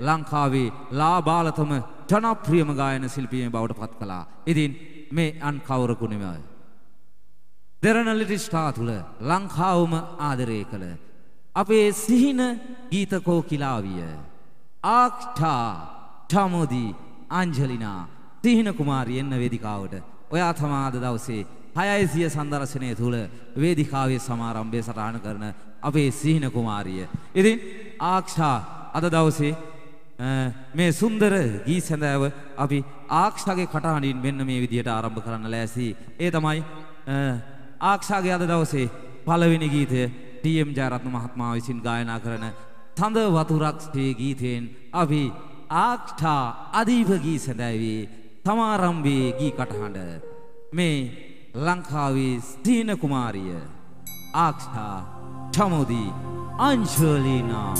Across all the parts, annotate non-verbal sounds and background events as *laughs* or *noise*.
ලංකාවේ ලාබාලතම ජනප්‍රියම ගායන ශිල්පියෙක් බවට පත් කළා. ඉතින් මේ අන් කවුරකු නෙමෙයි. දෙරණ ලිටිස්ටා තුළ ලංකාවම ආදරය කළ අපේ සිහින ගීත කෝකිලාවිය ආක්ෂා ටමෝදී අංජලිනා සිහින කුමාරී එන්න වේදිකාවට ඔයා තමා අද දවසේ 600 සංදර්ශනය තුල වේදිකාවේ සමාරම්භය සටහන කරන අපේ සිහින කුමාරිය. ඉතින් ආක්ෂා අද දවසේ මේ සුන්දර ගී සැඳෑව අපි ආක්ෂාගේ කටහඬින් මෙන්න මේ විදිහට ආරම්භ කරන්න ලෑසි. ඒ තමයි ආක්ෂාගේ අද දවසේ පළවෙනි ගීතය ටීඑම් ජයරත්න මහත්මයා විසින් ගායනා කරන තඳ වතුරක් ශ්‍රී ගීතයෙන් අපි ආක්ෂා අදීප ගී සැඳෑවේ තමාරම්භයේ ගී කටහඬ මේ ලංකාවේ ස්ථීන කුමාරිය ආක්ෂා චමෝදී අංශලීනා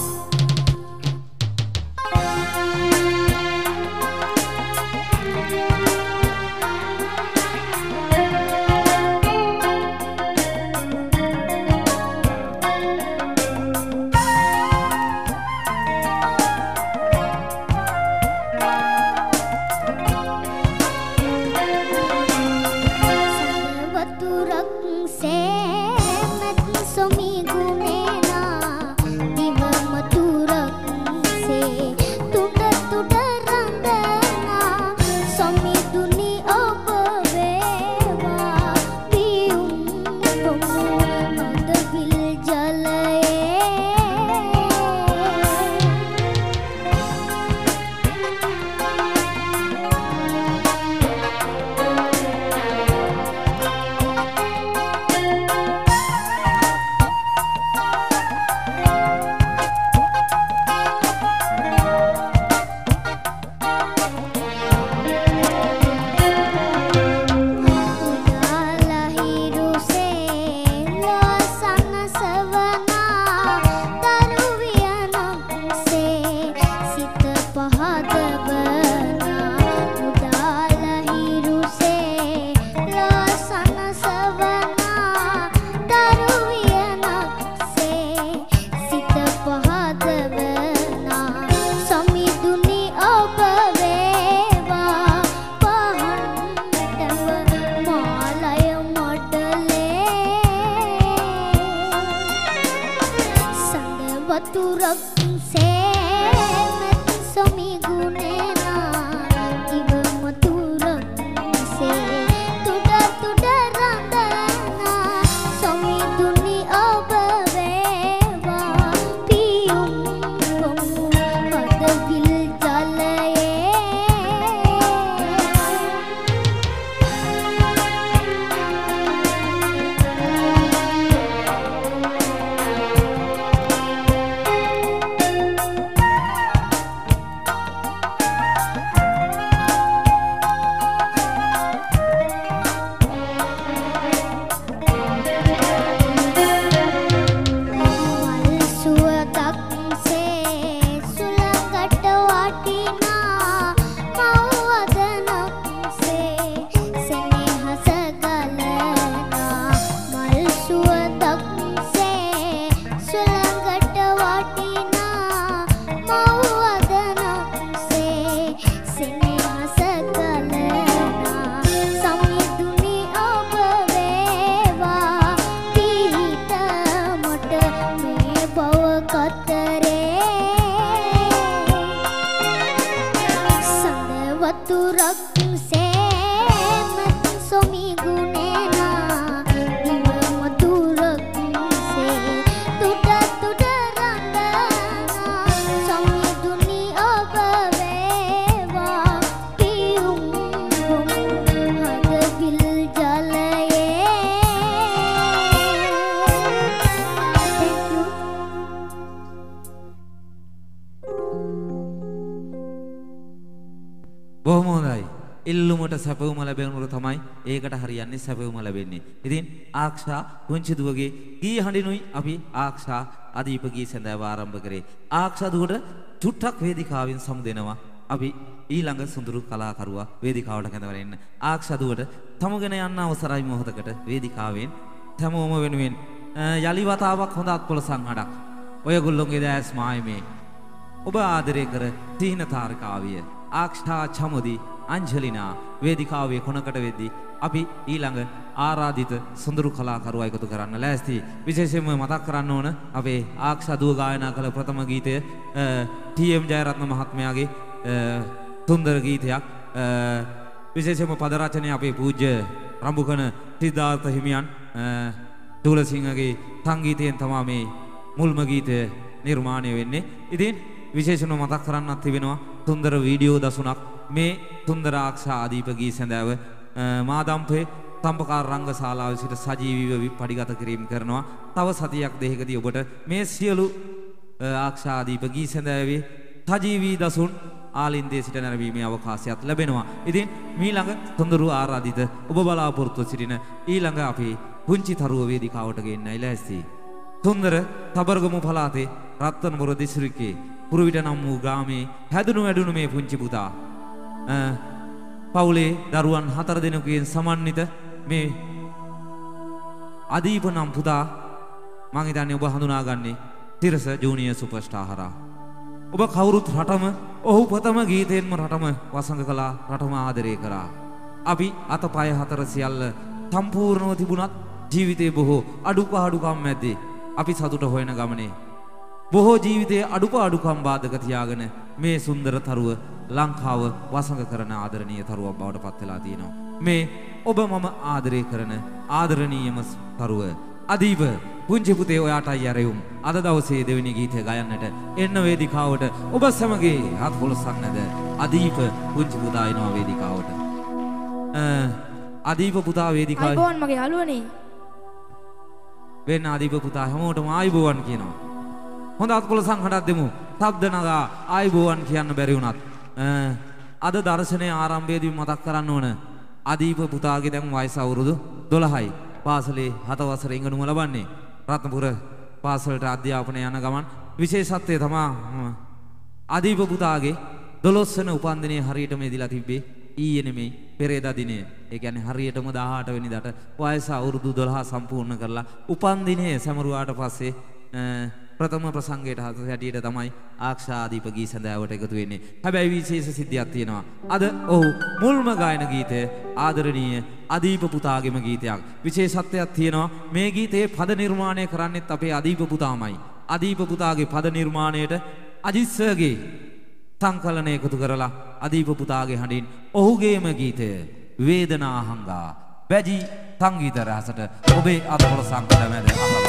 ආක්ෂා පුංචි දුවගේ ගී හඬිනුයි අපි ආක්ෂා අදීප ගී සඳහා ආරම්භ කරේ. ආක්ෂා දුවට චුට්ටක් වේදිකාවෙන් සමුදෙනවා. අපි ඊළඟ සුඳුරු කලාකරුවා වේදිකාවට කැඳවරෙන්න. ආක්ෂා දුවට සමුගෙන යන්න අවසරයි මොහොතකට වේදිකාවෙන් හැමෝම වෙනුවෙන් යලි වතාවක් හොඳ අත්පොළ සංහඩක්. ඔයගොල්ලොන්ගේ දැස් මායමේ ඔබ ආදරය කර තීන තාරකාවිය ආක්ෂා චමුදි අංජලිනා වේදිකාවේ කොනකට වෙද්දී අපි ඊළඟ ආරාධිත සොඳුරු කලාකරුවා එකතු කරන්න ලෑස්ති විශේෂයෙන්ම මතක් කරන්න ඕන අපේ ආක්ෂා දුව ගායනා කළ ප්‍රථම ගීතය ටීඑම් ජයරත්න මහත්මයාගේ සුන්දර ගීතයක් විශේෂයෙන්ම පද රචනය අපේ පූජ්‍ය රම්බුකන සිද්ධාර්ථ හිමියන් තුලසිංහගේ සංගීතයෙන් තමා මේ මුල්ම ගීතය නිර්මාණය වෙන්නේ. ඉතින් විශේෂණ මතක් කරන්නත් තිබෙනවා සුන්දර වීඩියෝ දසුනක් මේ සුන්දර ආක්ෂා ආදීප ගී සැඳෑව මාදම්පේ තම්පකාර රංග ශාලාව සිට සජීවීව පඩිගත කිරීම කරනවා. තව සතියක් දෙකකදී ඔබට මේ සියලු ආක්ෂා ආදීප ගී සැඳෑවේ සජීවී දසුන් ආලින්දේ සිට නැරවීමේ අවකාශයක් ලැබෙනවා. ඉතින් මීළඟ සොඳුරු ආරාධිත ඔබ බලාපොරොත්තු සිටින ඊළඟ අපේ පුංචි තරුව වේදිකාවට ගෙන්නයි ලෑස්ති. සුන්දර තබරගමු පලාතේ රත්නපුර දිස්ත්‍රික්කයේ පුරුවිට නම් වූ ග්‍රාමයේ හැදුණු වැඩුණු මේ පුංචි පුතා. පවුලේ දරුවන් හතර දෙනෙකුගෙන් සමන්විත මේ අදීප නම් පුතා මං හිතන්නේ ඔබ හඳුනාගන්නේ තිරස ජූනියර් සුපර්ස්ටාර් හරහා. ඔබ කවුරුත් රටම ඔහු ප්‍රථම ගීතයෙන්ම රටම වසඟ කළා රටම ආදරය කරා අපි අතපය හතර සියල්ල සම්පූර්ණව තිබුණත් ජීවිතේ බොහෝ අඩුපාඩුකම් මැද්දේ අපි සතුට හොයන ගමනේ. බොහෝ ජීවිතයේ අඩුපාඩුකම් බාධක තියාගෙන මේ සුන්දර තරුව ලංකාව වසඟ කරන ආදරණීය තරුවක් බවට පත් වෙලා තියෙනවා. මේ ඔබ මම ආදරය කරන ආදරණීයම තරුව අදීප පුංචි පුතේ ඔයාටයි ඇරයුම් අද දවසේ දෙවෙනි ගීතය ගයන්නට එන්න වේදිකාවට ඔබ සමගේ හත් පොළොස්සක් නැද අදීප පුංචි පුතා එනවා වේදිකාවට. අදීප පුතා වේදිකාවේ අයිබෝන් මගේ යාළුවනේ වෙන්න අදීප පුතා හැමෝටම ආයිබෝවන් කියනවා. හොඳ අත්පොල සංහටක් දෙමු. ශබ්ද නගා ආයිබෝවන් කියන්න බැරි වුණත්. අද දර්ශනය ආරම්භයේදී මතක් කරන්න ඕන. අදීප පුතාගේ දැන් වයස අවුරුදු 12යි. පාසලේ 7 වසරේ ඉගෙනුම ලබන්නේ. රත්නපුර පාසලට අධ්‍යාපනය යන ගමන් විශේෂත්වය තමා අදීප පුතාගේ 12 වෙනි උපන්දිනයේ හරියටම එදිලා තිබ්බේ ඊයේ නෙමෙයි පෙරේදා දිනේ. ඒ කියන්නේ හරියටම 18 වෙනිදාට වයස අවුරුදු 12 සම්පූර්ණ කරලා උපන්දිනයේ සැමරුවාට පස්සේ ප්‍රථම ප්‍රසංගයට හත හැටියට තමයි ආක්ෂාදීප ගී සඳෑවට එකතු වෙන්නේ. හැබැයි විශේෂ සිද්ධියක් තියෙනවා. අද ඔහු මුල්ම ගායන ගීතය ආදරණීය අදීප පුතාගේම ගීතයක්. විශේෂත්වයක් තියෙනවා. මේ ගීතයේ පද නිර්මාණය කරන්නෙත් අපේ අදීප පුතාමයි. අදීප පුතාගේ පද නිර්මාණයට අජිත් සර්ගේ සංකලනය එකතු කරලා අදීප පුතාගේ හඬින් ඔහුගේම ගීතය වේදනාහංගා වැජි සංගීත රහසට ඔබේ අත්පොල සංකල මැද අහලා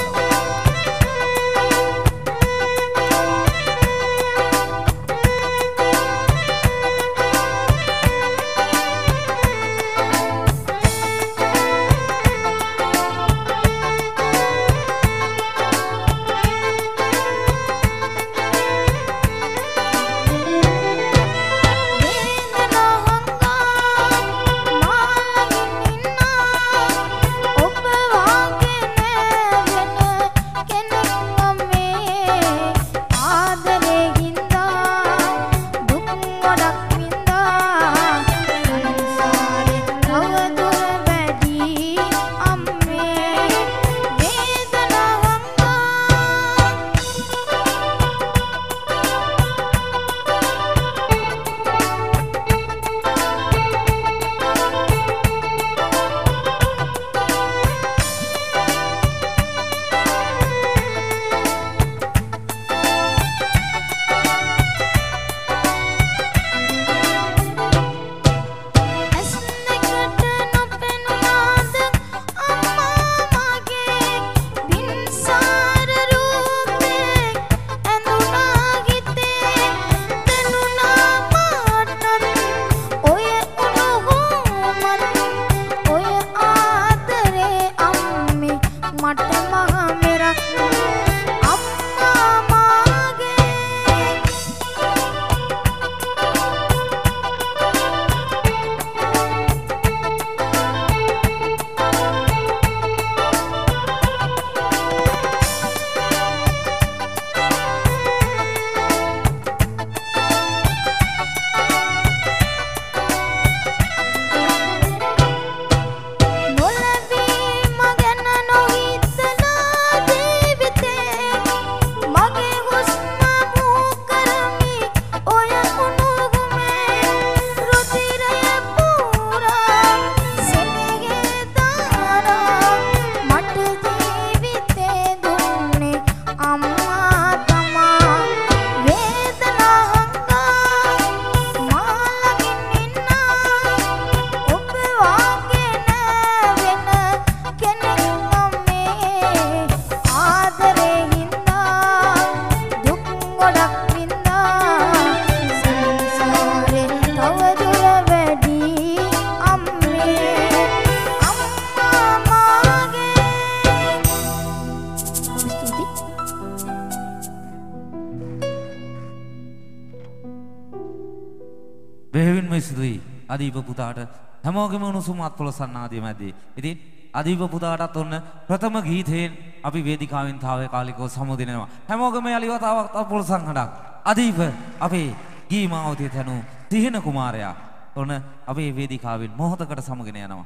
පුතාට හැමෝගෙම උණුසුම් අත්පොලසන්න ආදී මැද්දේ. ඉතින් අදීප පුතාටත් ඔන්න ප්‍රථම ගීතයෙන් අපි වේදිකාවෙන් තාවකාලිකව සමුදිනවා. හැමෝගෙම යලිවතාවක් අත්පොලසන් හඬක්. අදීප අපේ ගී මාවතේ තනු තිහෙන කුමාරයා ඔන්න අපේ වේදිකාවෙන් මොහොතකට සමගෙන යනවා.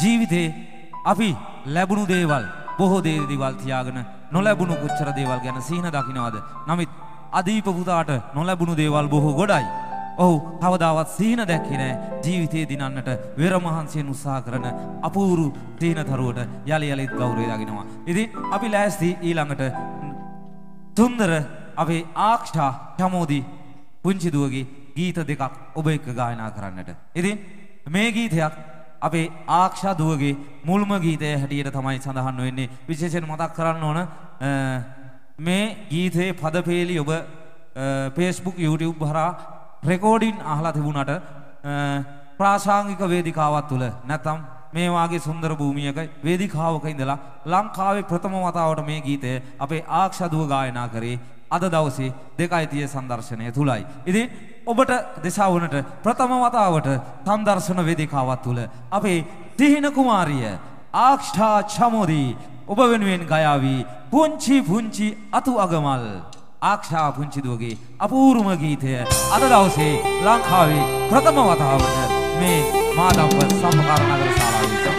ජීවිතේ අපි ලැබුණු දේවල් බොහෝ දේවල් තියාගෙන නොලැබුණු කොච්චර දේවල් ගැන සිහින දකින්නවද? නමුත් අදීප පුතාට නොලැබුණු දේවල් බොහෝ ගොඩයි. ඔහු කවදාවත් සිහින දැක්කේ නෑ ජීවිතේ දිනන්නට වෙර මහන්සියෙන් උත්සාහ කරන අපූරු තීන තරුවට යලි යලිත් ගෞරවය දකිනවා. ඉතින් අපි ලෑස්ති ඊළඟට තුන්දර අපේ ආක්ෂා චමෝදි පුංචි දුවගේ ගීත දෙකක් ඔබ එක්ක ගායනා කරන්නට. ඉතින් මේ ගීතයක් අපේ ආක්ෂා දුවගේ මුල්ම ගීතය හැටියට තමයි සඳහන් වෙන්නේ විශේෂයෙන් මතක් කරන්න ඕන මේ ගීතයේ පදපේලි ඔබ Facebook YouTube හරහා රෙකෝඩින් අහලා තිබුණට ප්‍රාසාංගික වේදිකාවක් තුල නැත්නම් මේ වාගේ සුන්දර භූමියක වේදිකාවක ඉඳලා ලංකාවේ ප්‍රථම වතාවට මේ ගීතය අපේ ආක්ෂා දුව ගායනා කරේ අද දවසේ දෙකයි තිය සංදර්ශනය තුලයි. ඉතින් ඔබට දෙසවුනට ප්‍රථම වතාවට සංදර්ශන වේදිකාවක් තුල අපේ තිහින කුමාරිය ආක්ෂා චමෝදී ඔබ වෙනුවෙන් ගයාවී පුංචි පුංචි අතු අගමල්. ආක්ෂා පුංචිදුවගේ අපූරුම ගීතය අද දවසේ ලංකාවේ ප්‍රථම වතාවට මේ මාදම්ව සම්පකාර නගර ශාලාවේ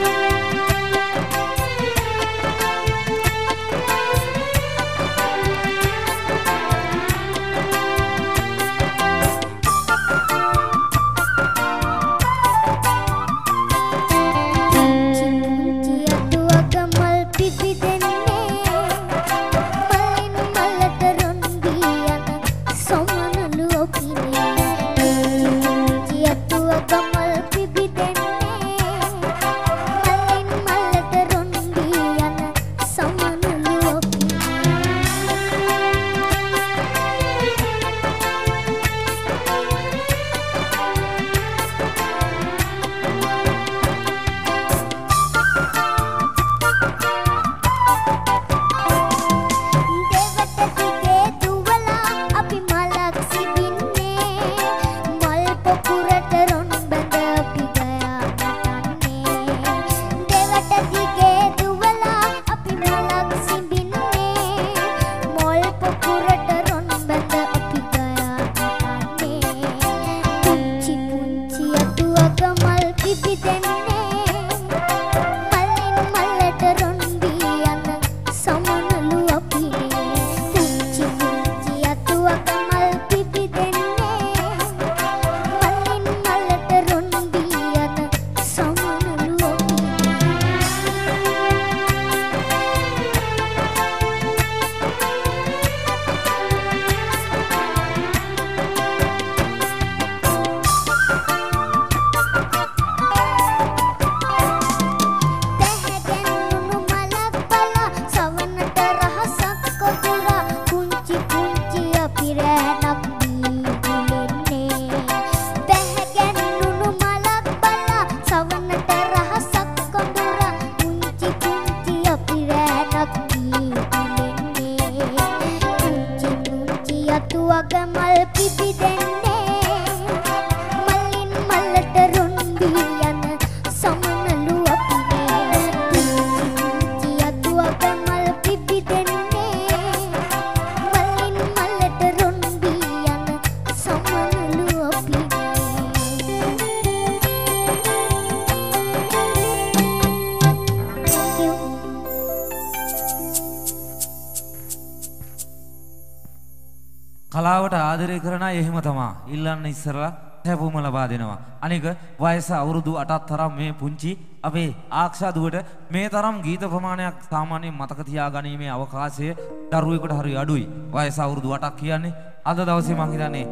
තමා. ඉල්ලන්න ඉස්සරලා හැපුම ලබා දෙනවා. අනික වයස අවුරුදු 8ක් තරම් මේ පුංචි අපේ ආක්ෂා දුවට මේ තරම් ගීත ප්‍රමාණයක් සාමාන්‍යයෙන් මතක තියාගැනීමේ අවකාශය දරුවෙකුට හරි අඩුයි. වයස අවුරුදු 8ක් කියන්නේ අද දවසේ මං හිතන්නේ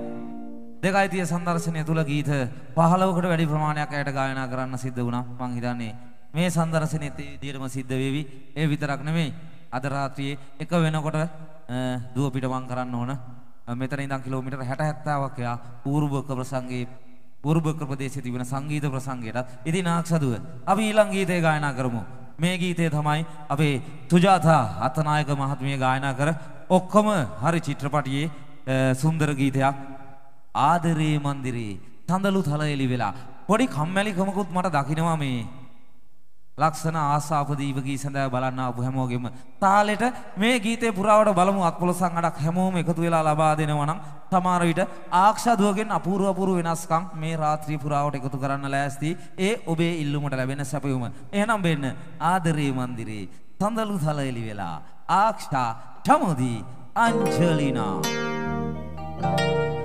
දෙකයි තිය සංදර්ශනය තුල ගීත 15කට වැඩි ප්‍රමාණයක් ඇයට ගායනා කරන්න සිද්ධ වුණා. මං හිතන්නේ මේ සංදර්ශනයේත් දියරම සිද්ධ වෙවි. ඒ විතරක් නෙමෙයි අද රාත්‍රියේ එක වෙනකොට දුව පිටමං කරන්න ඕන මෙතන ඉඳන් කිලෝමීටර් 60 70ක් යා පූර්වක ප්‍රසංගයේ පූර්වක ප්‍රදේශයේ තිබෙන සංගීත ප්‍රසංගයටත් ඉතින් ආක්ෂදුව. අපි ඊළඟ ගීතය ගායනා කරමු. මේ ගීතය තමයි අපේ තුජාතා අතනායක මහත්මිය ගායනා කර ඔක්කොම හරි චිත්‍රපටියේ සුන්දර ගීතයක්. ආදරේ මන්දිරේ තඳලු තල එලි වෙලා පොඩි කම්මැලිකමකුත් මට දකිනවා මේ. ලක්ෂණ ආසාපදීව ගී සඳහා බලන්න ආපු හැමෝගෙම. තාලෙට මේ ගීතේ පුරාවට බලමු අත්පොලසන් අඩක් හැමෝම එකතු වෙලා ලබා දෙනවා නම් සමහර විට ආක්ෂාදුවගෙන් අපූර්ව අපූර්ව වෙනස්කම් මේ රාත්‍රී පුරාවට එකතු කරන්න ලෑස්ති. ඒ ඔබේ ඉල්ලුමට ලැබෙන සැපයුම. එහෙනම් වෙන්න ආදරේ මන්දිරේ සඳලු තල එලි වෙලා ආක්ෂා චමෝදී අංජලිනා. බොහොම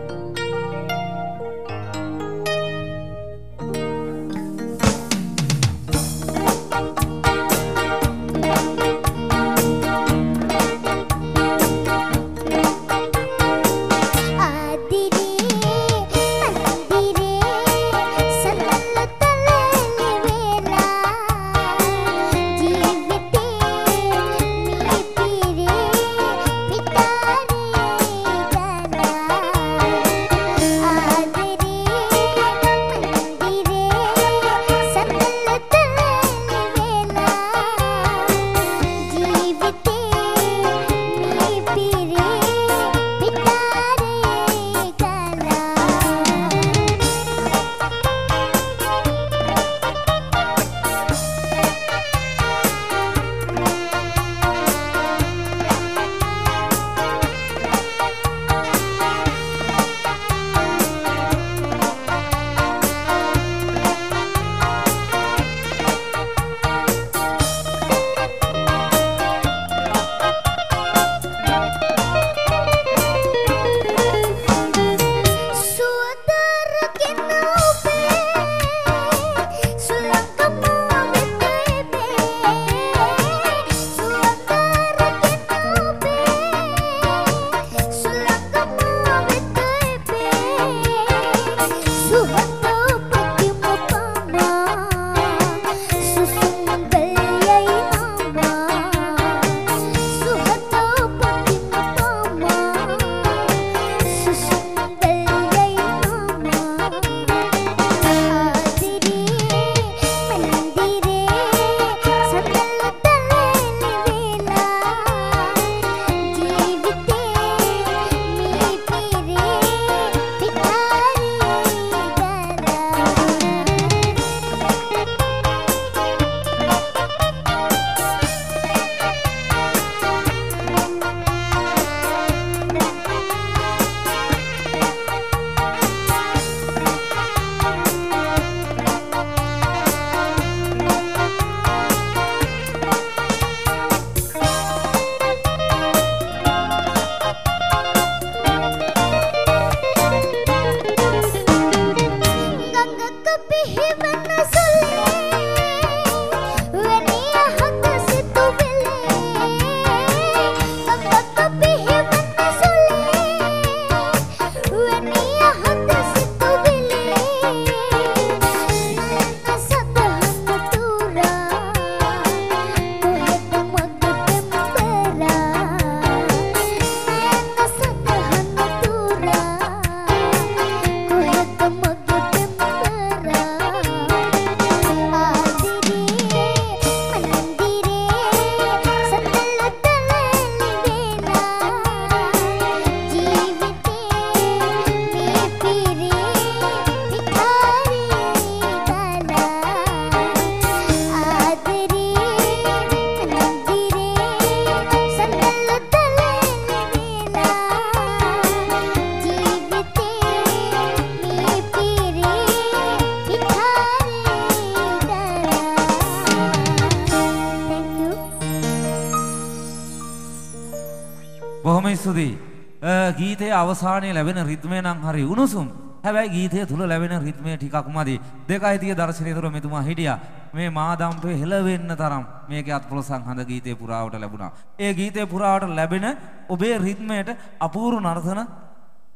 අවසානයේ ලැබෙන රිද්මය නම් හරි උණුසුම්. හැබැයි ගීතය තුල ලැබෙන රිද්මය ටිකක් මදි. දෙකයිතිය දර්ශනය තුර මෙතුමා හිටියා. මේ මාදම්පේ හෙළවෙන්න තරම් මේකේ අත්පොලසන් හඳ ගීතේ පුරාවට ලැබුණා. ඒ ගීතේ පුරාවට ලැබෙන ඔබේ රිද්මයට අපූර්ව නර්තන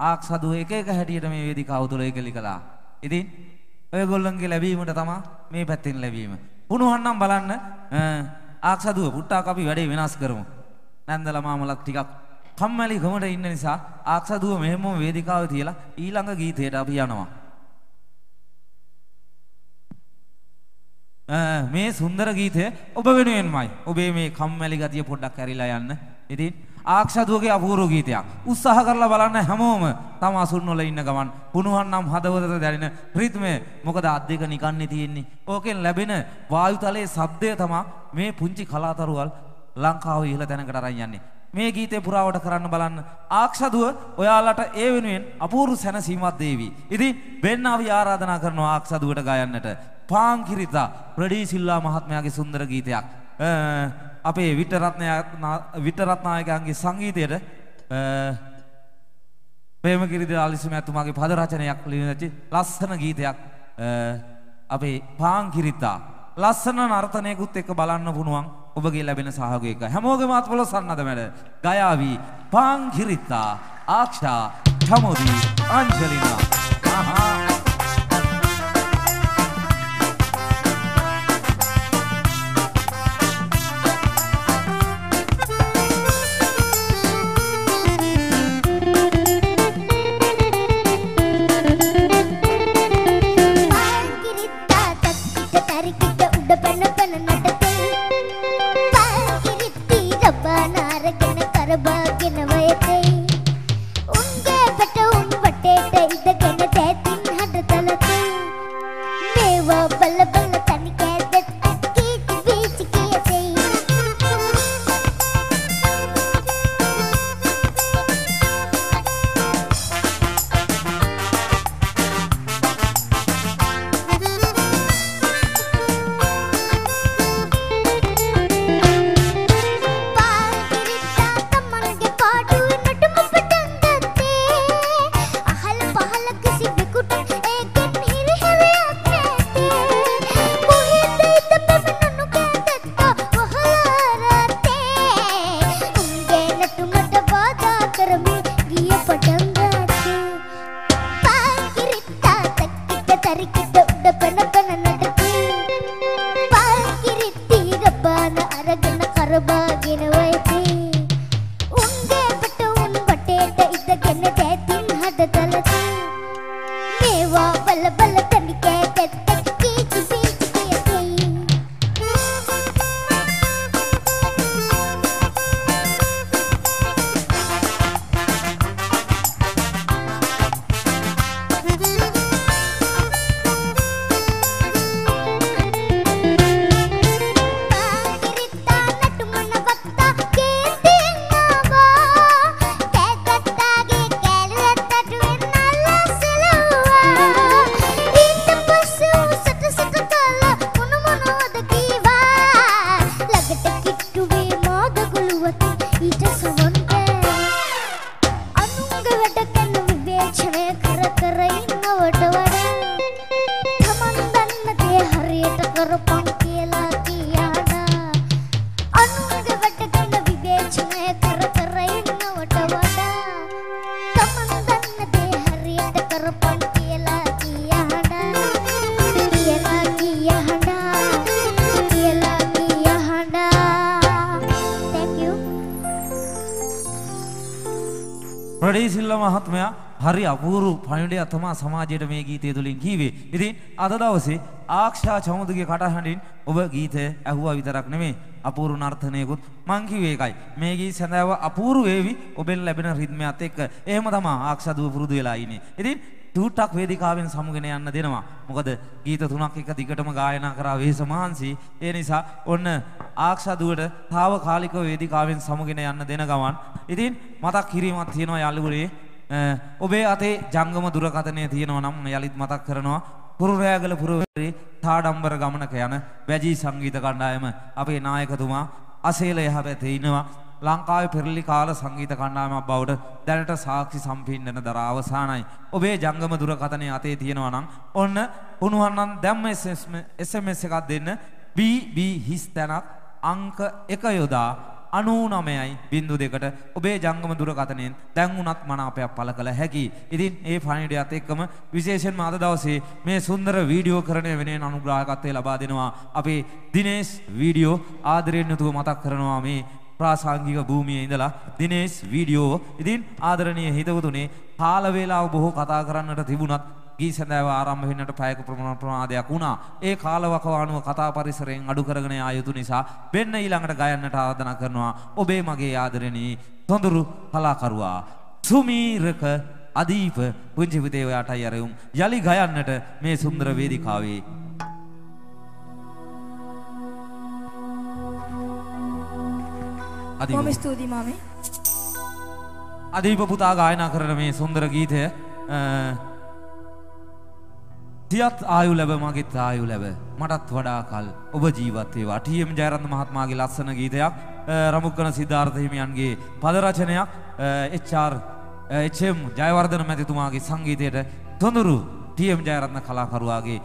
ආක්සදු එක එක හැටියට මේ වේදිකාව තුළ ඒකලි කළා. ඉතින් ඔයගොල්ලන්ගේ ලැබීමට තමා මේ පැත්තෙන් ලැබීම. පුණුහන්නම් බලන්න ආක්සදුව පුට්ටාක් අපි වැඩේ වෙනස් කරමු. නැන්දලා මාමලත් ටිකක් කම්මැලි ගමට ඉන්න නිසා ආක්ෂදුව මෙහෙම වේදිකාව තියලා ඊළඟ ගීතයට අපි යනවා. මේ සුන්දර ගීතය ඔබ වෙනුවෙන්මයි. ඔබේ මේ කම්මැලි ගතිය පොඩ්ඩක් ඇරිලා යන්න. ඉතින් ආක්ෂදුවගේ අපූර්ව ගීතයක්. උත්සාහ කරලා බලන්න හැමෝම තම අසුන්වල ඉන්න ගමන් පුණුවන් නම් හදවතට දැනෙන රිද්මය මොකද අත් දෙක නිකන්නේ තියෙන්නේ. ඕකෙන් ලැබෙන වායුතලයේ ශබ්දය තමයි මේ පුංචි කලාතරුවල් ලංකාව ඉහළ තැනකට අරන් යන්නේ. මේ ගීතේ පුරාවට කරන්න බලන්න ආක්ෂදුව ඔයාලට ඒ වෙනුවෙන් අපූර්ව සැනසීමක් දේවි. ඉතින් වෙන්න අපි ආරාධනා කරනවා ආක්ෂදුවට ගයන්නට. පාංකිරිතා ප්‍රඩී සිල්වා මහත්මයාගේ සුන්දර ගීතයක්. අපේ විටරත්නය විටරත්නායකයන්ගේ සංගීතයට ප්‍රේමකිරිද අලිසම ඇතුමාගේ පද රචනයක් ලියනච්චි ලස්සන ගීතයක් අපේ පාංකිරිතා ලස්සන නර්තනයකුත් එක්ක බලන්න පුළුවන් ඔබගේ ලැබෙන සහයෝගයක හැමෝගේම අත්වල සන්නද මැඩ ගයාවි පාංකිරිතා ආක්ෂා චමෝදී අංජලිනා. ආහා අපූරු පණිවිඩයක් තමා සමාජයට මේ ගීතය තුලින් කීවේ. ඉතින් අද දවසේ ආක්ෂා චමුදුගේ කටහඬින් ඔබ ගීතය ඇහුවා විතරක් නෙමෙයි අපූරු නර්තනයකුත් මං කිව්වේ ඒකයි. මේ ගී සඳහව අපූරු වේවි ඔබෙන් ලැබෙන රිද්මයත් එක්ක. එහෙම තමයි ආක්ෂා දුව පුරුදු වෙලා ඉන්නේ. ඉතින් ටූටක් වේදිකාවෙන් සමුගෙන යන්න දෙනවා. මොකද ගීත තුනක් එක දිගටම ගායනා කරා වෙහස මහන්සි. ඒ නිසා ඔන්න ආක්ෂා දුවට తాවකාලික වේදිකාවෙන් සමුගෙන යන්න දෙන ගමන් ඉතින් මතක් කිරීමක් තියෙනවා යාළුවනේ ඔබේ අතේ ජංගම දුරකථනය තියෙනවා නම් යළිත් මතක් කරනවා. පුරුරෑගල පුරවරේ තාඩම්බර ගමනක යන වැජී සංගීත කණ්ඩායම අපේ නායකතුමා අසේල යහපැතේ ඉන්නවා. ලංකාවේ පෙරලි කාල සංගීත කණ්ඩායමක් බවට දැනට සාක්ෂි සම්පින්නන දර අවසానයි. ඔබේ ජංගම දුරකථනය අතේ තියෙනවා නම් ඔන්න උණුවන්නම් දැම්ම SMS එකක් දෙන්න. BB හිස් තැනක් අංක 1 යොදා අනූ නමයයි බින්දු දෙකට ඔබේ ජංගම දුරකථනයෙන් දැන් වුණත් මනාපයක් පළ කළ හැකි. ඉතින් ඒ පණිවිඩයත් එක්කම විශේෂයෙන්ම අද දවසේ මේ සුන්දර වීඩියෝ කරණය වෙනුවෙන් අනුග්‍රාහකත්වය ලබා දෙනවා. අපේ දිනේෂ් වීඩියෝ ආදරයෙන් යුතුව මතක් කරනවා මේ ප්‍රාසංගික භූමියේ ඉඳලා. දිනේෂ් වීඩියෝ. ඉතින් ආදරණීය හිතවතුනේ කාල වේලාව බොහෝ කතා කරන්නට තිබුණත් ගී සැඳෑව ආරම්භ වෙන්නට පැයක ප්‍රමාණ ප්‍රමාදයක් වුණා. ඒ කාලවකවානුව කතා පරිසරයෙන් අඩු කරගෙන යා යුතු නිසා වෙන්න ඊළඟට ගයන්නට ආරාධනා කරනවා. ඔබේ මගේ ආදරණීය තොඳුරු කලාකරුවා සුමීරක අදීප පුංචිපිතේ ඔයාටයි අරයුම් යලි ගයන්නට මේ සුන්දර වේදිකාවේ බොහොම ස්තුතියි මාමේ. අදීප පුතා ගායනා කරන මේ සුන්දර ගීතය තියත් ආයු ලැබ මගෙත් ආයු ලැබ. මටත් වඩා කල්. ඔබ ජීවත් වේවා. ටීඑම් ජයරත්න මහත්මයාගේ ලස්සන ගීතයක් රමුක්කන සිද්ධාර්ථ හිමියන්ගේ පද රචනයක් H R H M Jayawardena මැතිතුමාගේ සංගීතයට තොඳුරු ටීඑම් ජයරත්න කලාකරුවාගේ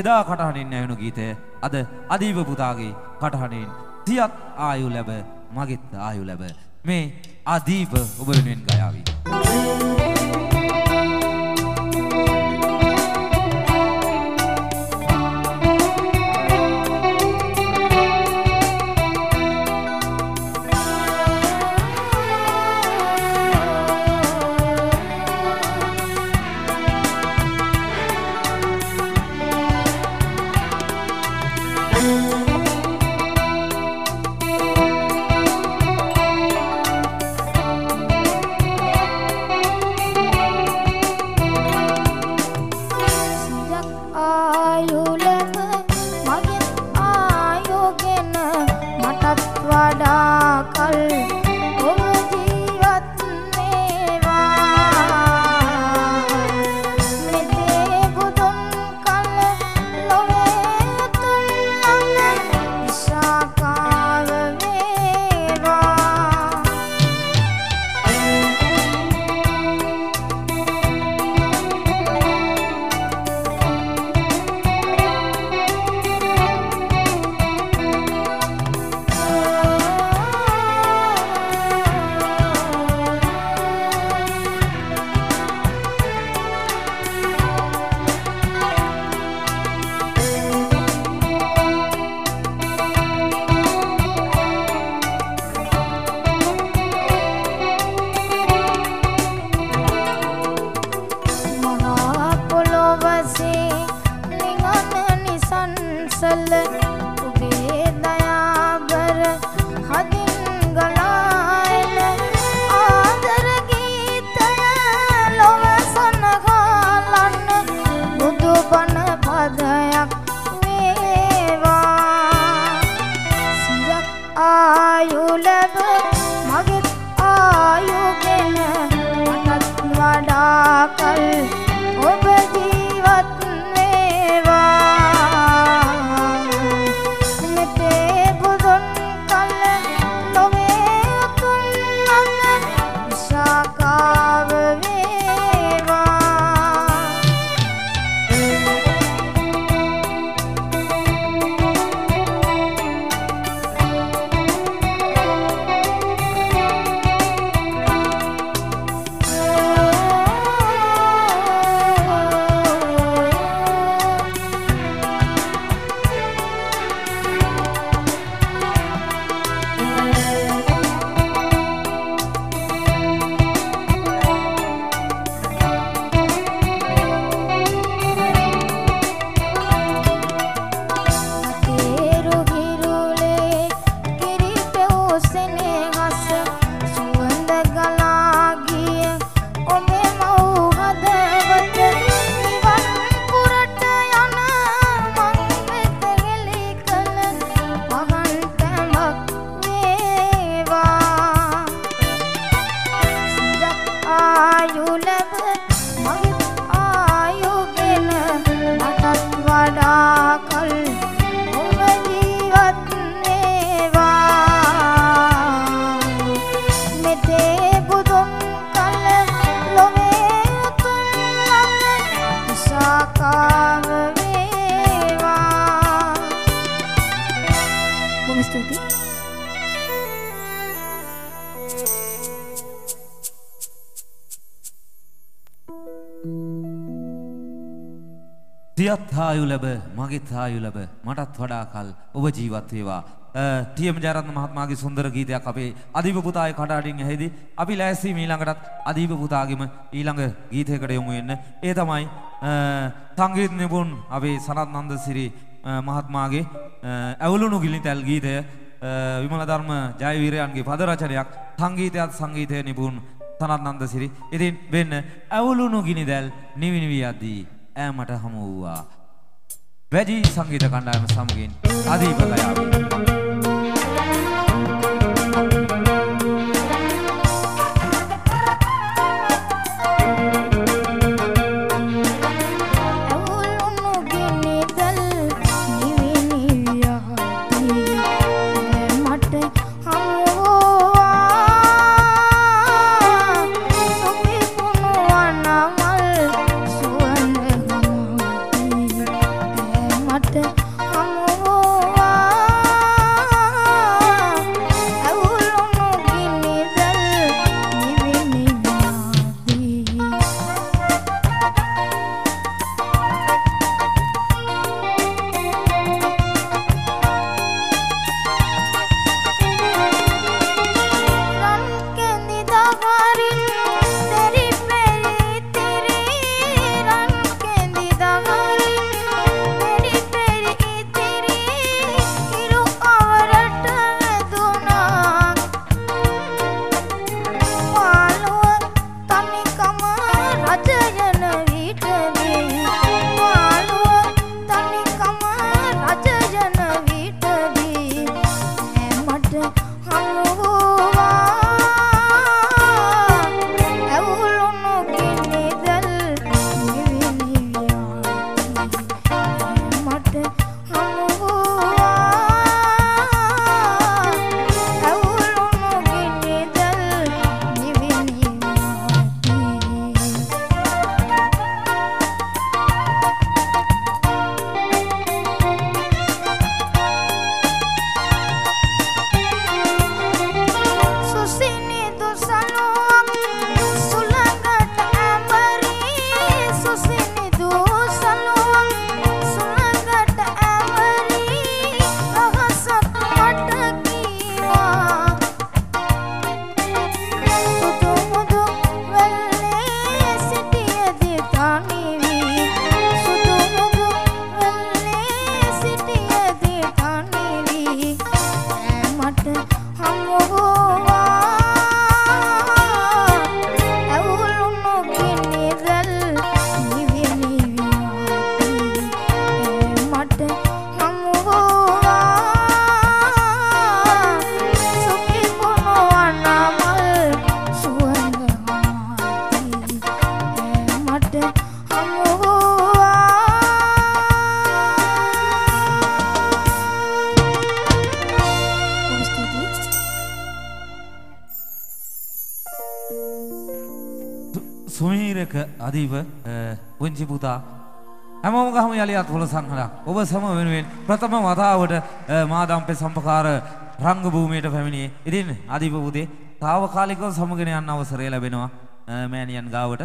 එදා කටහඬින් ඇහෙනු ගීතය. අද අදීප පුතාගේ කටහඬින් තියත් ආයු ලැබ මගෙත් ආයු ලැබ. මේ අදීප ඔබ වෙනුවෙන් ගයාවී. සියත් ආයු ලැබ මගෙත් ආයු ලැබ මටත් වඩා කල් ඔබ ජීවත් වේවා. ටීඑම් ජයරත්න මහත්මයාගේ සුන්දර ගීතයක් අපේ අදීප පුතාගේ කඩාඩින් ඇහෙදී. අපි ලෑස්ති ඊළඟටත් අදීප පුතාගේම ඊළඟ ගීතයකට යමු වෙන්න. ඒ තමයි සංගීත නිපුන් අපේ සනත් නන්දසිරි මහත්මයාගේ ඇවුලුණු ගිලිතැල් ගීතය විමල ධර්ම ජයවීරයන්ගේ පද රචනයක් සංගීතයත් සංගීතය නිපුන් සනත් නන්දසිරි. ඉතින් වෙන්න ඇවුලුණු ගිනිදැල් නිවිනිවී යද්දී ඈමට හමු වූවා. වැජි සංගීත කණ්ඩායම සමගින් අදීප ගයාවී. ඔබ සම වෙනුවෙන් ප්‍රථම වතාවට මාදම්පේ සම්පකාර රංග භූමියට පැමිණියේ. ඉතින් අදීප පුතේ తాවකාලිකව සමගෙන යන්න අවසරය ලැබෙනවා මෑණියන් ගාවට.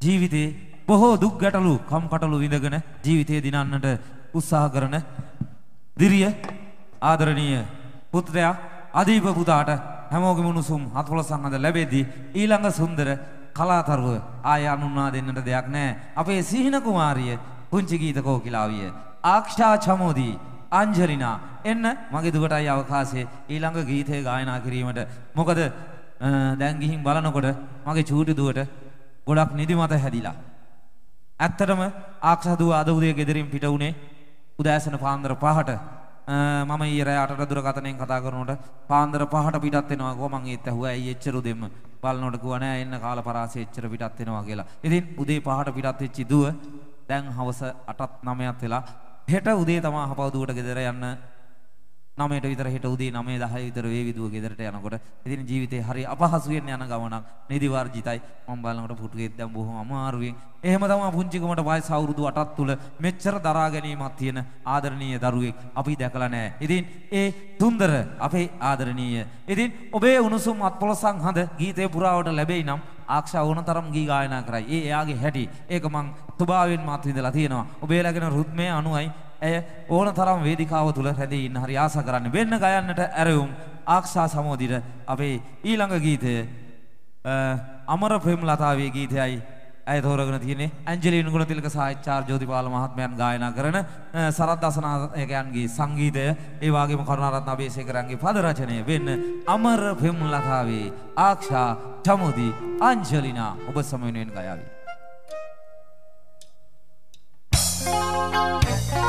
ජීවිතේ බොහෝ දුක් ගැටලු කම්කටොළු විඳගෙන ජීවිතය දිනන්නට උත්සාහ කරන දිරිය ආදරණීය පුත්‍රයා අදීප පුතාට හැමෝගෙම උණුසුම් අත්පොළ සංහඳ ලැබෙද්දී ඊළඟ සුන්දර කලාතරුව ආය අනුන්වා දෙන්නට දෙයක් නැහැ. අපේ සිහින කුමාරිය පුංචි ගීත කෝකිලාවිය. ආක්ෂා චමෝදී අංජලිනා එන්න මගේ දුකටයි අවකාශයේ ඊළඟ ගීතය ගායනා කිරීමට. මොකද දැන් ගිහින් බලනකොට මගේ චූටි දුවට ගොඩක් නිදිමත හැදිලා. ඇත්තටම ආක්ෂදුව අද උදේ ගෙදරින් පිට වුණේ උදෑසන පාන්දර පහට මම ඊයේ රෑ 8ට දුරකථනයෙන් කතා කරනකොට පාන්දර පහට පිටත් වෙනවා කො මං ඒත් ඇහුවා ඇයි එච්චර උදෙම බලනකොට කිව්වා නෑ එන්න කාල පරාසය එච්චර පිටත් වෙනවා කියලා. ඉතින් උදේ පහට පිටත් වෙච්ච දුව දැන් හවස 8ත් 9ත් වෙලා හෙට උදේ තමා හපවදුවට ගෙදර යන්න 9ට විතර හෙට උදේ 9 10 විතර වේවිදුව ගෙදරට යනකොට ඉතින් ජීවිතේ හරි අපහසුයෙන් යන ගමනක් නිදි වර්ජිතයි මම බලනකොට පුටුකෙත් දැන් බොහොම අමාරුවෙන් එහෙම තමයි පුංචිකමට වයස අවුරුදු 8ක් තුල මෙච්චර දරා ගැනීමක් තියෙන ආදරණීය දරුවෙක් අපි දැකලා නැහැ. ඉතින් ඒ සුන්දර අපේ ආදරණීය. ඉතින් ඔබේ උණුසුම් අත්පොලසන් හඳ ගීතේ පුරාවට ලැබෙයි නම් ආක්ෂා ඕනතරම් ගී ගායනා කරයි. ඒ එයාගේ හැටි. ඒක මං ස්වභාවයෙන්ම අත්විඳලා තියෙනවා. ඔබේ ළඟන රුත්මය අනුයි ඇය ඕන තරම් වේදිකාව තුළ රැඳී ඉන්න හරි ආස කරන්න. වෙන්න ගයන්නට ඇරවුම් ආක්ෂා සමෝදිට අපේ ඊළඟ ගීතය අමර ප්‍රේම ලතාවේ ගීතයයි ඇය තෝරගෙන තියෙන්නේ. ඇන්ජලින් ගුණතිලක සාහිත්‍යාර් ජෝතිපාල මහත්මයන් ගායනා කරන සරත් දසනායකයන්ගේ සංගීතය. ඒ වගේම කරුණාරත්න අබේසේකරන්ගේ පද රචනය වෙන්න අමර ප්‍රේම ලතාවේ ආක්ෂා චමුදි අංජලිනා ඔබ සම වෙනුවෙන් ගයාවි. පෙම්ලතාවේ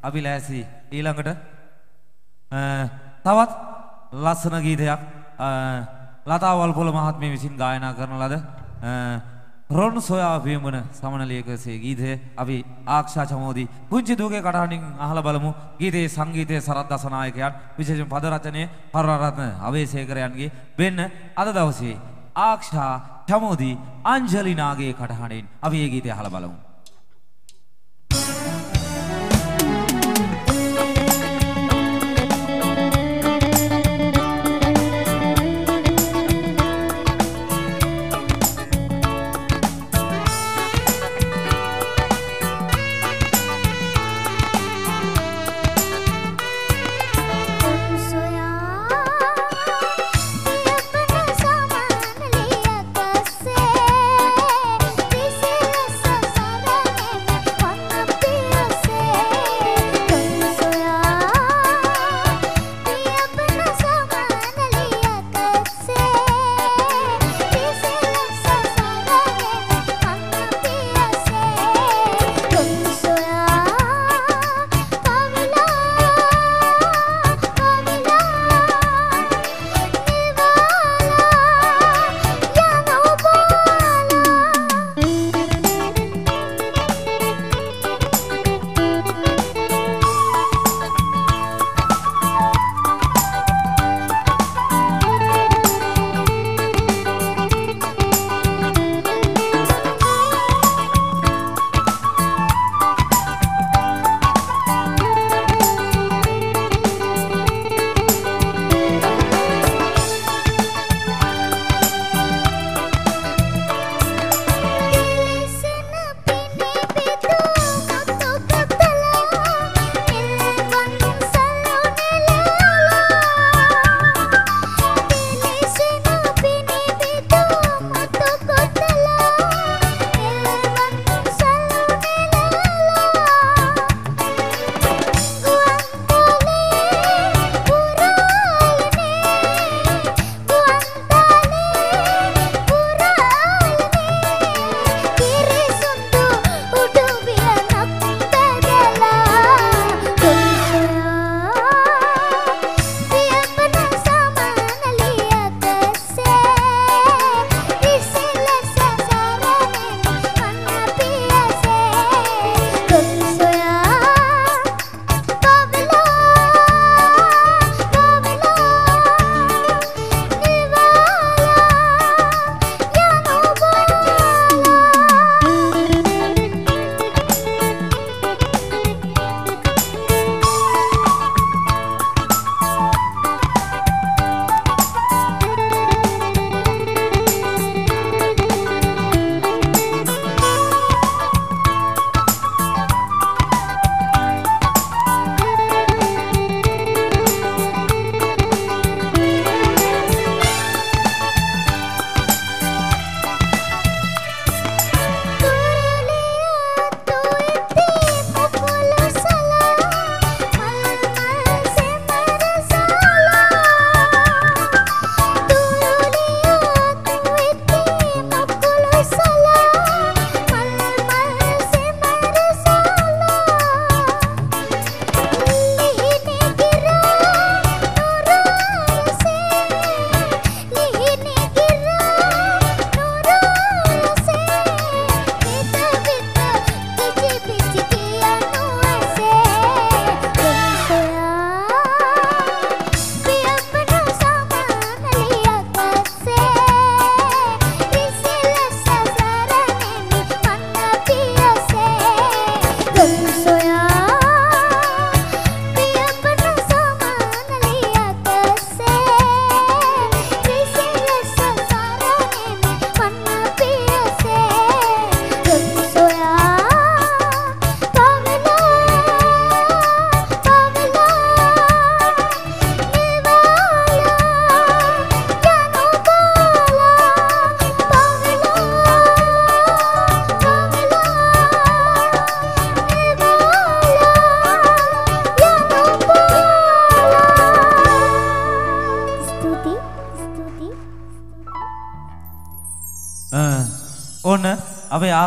අපි ලෑසි ඊළඟට තවත් ලස්සන ගීතයක් ලතාවල් පොළ මහත්මිය විසින් ගායනා කරන ලද රොන් සොයා පියඹන සමනලියකසේ ගීතය අපි ආක්ෂා චමෝදී පුංචි දුවගේ කටහඬින් අහලා බලමු. ගීතයේ සංගීතයේ සරත් දසනායකයන් විශේෂයෙන් පද රචනයේ පරරත්න අවේසේකරයන්ගේ වෙන්න අද දවසේ ආක්ෂා චමෝදී අංජලිනාගේ කටහඬින් අපි මේ ගීතය අහලා බලමු.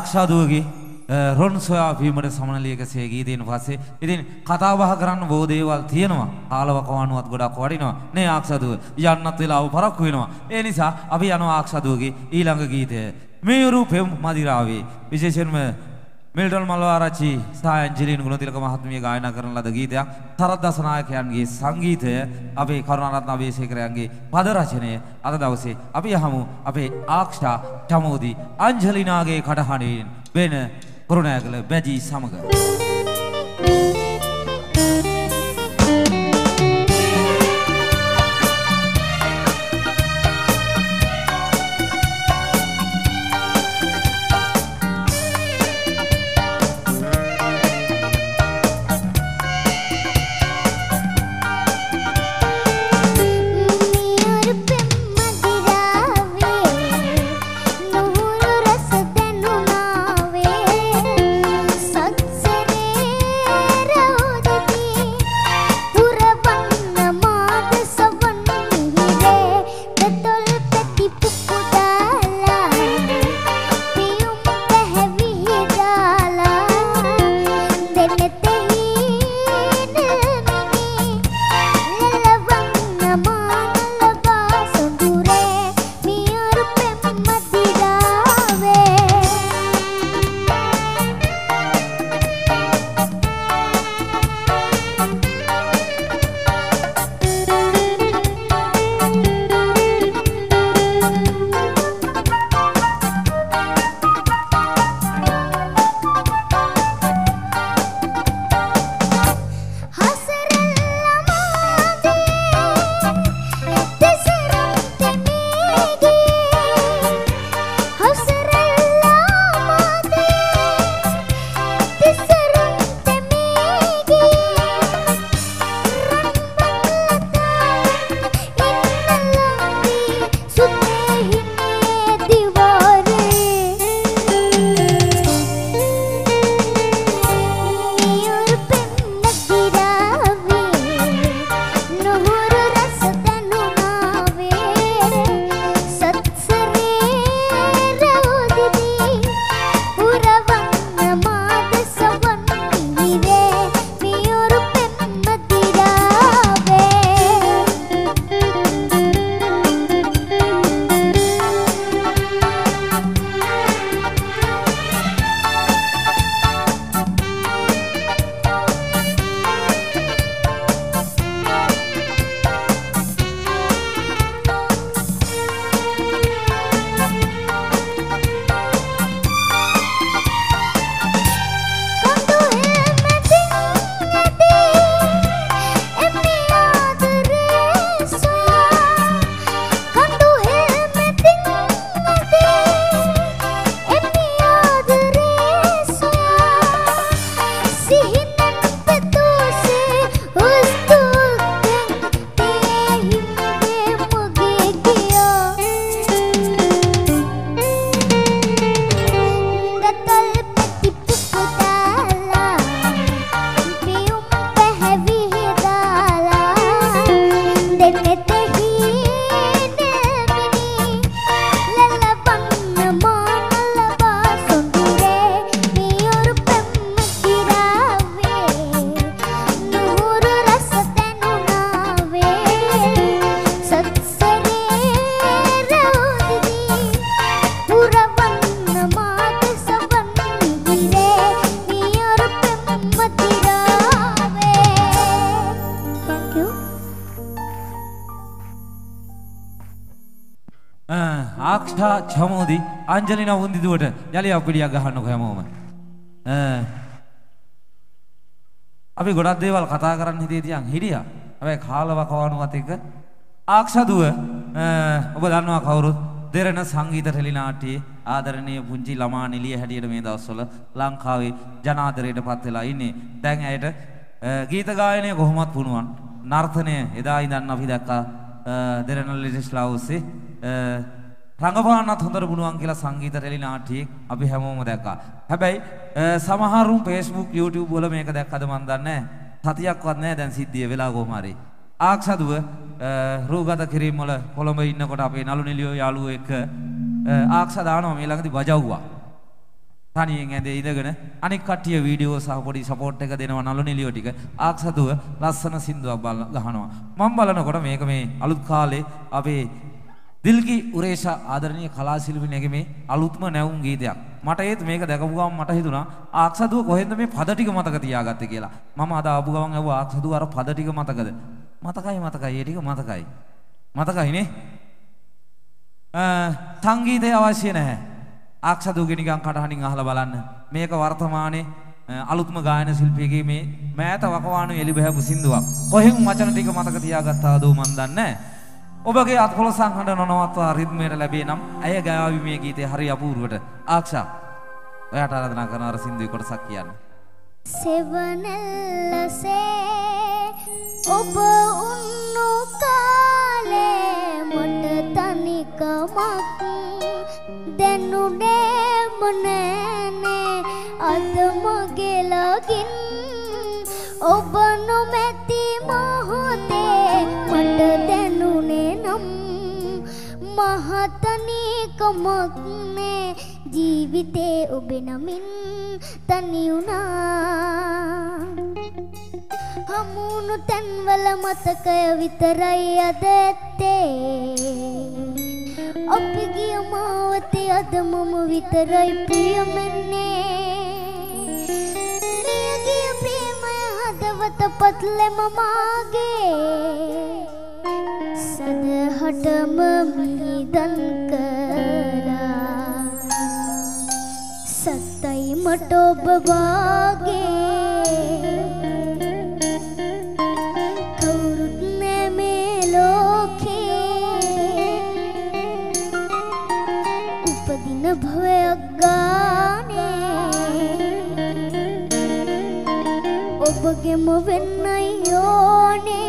අපේ ආක්ෂාදුවගේ රොන් සොයා වීමට සමනලියකසේ ගීතයෙන් පස්සේ ඉතින් කතා බහ කරන්න බොහෝ දේවල් තියෙනවා. කාලවකවානුවත් ගොඩක් වටිනවා නේ ආක්ෂදුව යන්නත් වෙලාව පරක්කු වෙනවා. ඒ නිසා අපි යනවා ආක්ෂදුවගේ ඊළඟ ගීතය. මේයුරු පෙම් මදිරාවේ. විශේෂයෙන්ම මිල්ටල් මල්වාරච්චි සහ ඇන්ජලින් ගුණතිලක මහත්මිය ගායනා කරන ලද ගීතයක්. සරත් දසනායකයන්ගේ සංගීතය අපේ කරුණාරත්න අබේසේකරයන්ගේ පද රචනය. අද දවසේ අපි යහමු අපේ ආක්ෂා චමෝදි අංජලිනාගේ කටහඬින් වෙන කරුණාකල බැජී සමග ආක්ෂා අංජලිනා වුන්දිදුවට යලි අපිඩියක් ගහන්නකො හැමෝම. අපි ගොඩක් දේවල් කතා කරන්න හිතේ තියන් හිටියා. හැබැයි කාලවකවානුවත් එක ආක්ෂදුව ඔබ දන්නවා කවුරුත් දෙරණ සංගීත ටෙලිනාට්‍යයේ ආදරණීය පුංචි ළමා නිලිය හැටියට මේ දවස්වල ලංකාවේ ජනාදරයට පත් වෙලා ඉන්නේ. දැන් ඇයට ගීත ගායනය කොහොමත් පුණුවන්. නර්තනය එදා ඉඳන් අපි දැක්කා දෙරණ ලිටිස්ලා ඔස්සේ රඟපාන්නත් හොඳට පුළුවන් කියලා සංගීත රැලි නාට්‍යයක් අපි හැමෝම දැක්කා. හැබැයි සමහරුන් Facebook YouTube වල මේක දැක්කද මන් දන්නේ සතියක්වත් නැහැ දැන් සිද්ධිය වෙලා කොහොම හරි. ආක්ෂදුව රූගත කිරීම වල කොළඹ ඉන්නකොට අපේ නළු නිලියෝ යාළුවෝ එක්ක ආක්ෂ දානවා මේ ළඟදී බජව්වා. තනියෙන් ඇඳේ ඉඳගෙන අනික් කට්ටිය වීඩියෝ සහ පොඩි සපෝට් එක දෙනවා නළු නිලියෝ ටික ආක්සදුව ලස්සන සින්දුවක් බල ගහනවා මම බලනකොට මේක මේ අලුත් කාලේ අපේ දිල්ගි උරේෂ ආදරණීය කලා ශිල්පිනියගේ මේ අලුත්ම නැවුම් ගීතයක්. මට ඒත් මේක දැකපු ගමන් මට හිතුණා ආක්සදුව කොහෙන්ද මේ පද ටික මතක තියාගත්තේ කියලා? මම අද ආපු ගමන් ඇහුවා ආක්සදුව අර පද ටික මතකද? මතකයි මතකයි ඒ ටික මතකයි. මතකයිනේ සංගීතය අවශ්‍ය නැහැ. ආක්ෂදුගේ නිකන් කටහඬින් අහලා බලන්න. මේක වර්තමානයේ අලුත්ම ගායන ශිල්පියෙකුගේ මේ මෑත වකවානු එලි බහැපු සින්දුවක්. කොහෙන් වචන ටික මතක තියාගත්තාද මන් දන්නේ ඔබගේ අත්කොල සංහඬ නොනවත්වා රිද්මයට ලැබේ නම් ඇය ගාවි මේ ගීතේ හරි අපූර්වට. ආක්ෂා ඔයාට ආරාධනා කරන අර සින්දුවේ කොටසක් කියන්න. සෙවනල්ලසේ ඔබ උන්නු කාලේ මොට තනිකමක් දැනුනේම නෑනේ අද මගෙලගින් ඔබ නොමැති මොහොතේ මට දැනුනේ නම් මහතනිකමක් නේ. ජීවිතේ ඔබ නමින් තනි වුණා හමුණු තැන්වල මතකය විතරයි අද ඇත්තේ. අපි ගිය මාවතේ අද මම විතරයි ප්‍රියමන්නේ නියගිය ප්‍රේමය හදවත පත්ලෙම මාගේ. සදහටම මිහිදන් කරා. සත්තයි මට ඔබ වාගේ. භවයක් ගානේ. ඔබගෙම වෙන්නයි ඕනේ.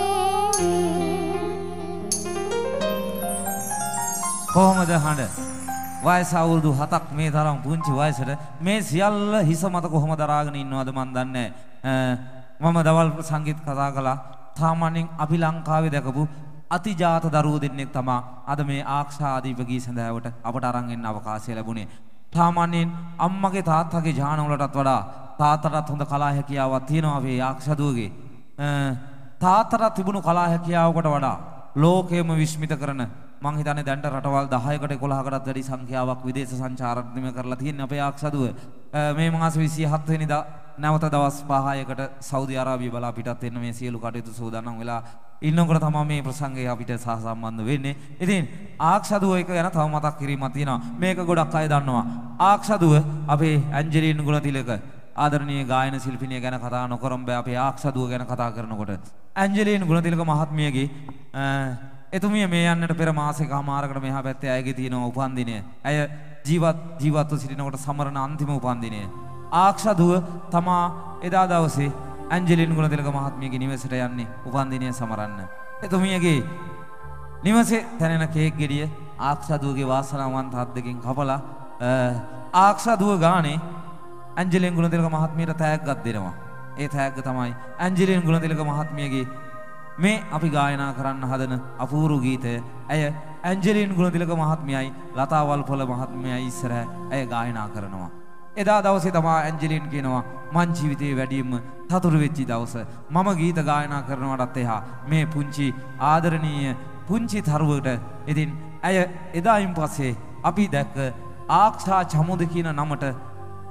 කොහොමද හඬ වයස අවුරුදු 7ක් මේ තරම් පුංචි වයසට මේ සියල්ල හිස මත කොහොම දරාගෙන ඉන්නවද මන් දන්නේ මම දවල් සංගීත කතා කළා සාමාන්‍යයෙන් අපි ලංකාවේ දැකපු අතිජාත දරුවෝ දෙන්නෙක් තමා අද මේ ආක්ෂාදීපගී සඳහාවට අපට අරන් එන්න අවකාශය ලැබුණේ. සාමාන්‍යයෙන් අම්මගේ තාත්තගේ ඥානවලටත් වඩා තාත්තටත් හොඳ කලා හැකියාවක් තියෙනවා අපේ ආක්ෂදුවගේ. තාත්තට තිබුණු කලා හැකියාවකට වඩා ලෝකයම විශ්මිත කරන මං හිතන්නේ දැන්ට රටවල් 10කට 11කටත් වැඩි සංඛ්‍යාවක් විදේශ සංචාරණය කරලා තියෙන අපේ ආක්ෂදුව මේ මාස 27 වෙනිදා නැවත දවස් 5කට සෞදි අරාබිය බලා පිටත් වෙන්න මේ සියලු කටයුතු සූදානම් වෙලා ඉන්නකොට තමයි මේ ප්‍රසංගය අපිට සහසම්බන්ධ වෙන්නේ. ඉතින් ආක්ෂදුව එක ගැන තව මතක් කිරීමක් තියෙනවා. මේක ගොඩක් අය දන්නවා. ආක්ෂදුව අපේ ඇන්ජලින් ගුණතිලක ආදරණීය ගායන ශිල්පිනිය ගැන කතා නොකරම් බෑ අපේ ආක්ෂදුව ගැන කතා කරනකොට. ඇන්ජලින් ගුණතිලක මහත්මියගේ එතුමිය මේ යන්නට පෙර මාසෙක හමාරකට මෙහා පැත්තේ ඇයගේ තියෙන උපන්දිනය. ඇය ජීවත් ජීවත්ව සිටිනකොට සමරන අන්තිම උපන්දිනය. ආක්ෂදුව තමා එදා දවසේ ඇන්ජලින් ගුණතිලක මහත්මියගේ නිවසට යන්නේ උපන්දිනය සමරන්න. එතුමියගේ නිවසේ තැනෙන කේක් ගෙඩිය ආක්ෂදුවගේ වාසනාවන්ත හත් දෙකින් කපලා ආක්ෂදුව ගානේ ඇන්ජලින් ගුණතිලක මහත්මියට තෑග්ගක් දෙනවා. ඒ තෑග්ග තමයි ඇන්ජලින් ගුණතිලක මහත්මියගේ මේ අපි ගායනා කරන්න හදන අපූරු ගීතය ඇය ඇන්ජලින් ගුණතිලක මහත්මියයි ලතාවල් පොළ මහත්මියයි ඉස්සර ඇය ගායනා කරනවා. එදා දවසේ තමා ඇන්ජලින් කියනවා මං ජීවිතේ වැඩියෙන්ම සතුටු වෙච්චි දවස. මම ගීත ගායනා කරනවටත් එහා මේ පුංචි ආදරණීය පුංචි තරුවට ඉතින් ඇය එදායින් පස්සේ අපි දැක්ක ආක්ෂා චමුද කියන නමට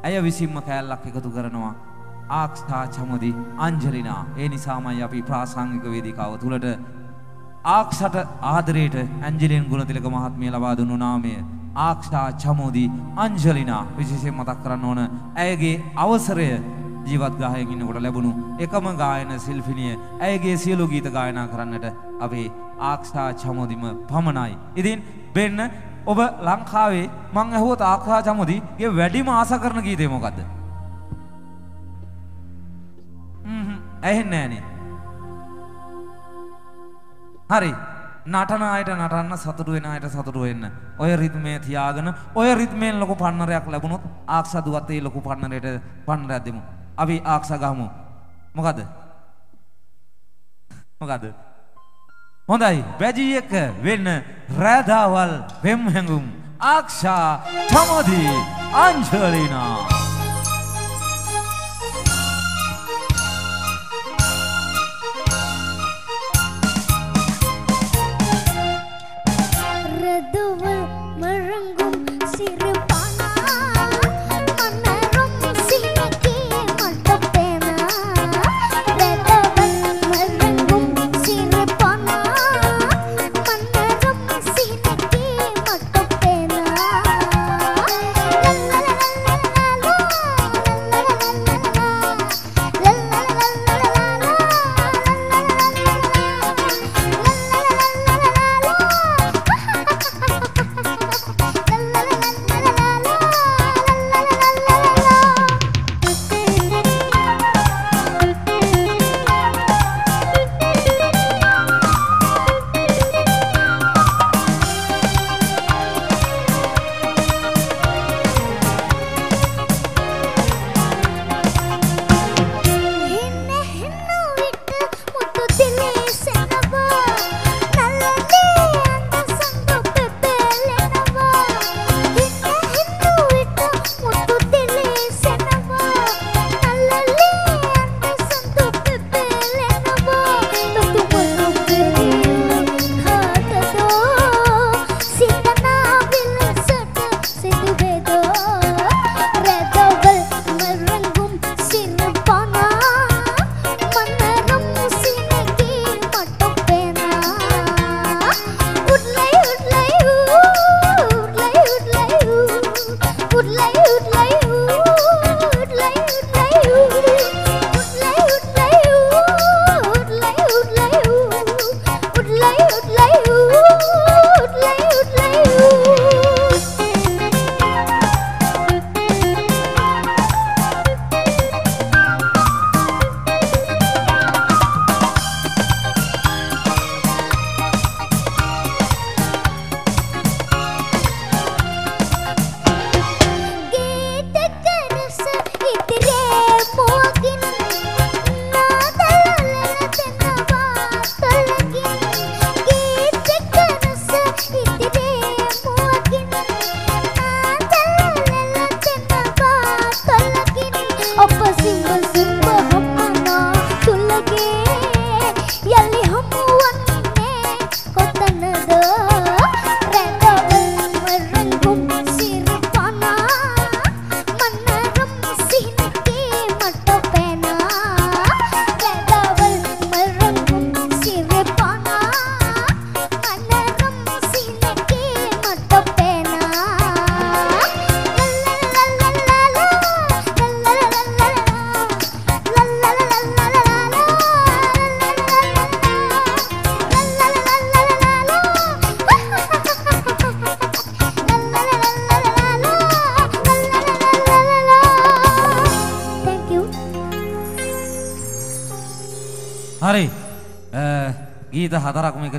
ඇය විසින්ම කෑල්ලක් එකතු කරනවා. ආක්ෂා චමුදි අංජලිනා. ඒ නිසාමයි අපි ප්‍රාසංගික වේදිකාව තුලට ආක්ෂට ආදරයට ඇන්ජලින් ගුණතිලක මහත්මිය ලබා දුන්නු නාමය ආක්ෂා චමෝදී අංජලිනා විශේෂයෙන් මතක් කරන්න ඕන ඇයගේ අවසරය ජීවත් ගායකින් ඉන්නකොට ලැබුණු එකම ගායන ශිල්පිනිය ඇයගේ සියලු ගීත ගායනා කරන්නට අපේ ආක්ෂා චමෝදිම පමණයි. ඉතින් වෙන්න ඔබ ලංකාවේ මං ඇහුවොත් ආක්ෂා චමෝදිගේ වැඩිම ආස කරන ගීතය මොකද්ද? ඇහෙන්නේ නෑනේ. හරි. නටන අයට නටන්න සතුටු වෙන අයට සතුටු වෙන්න. ඔය රිද්මේ තියාගෙන ඔය රිද්මෙන් ලොකු පන්නරයක් ලැබුණොත් ආක්ෂදුවත් ඒ ලොකු පන්නරයට පන්නරයක් දෙමු. අපි ආක්ෂ ගහමු. මොකද? මොකද? හොඳයි. බැජි එක වෙන්න රෑදාවල් වෙම් හැඟුම් ආක්ෂා චමදී අංජලිනා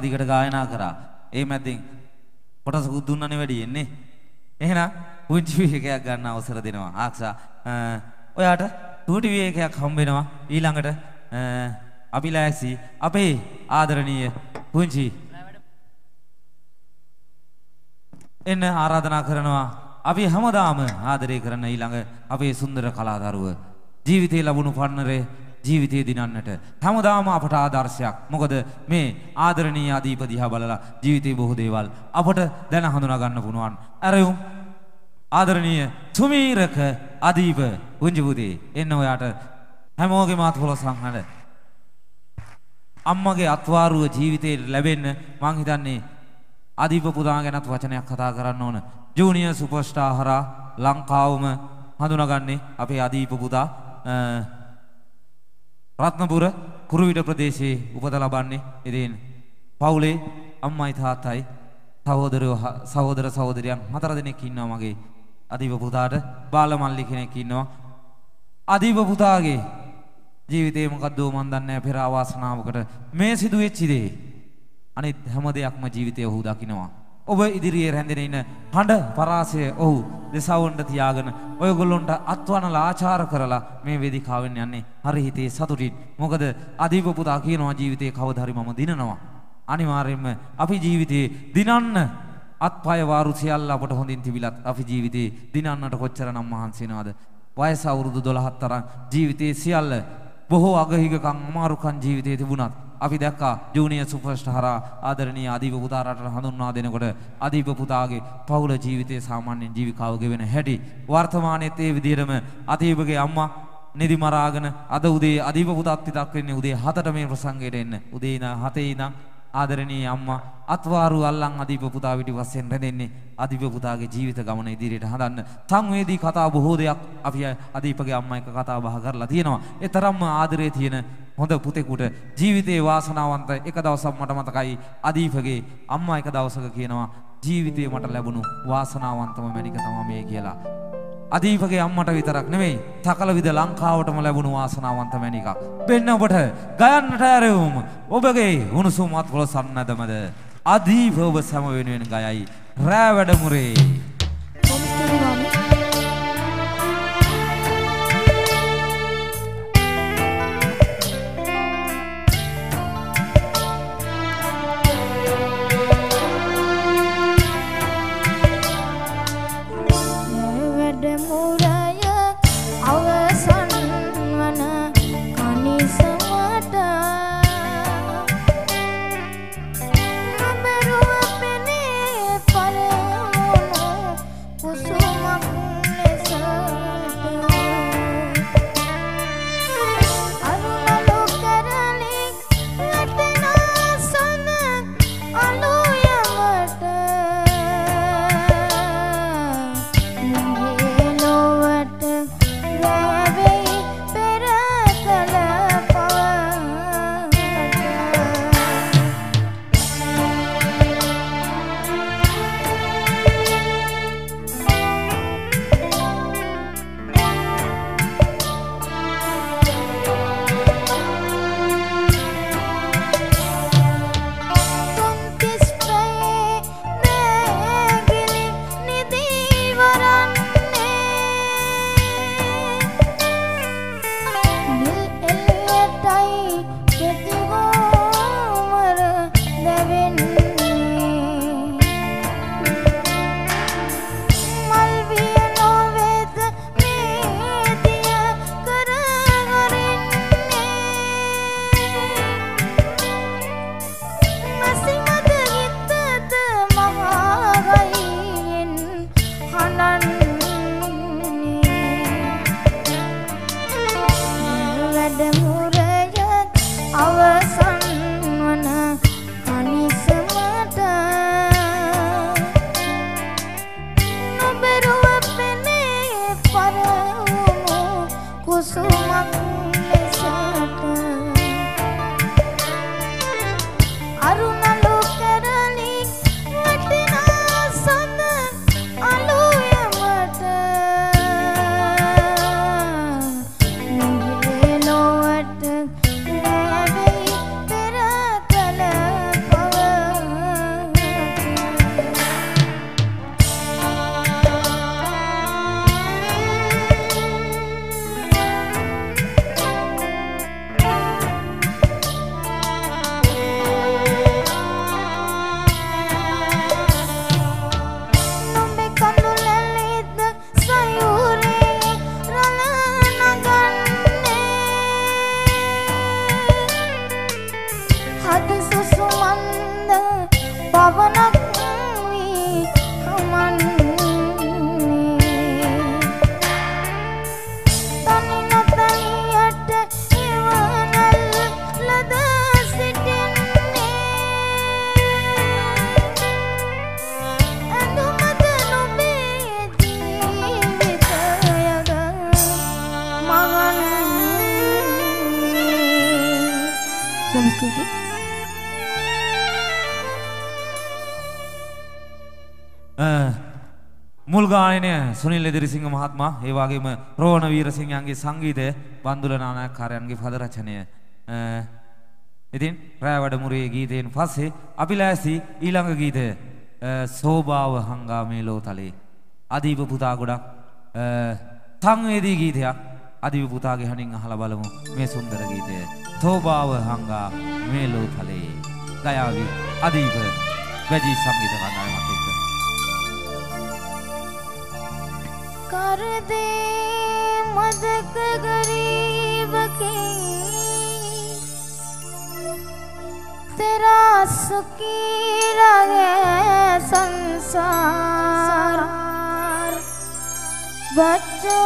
දිගට ගායනා කරා. ඒ මැද්දෙන් කොටසකුත් දුන්නනේ වැඩි එන්නේ. එහෙනම් පුංචි විවේකයක් ගන්න අවසර දෙනවා. ආක්ෂා ඔයාට චූටි විවේකයක් හම්බ වෙනවා ඊළඟට අපි ලෑස්ති අපේ ආදරණීය පුංචි. එන්න ආරාධනා කරනවා. අපි හැමදාම ආදරය කරන ඊළඟ අපේ සුන්දර කලාදරුව. ජීවිතේ ලැබුණු පන්නරේ ජීවිතය දිනන්නට. හැමදාම අපට ආදර්ශයක්. මොකද මේ ආදරණීය අධීප දිහා බලලා ජීවිතේ බොහෝ දේවල් අපට දැන හඳුනා ගන්න පුළුවන්. ඇරයුම් ආදරණීය සුමීරක අධීප පුංජිපුතේ එන්න ඔයාට හැමෝගේ මාත් පොළොසංහඬ අම්මගේ අත්වාරුව ජීවිතේ ලැබෙන්න මං හිතන්නේ අධීප පුතා ගැනත් වචනයක් කතා කරන්න ඕන. ජූනියර් සුපර්ස්ටාර් හරහා ලංකාවම හඳුනාගන්නේ අපේ අධීප පුතා රත්නපුර කුරුවිට ප්‍රදේශයේ උපත ලබන්නේ ඉතින් පවුලේ අම්මයි තාත්තයි සහෝදරයෝ සහෝදර සහෝදරියන් හතර දෙනෙක් ඉන්නවා මගේ අධිප පුතාට. බාල මල්ලි කෙනෙක් ඉන්නවා. අධිප පුතාගේ ජීවිතේ මොකද්ද මන් දන්නේ පෙර අවාසනාවකට. මේ සිදු වෙච්ච දේ අනිත් හැම දෙයක්ම ජීවිතය ඔහු දකිනවා. ඔබ ඉදිරියේ රැඳෙන ඉන්න හඬ පරාසය ඔහු දෙසවුන්ට තියාගෙන ඔයගොල්ලොන්ට අත්වනලා ආචාර කරලා මේ වේදිකාවෙන් යන්නේ හරි හිතේ සතුටින්. මොකද අදීප පුතා කියනවා ජීවිතේ කවදා හරි මම දිනනවා. අනිවාර්යයෙන්ම අපි ජීවිතේ දිනන්න අත්පය වාරු සියල්ල අපට හොඳින් තිබිලත් අපි ජීවිතේ දිනන්නට කොච්චරනම් මහන්සි වෙනවද? වයස අවුරුදු 12ක් තරම් ජීවිතේ සියල්ල බොහෝ අගහිගකම් අමාරුකම් ජීවිතේ තිබුණත් අපි දැක්කා ජූනියර් සුපර්ස්ටාර් ආදරණීය අදීප පුතාට හඳුන්වා දෙනකොට අදීප පුතාගේ පවුල ජීවිතයේ සාමාන්‍ය ජීවිකාව ගෙවෙන හැටි වර්තමානයේත් ඒ විදිහටම අදීපගේ අම්මා නිදි මරාගෙන අද උදේ අදීප පුතාත් විතක් වෙන්නේ උදේ 7ට මේ ප්‍රසංගයට එන්න. උදේ ඉඳන් 7 ඉඳන් ආදරණීය අම්මා අත්වාරු අල්ලන් අදීප පුතා පිටිපස්සෙන් රැඳෙන්නේ අදීප පුතාගේ ජීවිත ගමන ඉදිරියට හදන්න. සංවේදී කතා බොහෝ දෙයක් අපි අදීපගේ අම්මා එක්ක කතා බහ කරලා තියෙනවා. ඒ තරම්ම ආදරේ තියෙන හොඳ පුතෙකුට ජීවිතේ වාසනාවන්ත එක දවසක් මට මතකයි අදීපගේ අම්මා එක දවසක කියනවා ජීවිතේ මට ලැබුණු වාසනාවන්තම මැනික තමයි මේ කියලා. අදීපගේ අම්මට විතරක් නෙමෙයි සකල විද ලංකාවටම ලැබුණු වාසනාවන්ත මැනිකක්. වෙන්න ඔබට ගයන්නට ඇරෙවුම් ඔබගේ උණුසුමත් වල සන්නදමද අදීප ඔබ සම වෙනුවෙන් ගයයි රෑ වැඩමුරේ. සුනිල් එදිරිසිංහ මහත්මයා ඒ වගේම රෝහණ වීරසිංහයන්ගේ සංගීතය බන්දුල නානායක්කාරයන්ගේ පද රචනය. අ, ඉතින් රෑ වැඩමුරුවේ ගීතයෙන් පස්සේ අපි ලෑස්ති ඊළඟ ගීතය. අ, සෝභාව හංගාමේ ලෝතලේ. අදීප පුතා ගොඩක් අ, සංවේදී ගීතයක් අදීප පුතාගේ හනින් අහලා බලමු මේ සුන්දර ගීතය. සෝභාව හංගා මේ ලෝතලේ. ගයාවි අදීප වැජී සංගීත दे मदद गरीब की। तेरा सुखी रहे संसार। बच्चों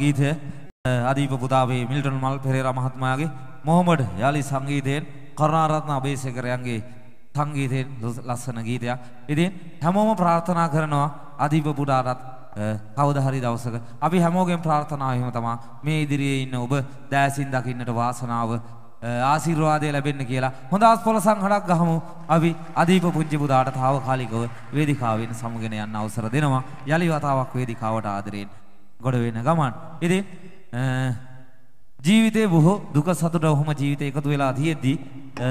ගීතය අ, අදීප පුතාවේ මිල්ටන් මල් පෙරේරා මහත්මයාගේ මොහොමඩ් යාලි සංගීතයෙන් කරුණාරත්න අබේසේකරයන්ගේ සංගීතයෙන් ලොස්- ලස්සන ගීතයක්. ඉතින් හැමෝම ප්‍රාර්ථනා කරනවා අදීප පුතාටත් අ, කවදා හරි දවසක අපි හැමෝගෙම ප්‍රාර්ථනාව එහෙම තමයි මේ ඉදිරියේ ඉන්න ඔබ දෑසින් දකින්නට වාසනාව අ, ආශිර්වාදය ලැබෙන්න කියලා හොඳ අස්පොල සංහඩක් ගහමු අපි අදීප පුංචි පුතාට තාවකාලිකව වේදිකාවෙන් සමුගෙන යන්න අවසර දෙනවා යලි වතාවක් වේදිකාවට ආදරයෙන් ගොඩ වෙන ගමන් ඉතින් අ, ජීවිතේ බොහෝ දුක සතුට ඔහොම ජීවිතේ එකතු වෙලා තියෙද්දි අ,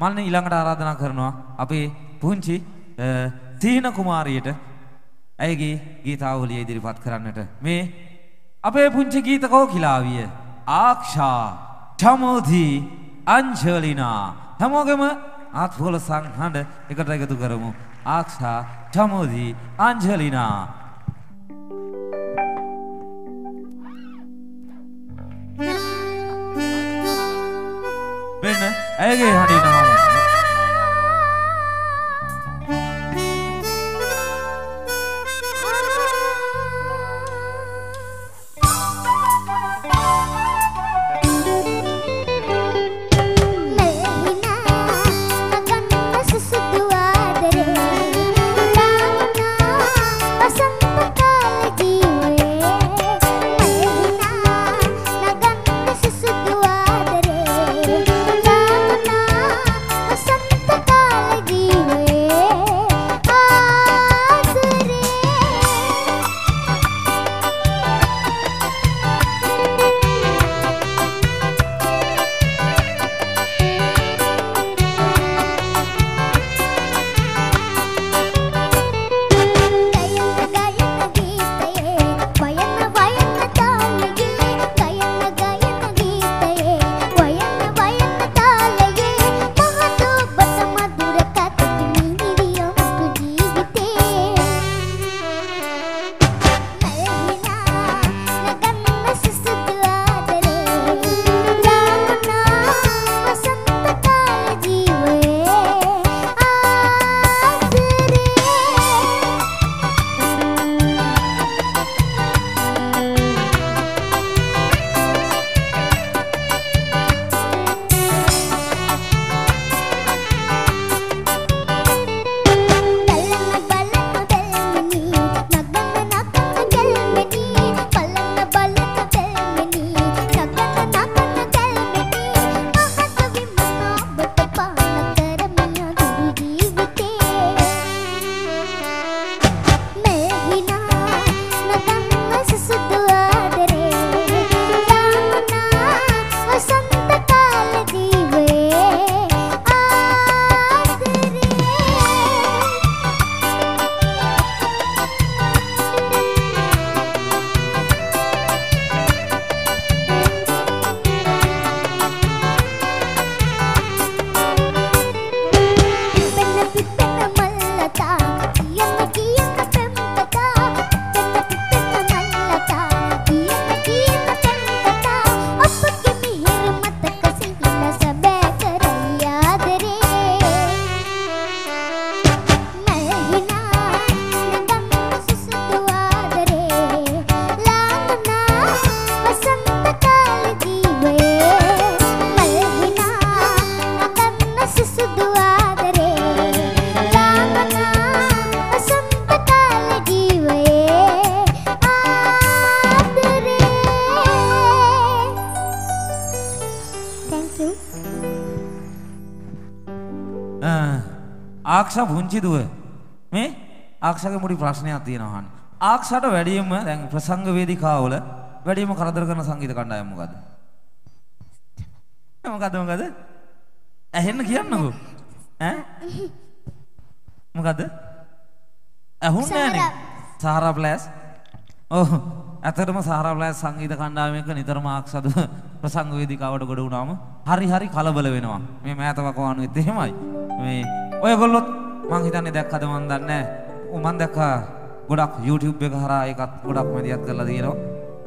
මම ඊළඟට ආරාධනා කරනවා අපේ පුංචි අ, සීන කුමාරියට ඇයගේ ගීතාවලිය ඉදිරිපත් කරන්නට. මේ අපේ පුංචි ගීත කෝකිලාවිය ආක්ෂා චමෝධි අංජලිනා. හැමෝගෙම ආත්පොල සංහඬ එකට එකතු කරමු. ආක්ෂා චමෝධි අංජලිනා. ඇයගේ හඬින් අහමු ආක්ෂා පුංචි දුව මේ ආක්ෂාගේ මුඩි ප්‍රශ්නයක් තියෙනවා අහන්න. ආක්ෂාට වැඩියෙන්ම දැන් ප්‍රසංග වේදිකාවල වැඩියෙන්ම කරදර කරන සංගීත කණ්ඩායම මොකද්ද? මොකද්ද මොකද්ද? ඇහෙන්න කියන්නකෝ. ඈ? මොකද්ද? ඇහුන්නේ නෑනේ. සහරා ප්ලෑස්. ඔව්. ඇත්තටම සහරා ප්ලෑස් සංගීත කණ්ඩායමක නිතරම ආක්ෂද ප්‍රසංග වේදිකාවට ගොඩ වුණාම හරි හරි කලබල වෙනවා. මේ මෑතවක වණුවෙත් එහෙමයි. මේ ඔයගොල්ලොත් මං හිතන්නේ දැක්කද මන් දන්නේ නෑ. ඔව් මන් දැක්කා ගොඩක් YouTube එක හරහා ඒකත් ගොඩක් මැදිහත් කරලා තියෙනවා.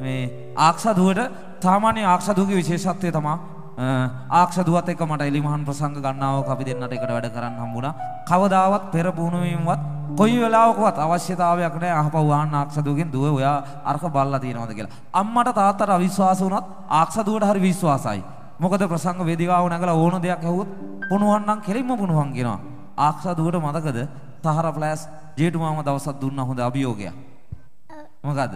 මේ ආක්ෂදුවට සාමාන්‍ය ආක්ෂදුවගේ විශේෂත්වය තමයි ආක්ෂදුවත් එක්ක මට එලිමහන් ප්‍රසංග ගන්නාවක අපි දෙන්නට එකට වැඩ කරන්න හම්බුණා. කවදාවත් පෙර පුහුණුවීමවත් කොයි වෙලාවකවත් අවශ්‍යතාවයක් නැහැ අහපව් ආන්න ආක්ෂදුවගෙන් දුව ඔයා අරක බල්ලා තියනවද කියලා. අම්මට තාත්තට අවිශ්වාස වුණත් ආක්ෂදුවට හරි විශ්වාසයි. මොකද ප්‍රසංග වේදිකාව නැගලා ඕන දෙයක් ඇහුවොත් පුණුවන් නම් කෙලින්ම පුණුවන් කියනවා. ආක්ෂදුවට මතකද සහර ෆ්ලෑෂ් ජේටු මාම දවසක් දුන්නා හොඳ අභියෝගයක්. මොකද?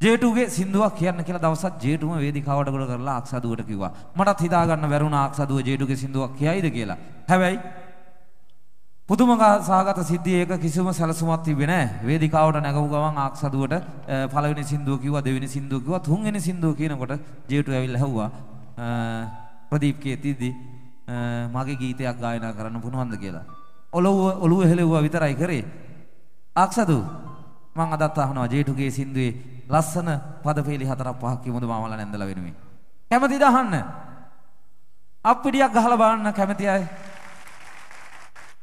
ජේටුගේ සින්දුවක් කියන්න කියලා දවසක් ජේටුම වේදිකාවට ගොඩ කරලා ආක්ෂදුවට කිව්වා. මටත් හිතා ගන්න බැරුණා ආක්ෂදුව ජේටුගේ සින්දුවක් කියයිද කියලා. හැබැයි පුදුමකා සාගත සිද්ධිය ඒක කිසිම සැලසුමක් තිබ්බේ නැහැ. වේදිකාවට නැගපු ගමන් ආක්ෂදුවට පළවෙනි සින්දුව කිව්වා දෙවෙනි සින්දුව කිව්වා තුන්වෙනි සින්දුව කියනකොට ජේටු ඇවිල්ලා ඇහුවා ප්‍රදීප් කේතිද්දි මගේ ගීතයක් ගායනා කරන්න පුළුවන්ද කියලා. ඔලුව ඔලුව හෙලෙව්වා විතරයි කරේ. ආක්ෂදු මං අදත් අහනවා ජේටුගේ සින්දුවේ ලස්සන පදපේලි හතරක් පහක් කිමුද මාමලා නැන්දලා වෙනුවෙන්. කැමතිද අහන්න? අප්පිඩියක් ගහලා බලන්න කැමති අය.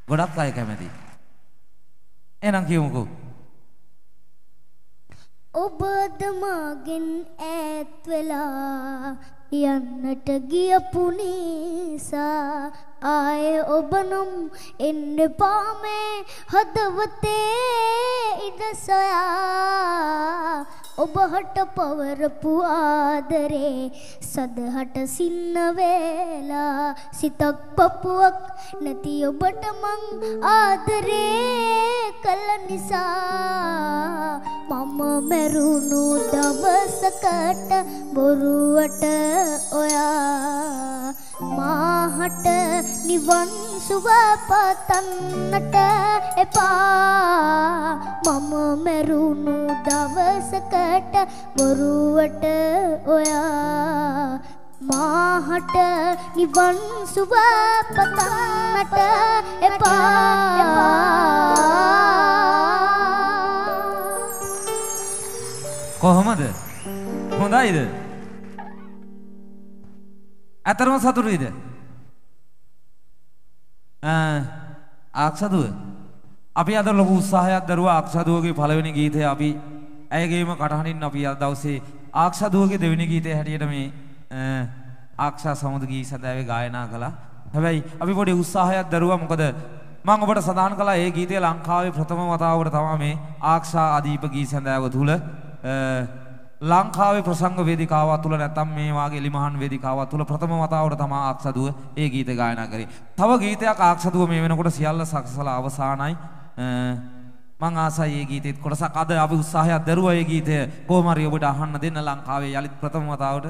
ගොඩක් අය කැමති. එහෙනම් කියමුකෝ. ඔබද මගෙන් ඈත් වෙලා යන්නට ගියපු නිසා ආය ඔබනම් එන්න පාමේ හදවතේ ඉඩ සොයා. ඔබහට පවරපු ආදරේ සදහට සින්න වේලා. සිතක් පපුවක් නැති ඔබට මං ආදරේ කළ නිසා. මම මැරුණු දවසකට බොරුවට ඔයා. මාහට නිවන් සුව පතන්නට එපා මම මැරුණු දවසකට බොරුවට ඔයා මාහට නිවන් සුව පතන්නට එපා කොහොමද? හොඳයිද? ඇතරම සතුටුයිද? ආක්ෂදුව අපි අද ලොකු උත්සාහයක් දරුවා ආක්ෂදුවගේ පළවෙනි ගීතය අපි ඇයගේම කටහඬින් අපි අද දවසේ ආක්ෂදුවගේ දෙවෙනි ගීතය හැටියට මේ ආක්ෂා සමුද ගී සඳෑවේ ගායනා කළා. හැබැයි අපි පොඩි උත්සාහයක් දරුවා මොකද මම ඔබට සඳහන් කළා ඒ ගීතය ලංකාවේ ප්‍රථම වතාවට තමයි මේ ආක්ෂා අදීප ගී සඳෑව තුල ලංකාවේ ප්‍රසංග වේදිකාවක් තුල නැත්නම් මේ වාගේ ලිමහන් වේදිකාවක් තුල ප්‍රථම වතාවට තමයි ආක්ෂදුව ඒ ගීත ගායනා කරේ. තව ගීතයක් ආක්ෂදුව මේ වෙනකොට සියල්ල සකසලා අවසానයි. මං ආසයි ඒ ගීතෙත් කොටසක් අද අපි උත්සාහයක් දරුවා ඒ ගීතය කොහොම හරි ඔබට අහන්න දෙන්න ලංකාවේ යලිත් ප්‍රථම වතාවට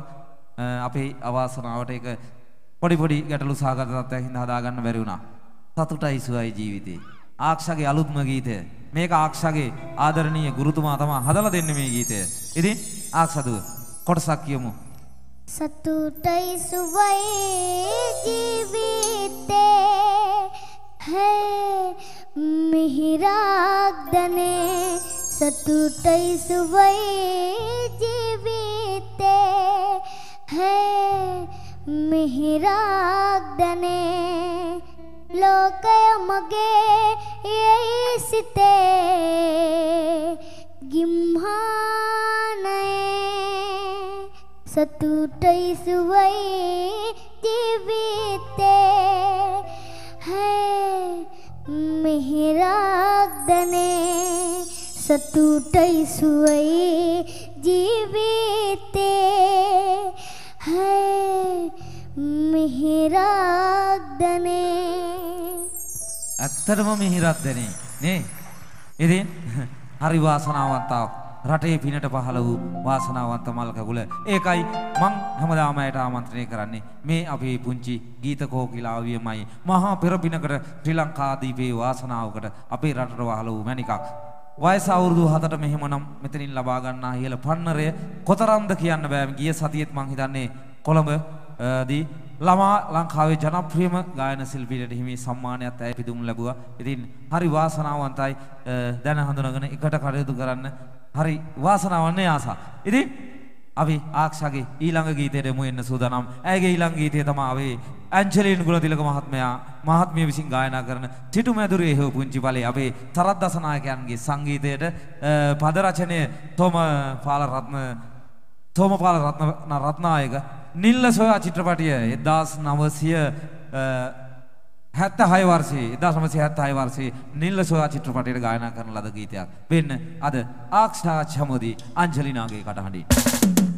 අපේ අවාසනාවට ඒක පොඩි පොඩි ගැටලු සහගත තත්ත්වයක් හින්දා හදාගන්න බැරි වුණා. සතුටයි සුවයි ජීවිතේ. ආක්ෂාගේ අලුත්ම ගීතය. මේක ආක්ෂාගේ ආදරණීය ගුරුතුමා තමයි හදලා දෙන්නේ මේ ගීතය. ඉතින් ආක්ෂදුව කොටසක් කියමු. සතුටයි සුවයි ජීවිතේ है මිහිරක් දනේ සතුටයි සුවයි ජීවිතේ है මිහිරක් දනේ ලෝකය මගේ යයි සිතේ ගිම්හානයේ සතුටයි සුවයි ජීවිතේ है මිහිරක් දනේ සතුටයි සුවයි ජීවිතේ है මිහිරක් දනේ ඇත්තටම මිහිරක් දැනේ නේ? ඉතින් *laughs* හරි වාසනාවන්තාවක් රටේ පිනට පහළ වූ වාසනාවන්ත මල්කගුල. ඒකයි මං හැමදාම ඇයට ආමන්ත්‍රණය කරන්නේ. මේ අපේ පුංචි ගීත කෝකිලාවියමයි. මහා පෙරපිනකට ශ්‍රී ලංකාදීපේ වාසනාවකට අපේ රටට වහළ වූ මැණිකක්. වයස අවුරුදු 7ට මෙහෙමනම් මෙතනින් ලබා ගන්නා ඉහළ පන්නරය කොතරම්ද කියන්න බෑ. ගිය සතියේත් මං හිතන්නේ කොළඹ අ, දී ළමා ලංකාවේ ජනප්‍රියම ගායන ශිල්පීට හිමි සම්මානයක් ඇය පිදුම් ලැබුවා. ඉතින් හරි වාසනාවන්තයි අ, දැන හඳුනගෙන එකට කටයුතු කරන්න හරි වාසනාවන්නේ ආසා. ඉතින් අපි ආක්ෂාගේ ඊළඟ ගීතයට යමු එන්න සූදානම්. ඇයගේ ඊළඟ ගීතය තමයි ආවේ ඇන්ජලින් ගුණතිලක මහත්මයා මහත්මිය විසින් ගායනා කරන සිටු මැදුරේ හෝ පුංචි බලේ අපේ සරත් දසනායකයන්ගේ සංගීතයට අ, පද රචනය තොම පාලරත්න තෝමපාල රත්න රත්නායක නිල්ල සොයා චිත්‍රපටිය එදදාස් නවසිය හැත්ත හය වර්ෂයේ එදා සමසි හැත්ත හය වර්ෂයේ නිල්ල සොයා චිත්‍රපටයට ගායනා කරන ලද ගීතයක්. වෙන්න අද ආක්ෂා චමෝදී අංජලිනාගේ කටහඬින්.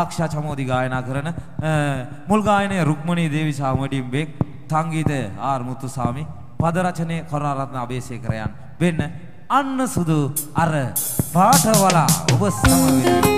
ආක්ෂා චමෝදි ගායනා කරන අ, මුල් ගායනය රුක්මනී දේවි සාමඩින් බෙක් සංගීතය ආර් මුතුසාමි පද රචනය කරුණාරත්න අබේසේකරයන්. වෙන්න අන්න සුදු අර පාටවලා ඔබ සම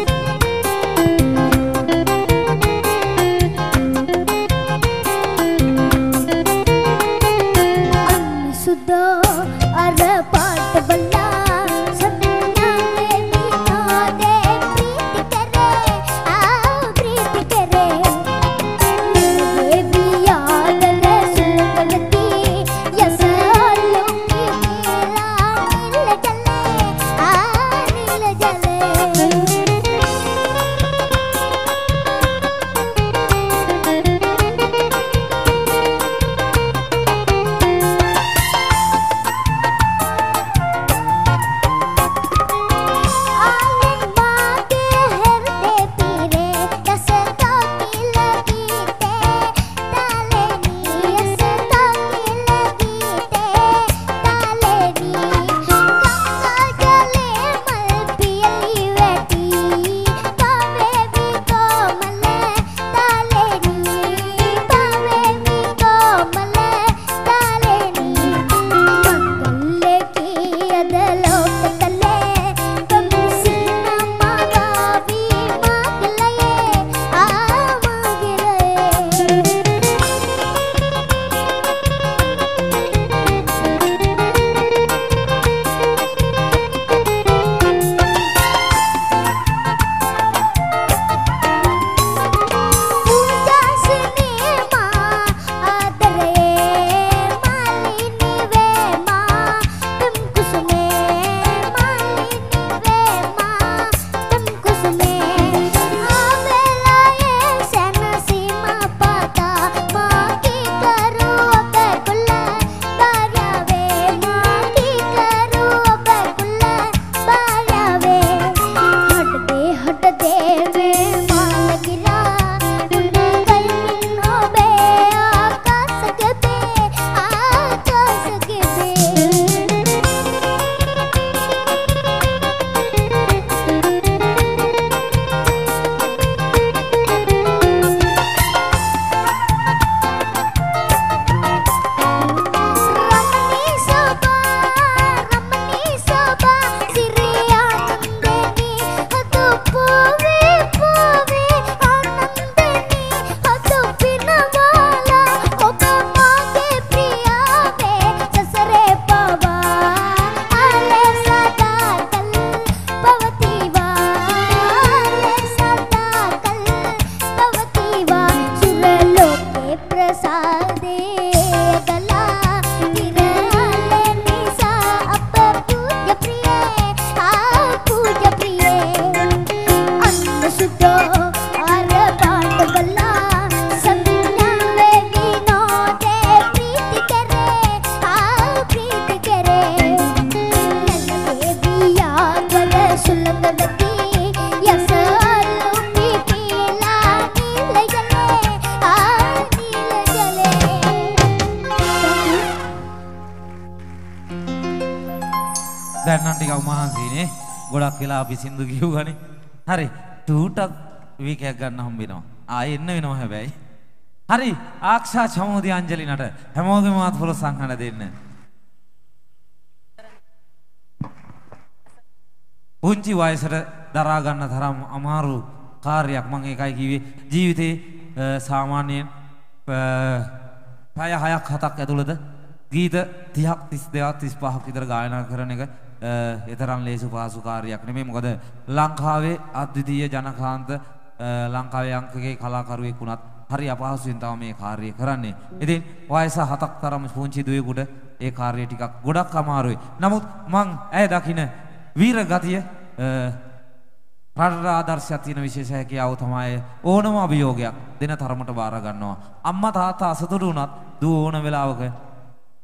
දැන් නම් ටිකක් මහන්සිනේ. ගොඩක් වෙලා අපි සින්දු කිව්වනේ. හරි. ටූටක් වීකයක් ගන්න හම්බ වෙනවා. ආයෙ එන්න වෙනවා හැබැයි. හරි. ආක්ෂා චමෝදි අංජලි නට හැමෝගෙම මාත් පොළ සංහන දෙන්න. පුංචි වයසට දරා ගන්න තරම් අමාරු කාර්යයක් මම ඒකයි කිව්වේ ජීවිතේ අ, සාමාන්‍යයෙන් අ, පැය 6ක් 7ක් ඇතුළත ගීත 30ක් 32ක් 35ක් විතර ගායනා කරන එක එතරම් ලේසි පහසු කාර්යයක් නෙමෙයි මොකද ලංකාවේ අද්විතීය ජනකාන්ත අ, ලංකාවේ අංකගේ කලාකරුවෙක් වුණත් හරි අපහසුවෙන් තමයි මේ කාර්යය කරන්නේ. ඉතින් වයස 7ක් තරම් පුංචි දුවෙකුට ඒ කාර්යය ටිකක් ගොඩක් අමාරුයි. නමුත් මං ඇය දකින වීර ගතිය අ, රටට ආදර්ශයක් තියෙන විශේෂ හැකියාව තමයි ඕනම අභියෝගයක් දෙන තරමට බාර ගන්නවා. අම්මා තාත්තා අසතුටු වුණත් දුව ඕන වෙලාවක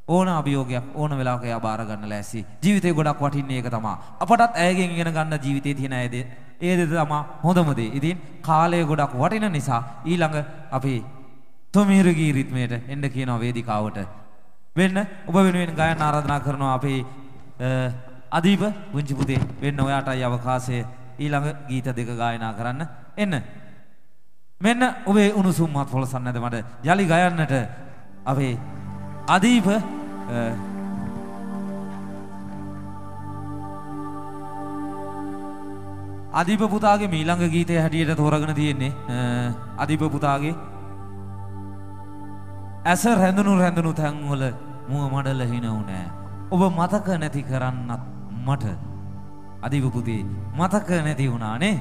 ඕන අභියෝගයක් ඕන වෙලාවක එයා බාර ගන්න ලෑස්ති. ජීවිතේ ගොඩක් වටින්නේ ඒක තමයි. අපටත් ඇයගෙන් ඉගෙන ගන්න ජීවිතේ තියෙන ඇයද ඒ දෙද තමයි හොඳම දේ. ඉතින් කාලය ගොඩක් වටින නිසා ඊළඟ අපි තුමිරගී රිද්මයට එන්න කියනවා වේදිකාවට. වෙන්න ඔබ වෙනුවෙන් ගායන ආරාධනා කරනවා අපේ අ, අදීප පුංචි පුතේ වෙන්න ඔයාටයි අවකාශය ඊළඟ ගීත දෙක ගායනා කරන්න එන්න. මෙන්න ඔබේ උණුසුම් මත් පොළසන් නැද මට යළි ගයන්නට අපේ අදීප අ, අධිප පුතාගේ මීළඟ ගීතය හැටියට තෝරගෙන තියෙන්නේ අධිප පුතාගේ ඇස රැඳුණු රැඳුණු තැන්වල මුව මඩල හිනවු නෑ. ඔබ මතක නැති කරන්නත් මට අධිප පුතේ මතක නැති වුණානේ.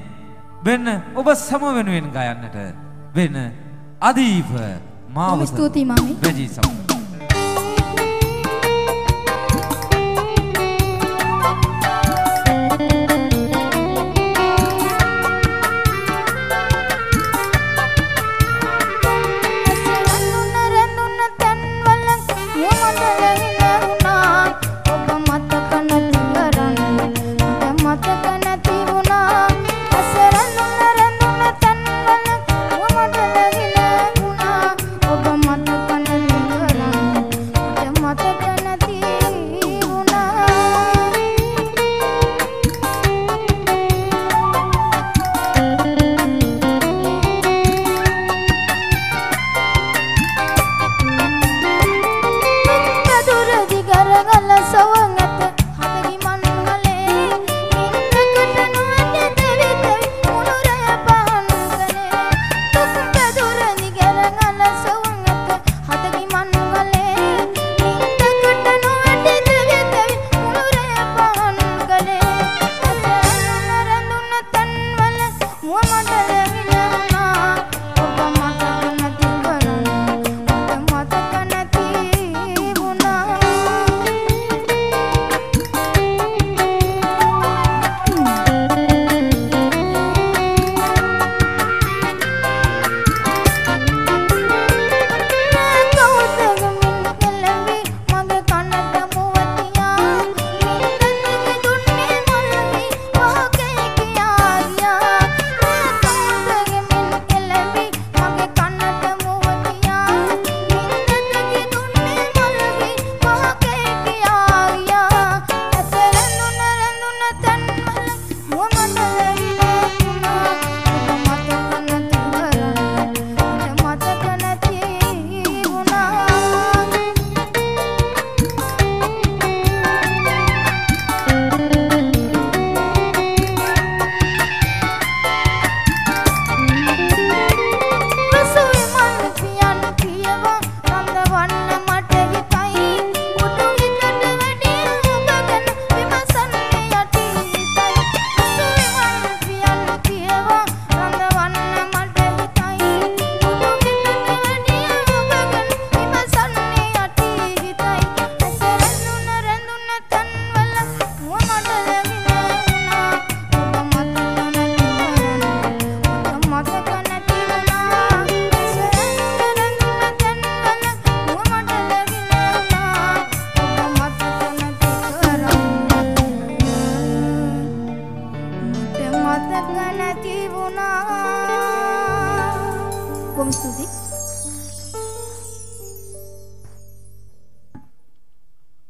වෙන්න ඔබ සම වෙනුවෙන් ගයන්නට වෙන්න අධීප මාව ස්තුතියි මාමි. රජී සම.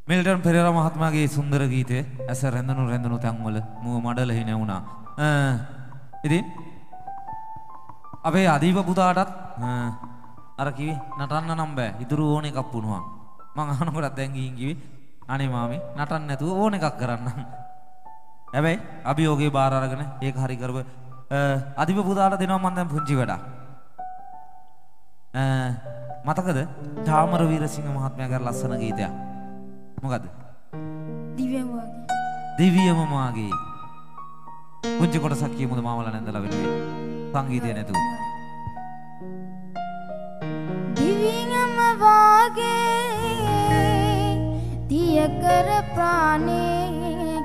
මිල්ටන් පෙරේරා මහත්මයාගේ සුන්දර ගීතය ඇස රැඳුණු රැඳුණු තැන්වල මුව මඩල හිනවුණා. අ, ඉතින් අපේ අදීප පුතාටත් අ, අර කිව්වේ නටන්න නම් බෑ. ඉතුරු ඕන එකක් පුණුවා. මං අහනකොට දැන් ගිහින් කිව්වේ අනේ මාමි නටන්න නැතුව ඕන එකක් කරන්න. හැබැයි අභියෝගේ බාර අරගෙන ඒක හරි කරව අ, අදීප පුතාට දෙනවා මම දැන් පුංචි වැඩක්. අ, මතකද? තාමර වීරසිංහ මහත්මයාගේ ලස්සන ගීතයක්. මොකද්ද? දිව්‍යම වගේ. දිවියම මාගේ. පුංචි කොටසක් කියමුද මාවල නැන්දලා වෙනුවෙන්? සංගීතය නැතුව. දිවිංගම වාගේ දිය කර ප්‍රාණේ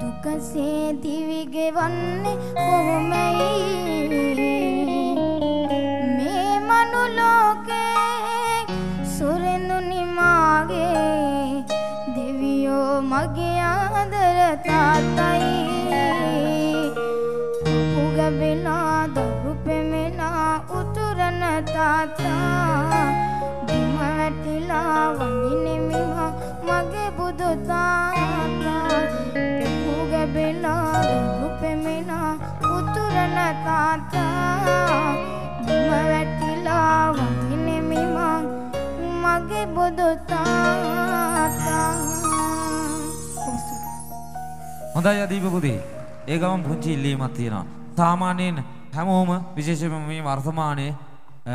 දුකසේ දිවිගෙවන්නේ කොහොමයි මගේ ආදර තාත්තයි. පුගබෙලා දරු පෙමෙලා උතුරන තාතා බිම වැටිලා වඳිනෙමිවා මගේ බුදු තාතා පුගබෙලා දරු පෙමෙලා දුවන තාතා බිම වැටිලා වහිනෙමි මං මගේ බොදු තාතා හොඳයි අදීප පුතේ. ඒ ගමන් පුංචි ඉල්ලීමක් තියෙනවා. සාමාන්‍යයෙන් හැමෝම විශේෂයෙන්ම මේ වර්තමානයේ අ,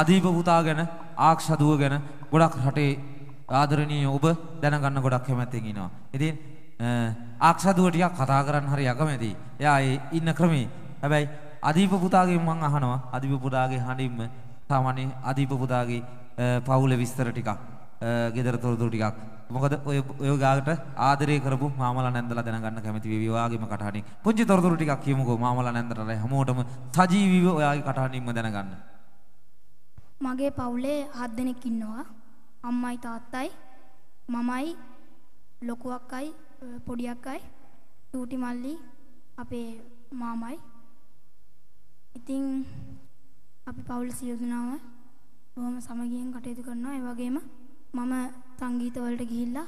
අදීප පුතා ගැන ආක්ෂදුව ගැන ගොඩක් රටේ ආදරණීය ඔබ දැනගන්න ගොඩක් කැමැත්තෙන් ඉනවා. ඉතින් අ, ආක්ෂදුව ටිකක් කතා කරන්න හරි අකමැති. එයා ඒ ඉන්න ක්‍රමේ. හැබැයි අදීප පුතාගෙන් මං අහනවා අදීප පුතාගේ හඬින්ම සාමාන්‍ය අදීප පුතාගේ අ, පවුල විස්තර ටිකක් අ, ගෙදර තොරතුරු ටිකක් මොකද ඔය ඔය ගාකට ආදරය කරපු මාමලා නැන්දලා දැනගන්න කැමති වෙවි. ඔයාගේම කටහඬින්. පුංචි තොරතුරු ටිකක් කියමුකෝ මාමලා නැන්දට හැමෝටම සජීවීව ඔයාගේ කටහඬින්ම දැනගන්න. මගේ පවුලේ හත් දෙනෙක් ඉන්නවා. අම්මයි තාත්තයි මමයි ලොකු අක්කයි අ, පොඩි අක්කයි චූටි මල්ලි අපේ මාමයි. ඉතින් අපි පවුල සියලු දෙනාම බොහොම සමගියෙන් කටයුතු කරනවා. ඒ වගේම මම සංගීතවලට ගිහිල්ලා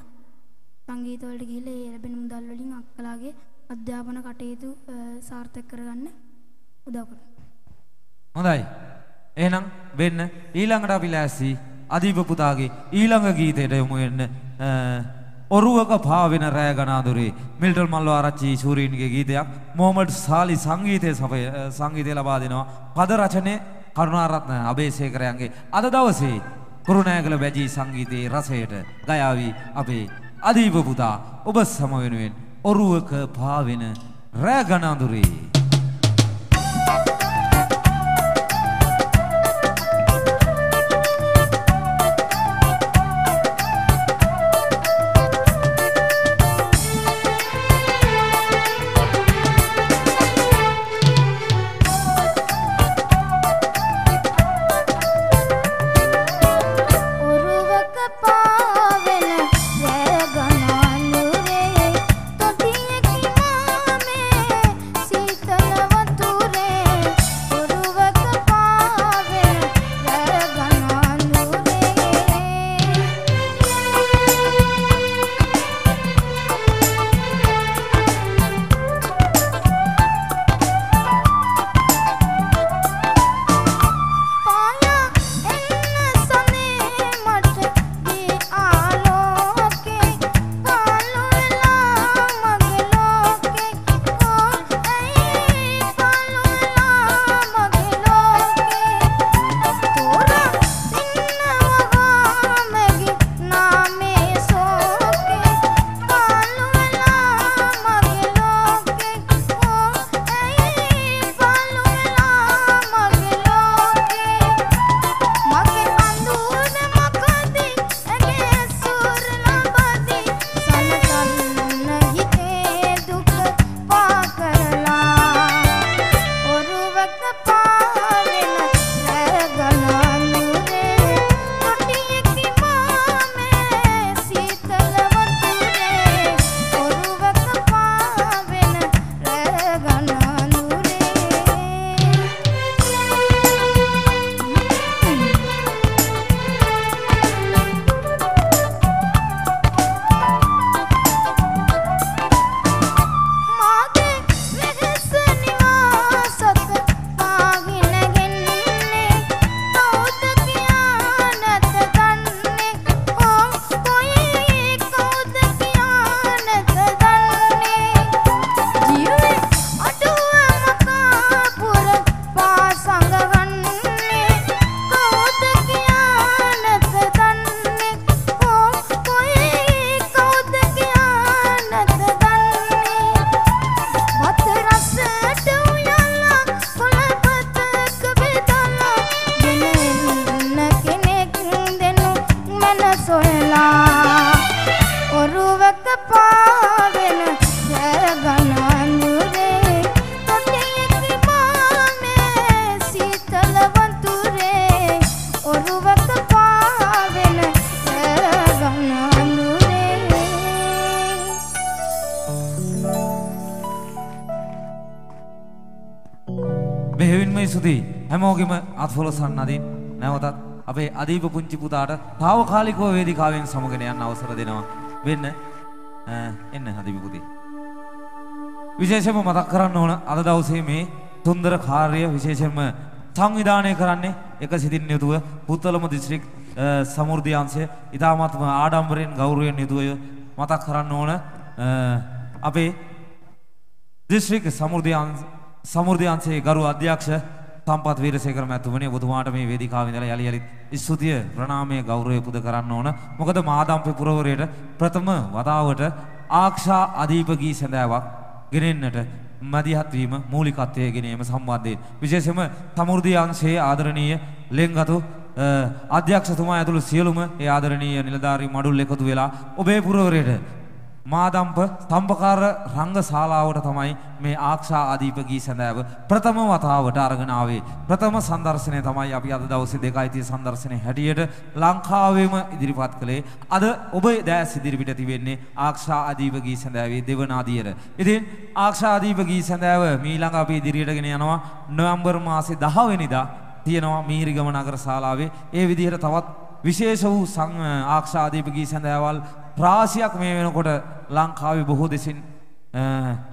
සංගීතවලට ගිහිල්ලා ඒ ලැබෙන මුදල් වලින් අක්කලාගේ අධ්‍යාපන කටයුතු අ, සාර්ථක කරගන්න උදව් කරනවා. හොඳයි. එහෙනම් වෙන්න. ඊළඟට අපි ලෑස්ති අදීප පුතාගේ ඊළඟ ගීතයට යමු වෙන්න අ, ඔරුවක පාවෙන රෑ ගනාදුරේ මිල්ටල් මල්ලෝ ආරච්චි සූරීන්ගේ ගීතයක් මොහමඩ් සාලි සංගීතය සපය අ, සංගීතය ලබා දෙනවා. පද රචනය කරුණාරත්න අබේසේකරයන්ගේ අද දවසේ කුරුණෑගල බැජී සංගීතයේ රසයට ගයාවී අපේ අදීප පුතා ඔබ සම වෙනුවෙන් ඔරුවක පාවෙන රෑ ගනාදුරේ ඔරුවක හැමෝගෙම අත්ෆොලසන් අදින් නැවතත් අපේ අදීප පුංචි පුතාට තාවකාලිකව වේදිකාවෙන් සමගෙන යන්න අවසර දෙනවා. වෙන්න අ, එන්න අදීප පුතේ. විශේෂයෙන්ම මතක් කරන්න ඕන අද දවසේ මේ සුන්දර කාර්ය විශේෂයෙන්ම සංවිධානය කරන්නේ එක සිතින් යුතුව පුත්තලම දිස්ත්‍රික් සමෘද්ධි අංශය ඉතාමත්ම ආඩම්බරයෙන් ගෞරවයෙන් යුතුව මතක් කරන්න ඕන අ, අපේ දිස්ත්‍රික් සමෘද්ධි අංශ සමෘද්ධි අංශයේ ගරු අධ්‍යක්ෂ සම්පත් වීරසේකර මැතිතුමනි ඔබතුමාට මේ වේදිකාවේ ඉඳලා යලි යලිත් ස්තුතිය ප්‍රණාමය ගෞරවය පුද කරන්න ඕන. මොකද මාදම්පේ පුරවරයට ප්‍රථම වතාවට ආක්ෂා අධීප ගී සැඳෑවක් ගෙනෙන්නට මැදිහත් වීම මූලිකත්වයේ ගෙනීම සම්බන්ධයෙන් විශේෂයෙන්ම සමෘද්ධි අංශයේ ආදරණීය ලෙන්ගතු අ, අධ්‍යක්ෂතුමා ඇතුළු සියලුම ඒ ආදරණීය නිලධාරී මඩුල් එකතු වෙලා ඔබේ පුරවරයට මාදම්ප ස්තම්භකාර රංග ශාලාවට තමයි මේ ආක්ෂා අධීප ගී සැඳෑව ප්‍රථම වතාවට අරගෙන ආවේ. ප්‍රථම සංදර්ශනය තමයි අපි අද දවසේ දෙකයි තිය සංදර්ශනය හැටියට ලංකාවෙම ඉදිරිපත් කළේ. අද ඔබ දැස් ඉදිරිපිට තිබෙන්නේ ආක්ෂා අධීප ගී සැඳෑවේ දෙවන අදියර. ඉතින් ආක්ෂා අධීප ගී සැඳෑව මීළඟ අපි ඉදිරියට ගෙන යනවා නොවැම්බර් මාසේ 10 වෙනිදා තියෙනවා මීරිගම නගර ශාලාවේ. ඒ විදිහට තවත් විශේෂ වූ සං ආක්ෂාදීප ගී සැඳෑවල් ප්‍රාසියක් මේ වෙනකොට ලංකාවේ බොහෝ දෙසින්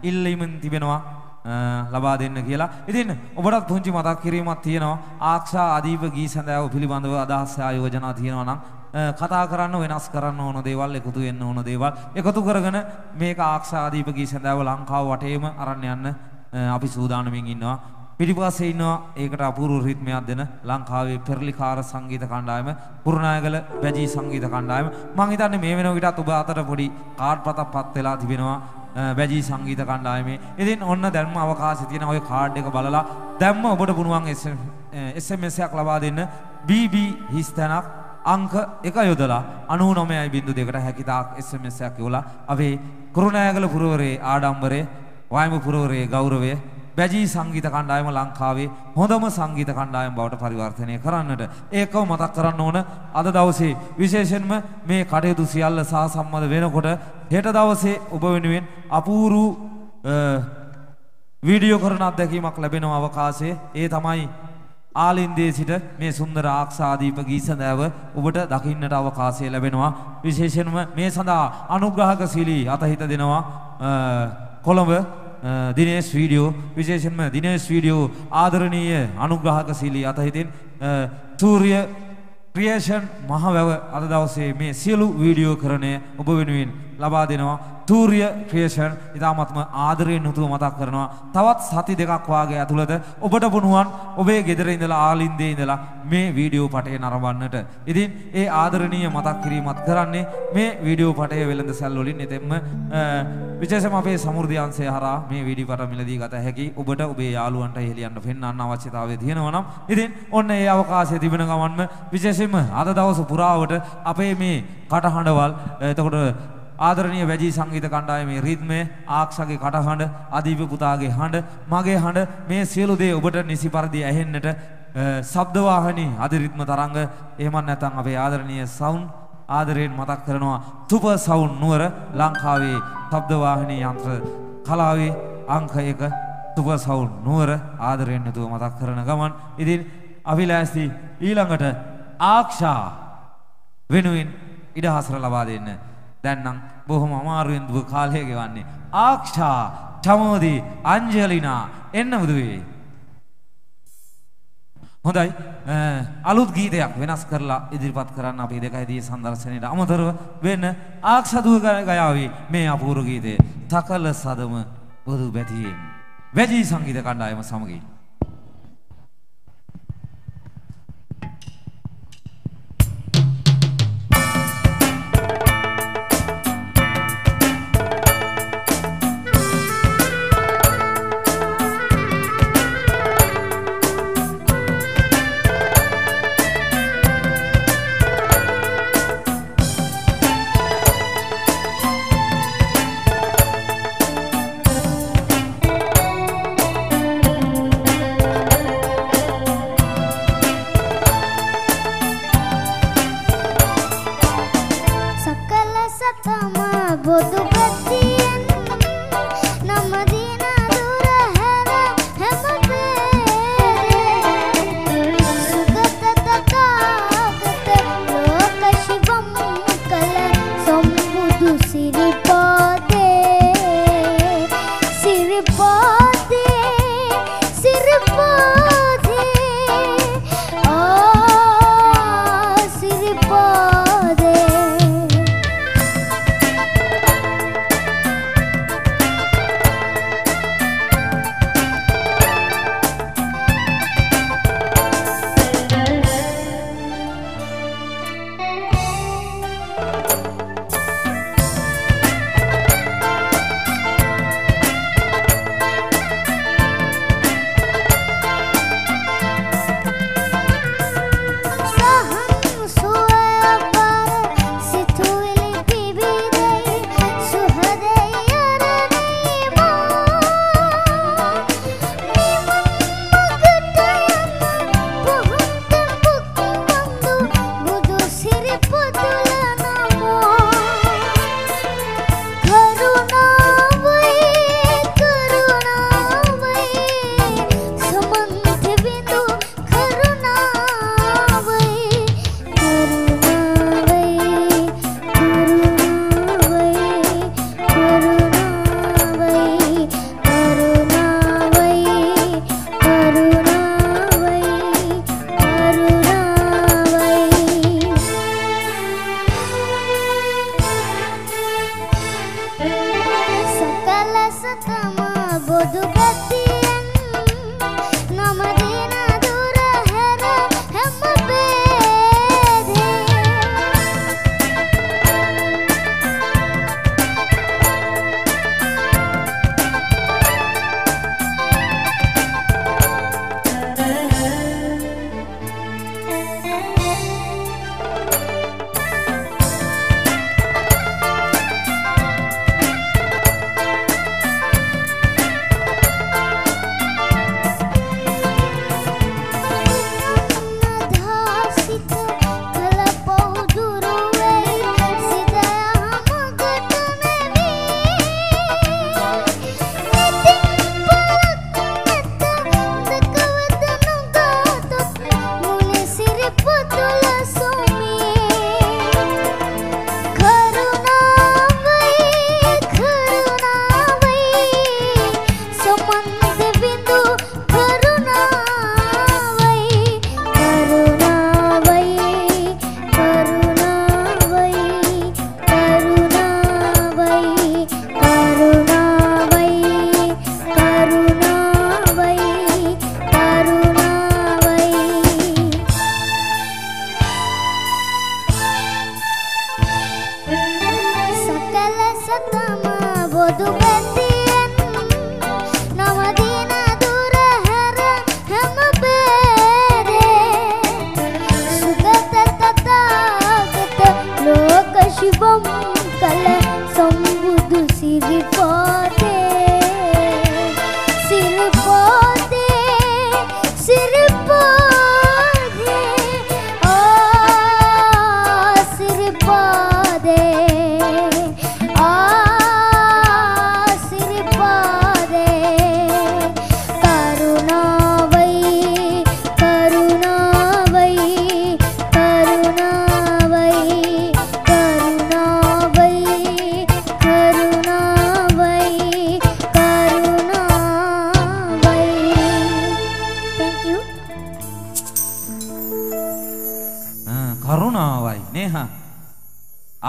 ඉල්ලීමෙන් තිබෙනවා අ, ලබා දෙන්න කියලා. ඉතින් ඔබටත් පුංචි මතක් කිරීමක් තියෙනවා ආක්ෂා අදීප ගී සැඳෑව පිළිබඳව අදහස් ආයෝජනා තියෙනවා නම් අ, කතා කරන්න වෙනස් කරන්න ඕන දේවල් එකතු වෙන්න ඕන දේවල් එකතු කරගෙන මේක ආක්ෂා අදීප ගී සැඳෑව ලංකාව වටේම අරන් යන්න අ, අපි සූදානමින් ඉන්නවා. පිටිපස්සේ ඉන්නවා. ඒකට අපූර්ව රිද්මයක් දෙන ලංකාවේ පෙරලිකාර සංගීත කණ්ඩායම පුරනායකල බැජී සංගීත කණ්ඩායම. මං හිතන්නේ මේ වෙන විටත් ඔබ අතට පොඩි කාඩ් පතක් පත් වෙලා තිබෙනවා අ, බැජී සංගීත කණ්ඩායමේ. ඉතින් ඔන්න දැන්ම අවකාශය තියෙන ওই කාඩ් එක බලලා දැම්ම ඔබට පුළුවන් SMS එකක් ලබා දෙන්න. BB හිස්තැනක් අංක එක යොදලා අනූ නොමයයි බිඳු දෙකට හැකිතාක් SMS එකක් යොලා. අපේ කුරුණෑගල පුරවරේ ආඩම්බරේ වයම පුරවරේ ගෞරවය බැජී සංගීත කණ්ඩායම ලංකාවේ හොඳම සංගීත කණ්ඩායම් බවට පරිවර්තනය කරන්නට. ඒකව මතක් කරන්න ඕන අද දවසේ විශේෂයෙන්ම මේ කටයුතු සියල්ල සහ සම්මත වෙනකොට හෙට දවසේ ඔබ වෙනුවෙන් අපූරු අ, වීඩියෝ කරන අත්දැකීමක් ලැබෙන අවකාශයේ. ඒ තමයි ආලින්දේ සිට මේ සුන්දර ආක්ෂාදීප ගීසඳෑව ඔබට දකින්නට අවකාශය ලැබෙනවා. විශේෂයෙන්ම මේ සඳහා අනුග්‍රහක සීලී අතහිත දෙනවා අ, කොළඹ අ, දිනේශ් වීඩියෝ විශේෂයෙන්ම දිනේශ් වීඩියෝ ආදරණීය අනුග්‍රහක සීලී අතහිතින් අ, සූර්ය ක්‍රියේෂන් මහවැව අද දවසේ මේ සියලු වීඩියෝ කරණය ඔබ වෙනුවෙන් ලබා දෙනවා. තූර්ය ක්‍රියේෂන් ඉතාමත්ම ආදරයෙන් යුතුව මතක් කරනවා. තවත් සති දෙකක් වාගේ ඇතුළත ඔබට පුණුවන් ඔබේ ගෙදර ඉඳලා ආලින්දේ ඉඳලා මේ වීඩියෝ පටය නරඹන්නට. ඉතින් ඒ ආදරණීය මතක් කිරීමත් කරන්නේ මේ වීඩියෝ පටය වෙළඳ සැල් වලින්. එතෙම්ම අ, විශේෂම අපේ සමෘද්ධි අංශය හරහා මේ වීඩියෝ පට මිලදී ගත හැකි ඔබට ඔබේ යාළුවන්ට හෙළියන්න පෙන්වන්න අවශ්‍යතාවය තියෙනවා නම් ඉතින් ඔන්න ඒ අවකාශය තිබෙන ගමන්ම විශේෂයෙන්ම අද දවස පුරාවට අපේ මේ කටහඬවල් එතකොට ආදරණීය වැජී සංගීත කණ්ඩායමේ රිද්මය ආක්ෂගේ කටහඬ අදීප පුතාගේ හඬ මගේ හඬ මේ සියලු දේ ඔබට නිසි පරිදි ඇහෙන්නට අ, ශබ්දවාහිනී අධිරිත්ම තරංග එහෙමත් නැත්නම් අපේ ආදරණීය සවුන්ඩ් ආදරයෙන් මතක් කරනවා සුපර් සවුන්ඩ් නුවර ලංකාවේ ශබ්දවාහිනී යන්ත්‍ර කලාවේ අංක 1 සුපර් සවුන්ඩ් නුවර ආදරයෙන් යුතුව මතක් කරන ගමන් ඉතින් අපි ලෑස්ති ඊළඟට ආක්ෂා වෙනුවෙන් ඉඩහසර ලබා දෙන්න. දැන් නම් බොහොම අමාරුවෙන් දුව කාලය ගෙවන්නේ. ආක්ෂා, චමෝදි, අංජලිනා එන්න බුදුවේ. හොඳයි අ, අලුත් ගීතයක් වෙනස් කරලා ඉදිරිපත් කරන්න අපි දෙකයිදී සංදර්ශනයට අමතරව වෙන්න ආක්ෂදුව ගයාවේ මේ අපූර්ව ගීතය තකල සදම බුදු බැතියෙන් වැජී සංගීත කණ්ඩායම සමගින්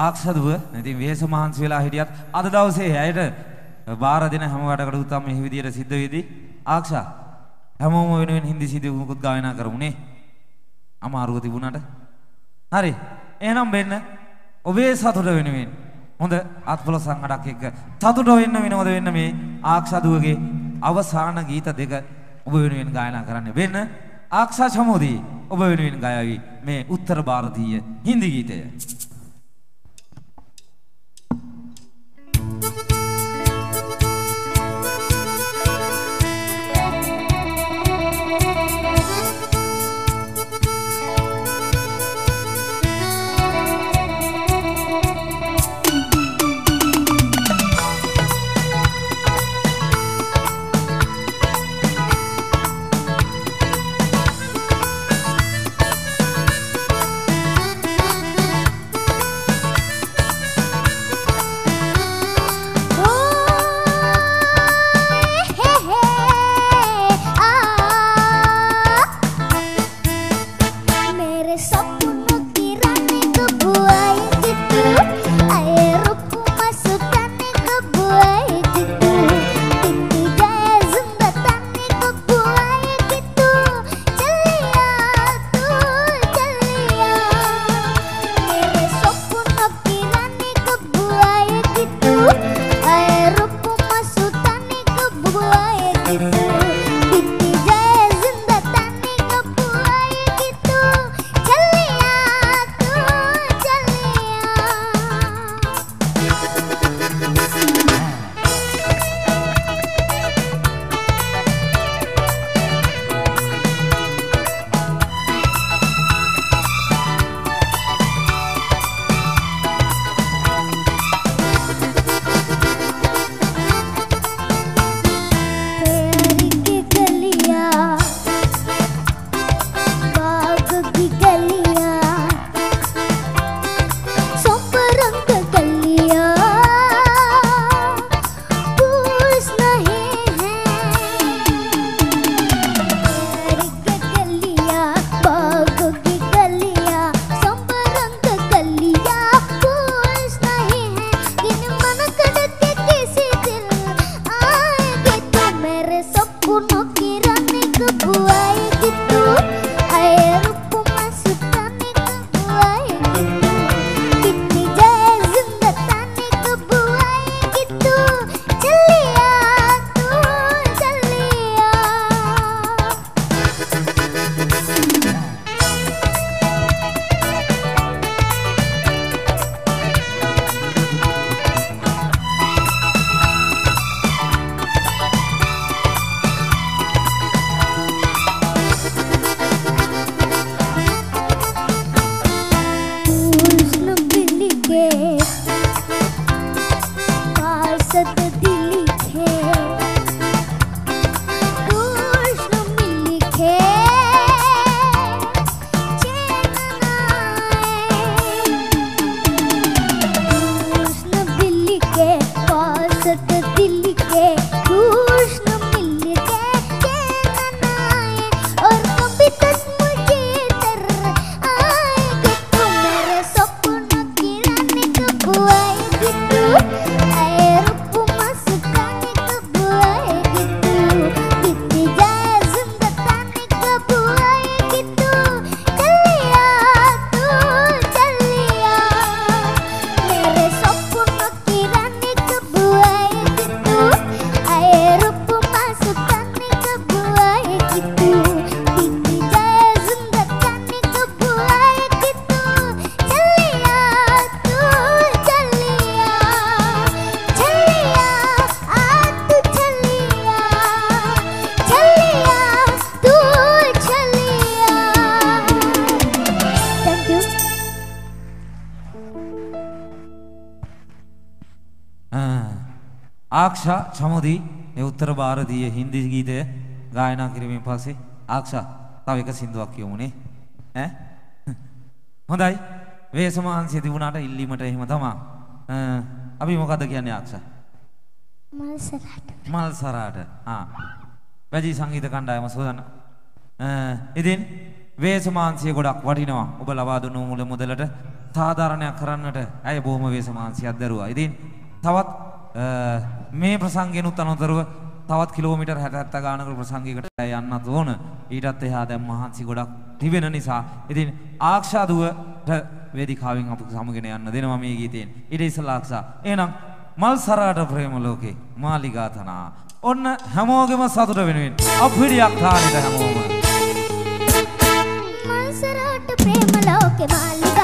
ආක්ෂදුව ඉතින් වෙහෙස මහන්සි වෙලා හිටියත් අද දවසේ ඇයට බාර දෙන හැම වැඩකට උතම් මේ විදියට සිද්ධ වෙදී ආක්ෂා හැමෝම වෙනුවෙන් හින්දි සිදු මුකුත් ගායනා කරමු නේ අමාරුව තිබුණාට හරි එහෙනම් වෙන්න ඔබේ සතුට වෙනුවෙන් හොඳ අත්පොල සංගඩක් එක්ක සතුට වෙන්න විනෝද වෙන්න මේ ආක්ෂදුවගේ අවසාන ගීත දෙක ඔබ වෙනුවෙන් ගායනා කරන්න වෙන්න ආක්ෂා චමෝදී ඔබ වෙනුවෙන් ගායවි මේ උත්තර ಭಾರತೀಯ හින්දි ගීතය ගායනා කිරීමෙන් පස්සේ ආක්ෂා තව එක සින්දුවක් කියමුනේ ඈ? හොඳයි. වේසමහන්සිය තිබුණාට ඉල්ලීමට එහෙම තමා. අ, අපි මොකද්ද කියන්නේ ආක්ෂා? මල් සරට මල් සරාට ආ. වැජි සංගීත කණ්ඩායම සෝදන අ, ඉතින් වේසමාංශය ගොඩක් වටිනවා. ඔබ ලබා දුන්නු මුල මුදලට සාධාරණයක් කරන්නට ඇය බොහොම වේසමාංශයක් දරුවා. ඉතින් තවත් මේ ප්‍රසංගයනුත් අනතුරුව තවත් කිලෝමීටර් 60 70 ගානක ප්‍රසංගයකට යන්නත් ඕන. ඊටත් එහා දැන් මහන්සි ගොඩක් තිබෙන නිසා. ඉතින් ආක්ෂා දුවට වේදිකාවෙන් අප සමගෙන යන්න දෙනවා මේ ගීතයෙන්. ඊට ඉස්සෙල්ලා ආක්ෂා. එහෙනම් මල් සරාට ප්‍රේම ලෝකේ මාලිගාතනා. ඔන්න හැමෝගෙම සතුට වෙනුවෙන් අපිඩියක් තාලෙට හැමෝම. මල් සරට ප්‍රේම ලෝකෙ මාලිගාතනා.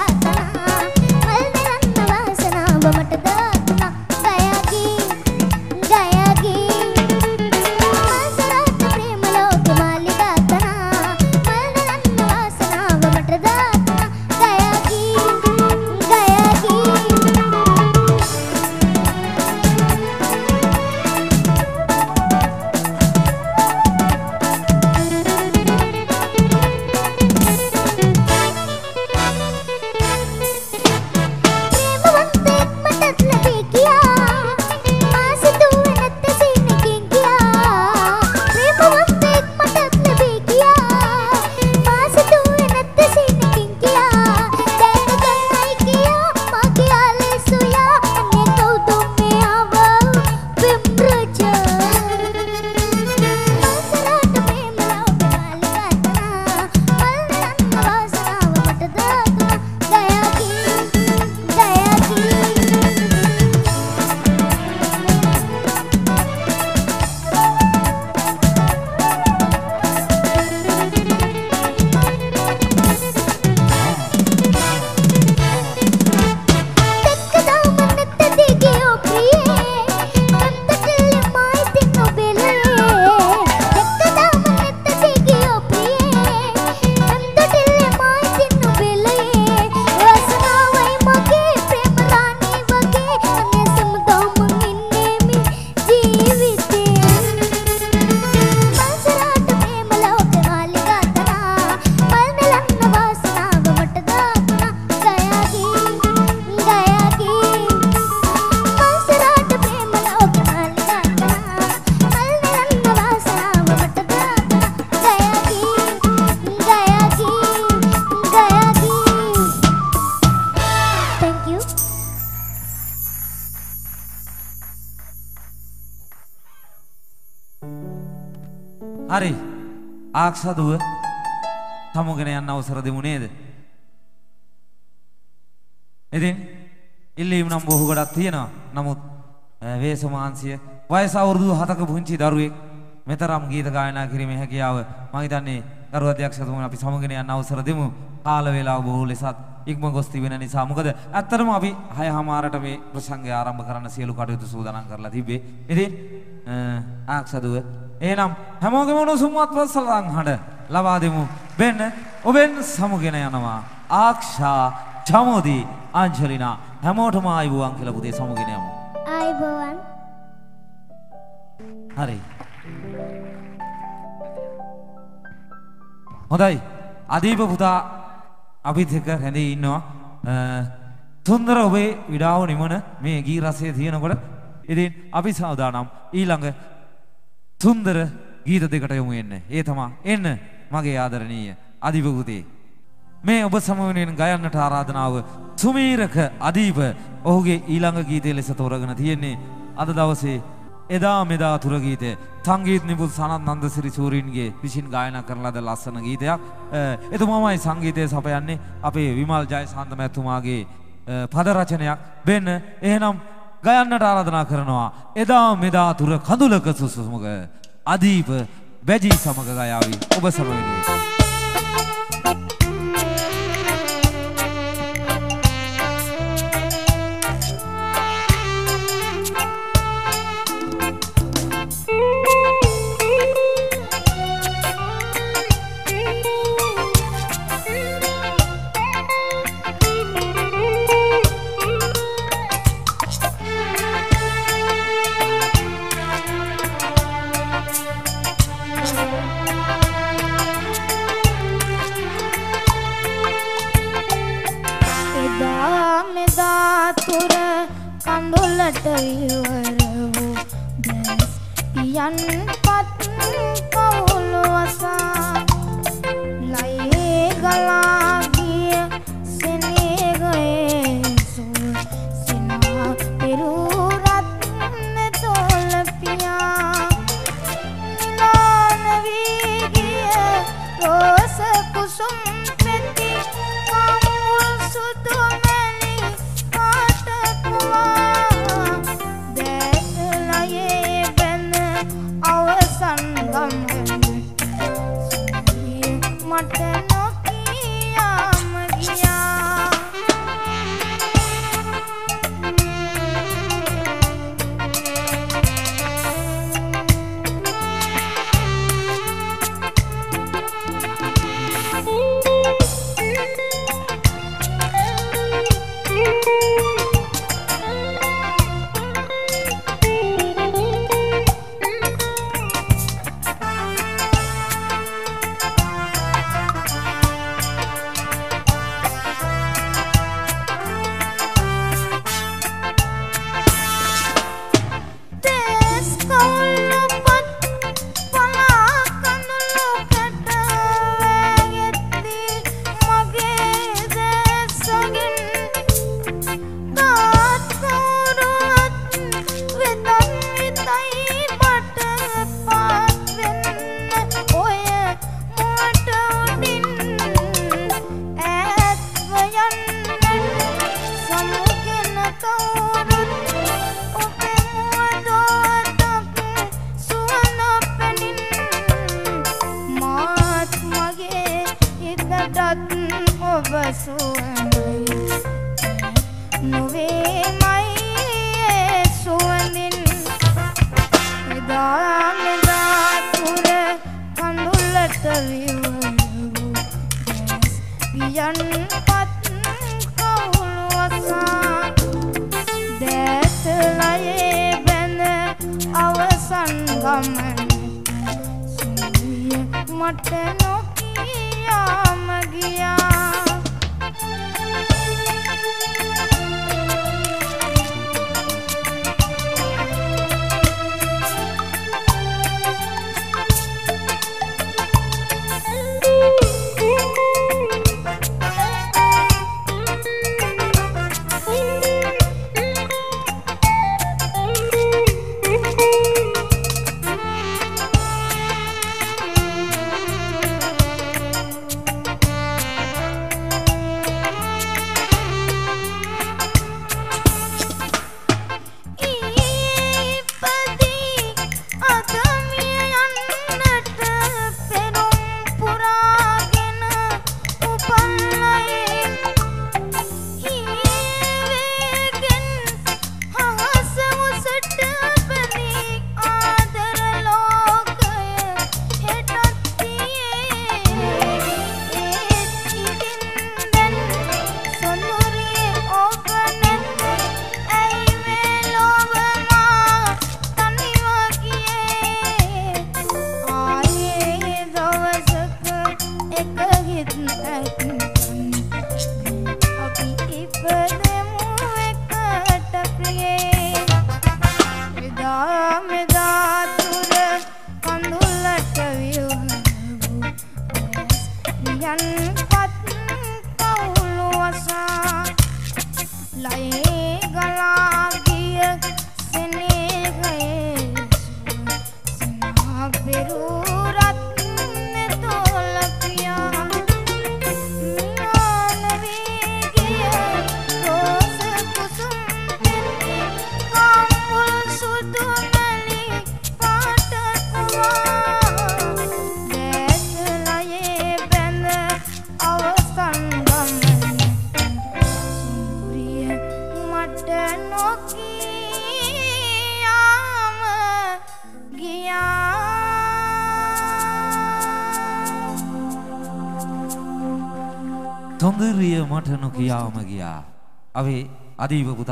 ආක්ෂදුව සමුගෙන යන්න අවසර දෙමු නේද? ඉතින් ඉල්ලීම් නම් බොහෝ ගොඩක් තියෙනවා. නමුත් ඈ, වේසමාංශය වයස අවුරුදු 7ක පුංචි දරුවෙක් මෙතරම් ගීත ගායනා කිරීමේ හැකියාව මම හිතන්නේ ගරු අධ්‍යක්ෂතුමනි අපි සමුගෙන යන්න අවසර දෙමු. කාල වේලාව බොහෝ ලෙසත් ඉක්ම ගොස් තිබෙන නිසා. මොකද ඇත්තටම අපි 6:00මාරට මේ ප්‍රසංගය ආරම්භ කරන්න සියලු කටයුතු සූදානම් කරලා තිබ්බේ. ඉතින් ආක්ෂදුව එහෙනම් හැමෝගෙම උණුසුම්වත් වස්සලන් හඬ. ලබා දෙමු. වෙන්න ඔබෙන් සමුගෙන යනවා. ආක්ෂා චමෝදී අංජලිනා. හැමෝටම ආයිබුවන් කියලා පුතේ සමුගෙන යමු. ආයිබෝවන් හරි. හොඳයි. අදීප පුතා අපිත් එක්ක රැඳී ඉන්නවා. සුන්දර ඔබේ විඩාව නිමන මේ ගී රසය තියෙනකොට. ඉතින් අපි සාවදානම් ඊළඟ සුන්දර ගීත දෙකට යමු එන්න ඒ තමා එන්න. මගේ ආදරණීය අදීප පුතේ මේ ඔබ සමවෙනුවෙන් ගයන්නට ආරාධනාව සුමීරක අදීප ඔහුගේ ඊළඟ ගීතය ලෙස තෝරගෙන තියෙන්නේ අද දවසේ එදා මෙදා තුර ගීතය. සංගීත නිපුල් සනත් නන්දසිරි සූරීන්ගේ විසින් ගායනා කරන ලද ලස්සන ගීතයක්. අ, එතුමාමයි සංගීතය සපයන්නේ අපේ විමල් ජයසාන්ත මැතිතුමාගේ අ, පද රචනයක් වෙන්න. එහෙනම් ගයන්නට ආරාධනා කරනවා. එදා මෙදා තුර කඳුලක සුසුමක අදීප බැජී සමග ගයාවි. ඔබ සම මට විවරවූ දැස් පියන්පත් පවු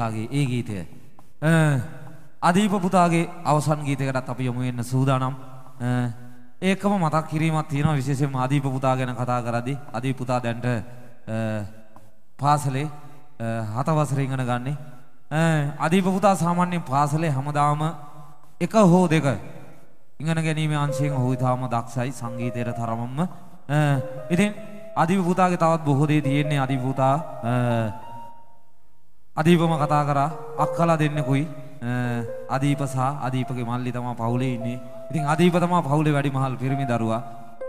පුතාගේ ඒ ගීතය. අදීප පුතාගේ අවසන් ගීතයකටත් අපි යොමු වෙන්න සූදානම්. ඒකම මතක් කිරීමක් තියෙනවා විශේෂයෙන්ම අදීප පුතා ගැන කතා කරද්දී. අදීප පුතා දැන්ට පාසලේ හත වසර ඉගෙන ගන්නේ. අදීප පුතා සාමාන්‍යයෙන් පාසලේ හැමදාම එක හෝ දෙක ඉගෙන ගැනීම අංශයෙන් ඔහු ඉතාම දක්ෂයි සංගීතයට තරමම ඉතින් අදීප පුතාගේ තවත් බොහෝ දේ තියෙන්නේ අදීප පුතා අ, අධීපම කතා කරා අක්කලා දෙන්නෙකුයි අ, අධීප සහ අධීපගේ මල්ලි තමා පවුලේ ඉන්නේ. ඉතින් අධීප තමා පවුලේ වැඩිමහල් පිරිමි දරුවා.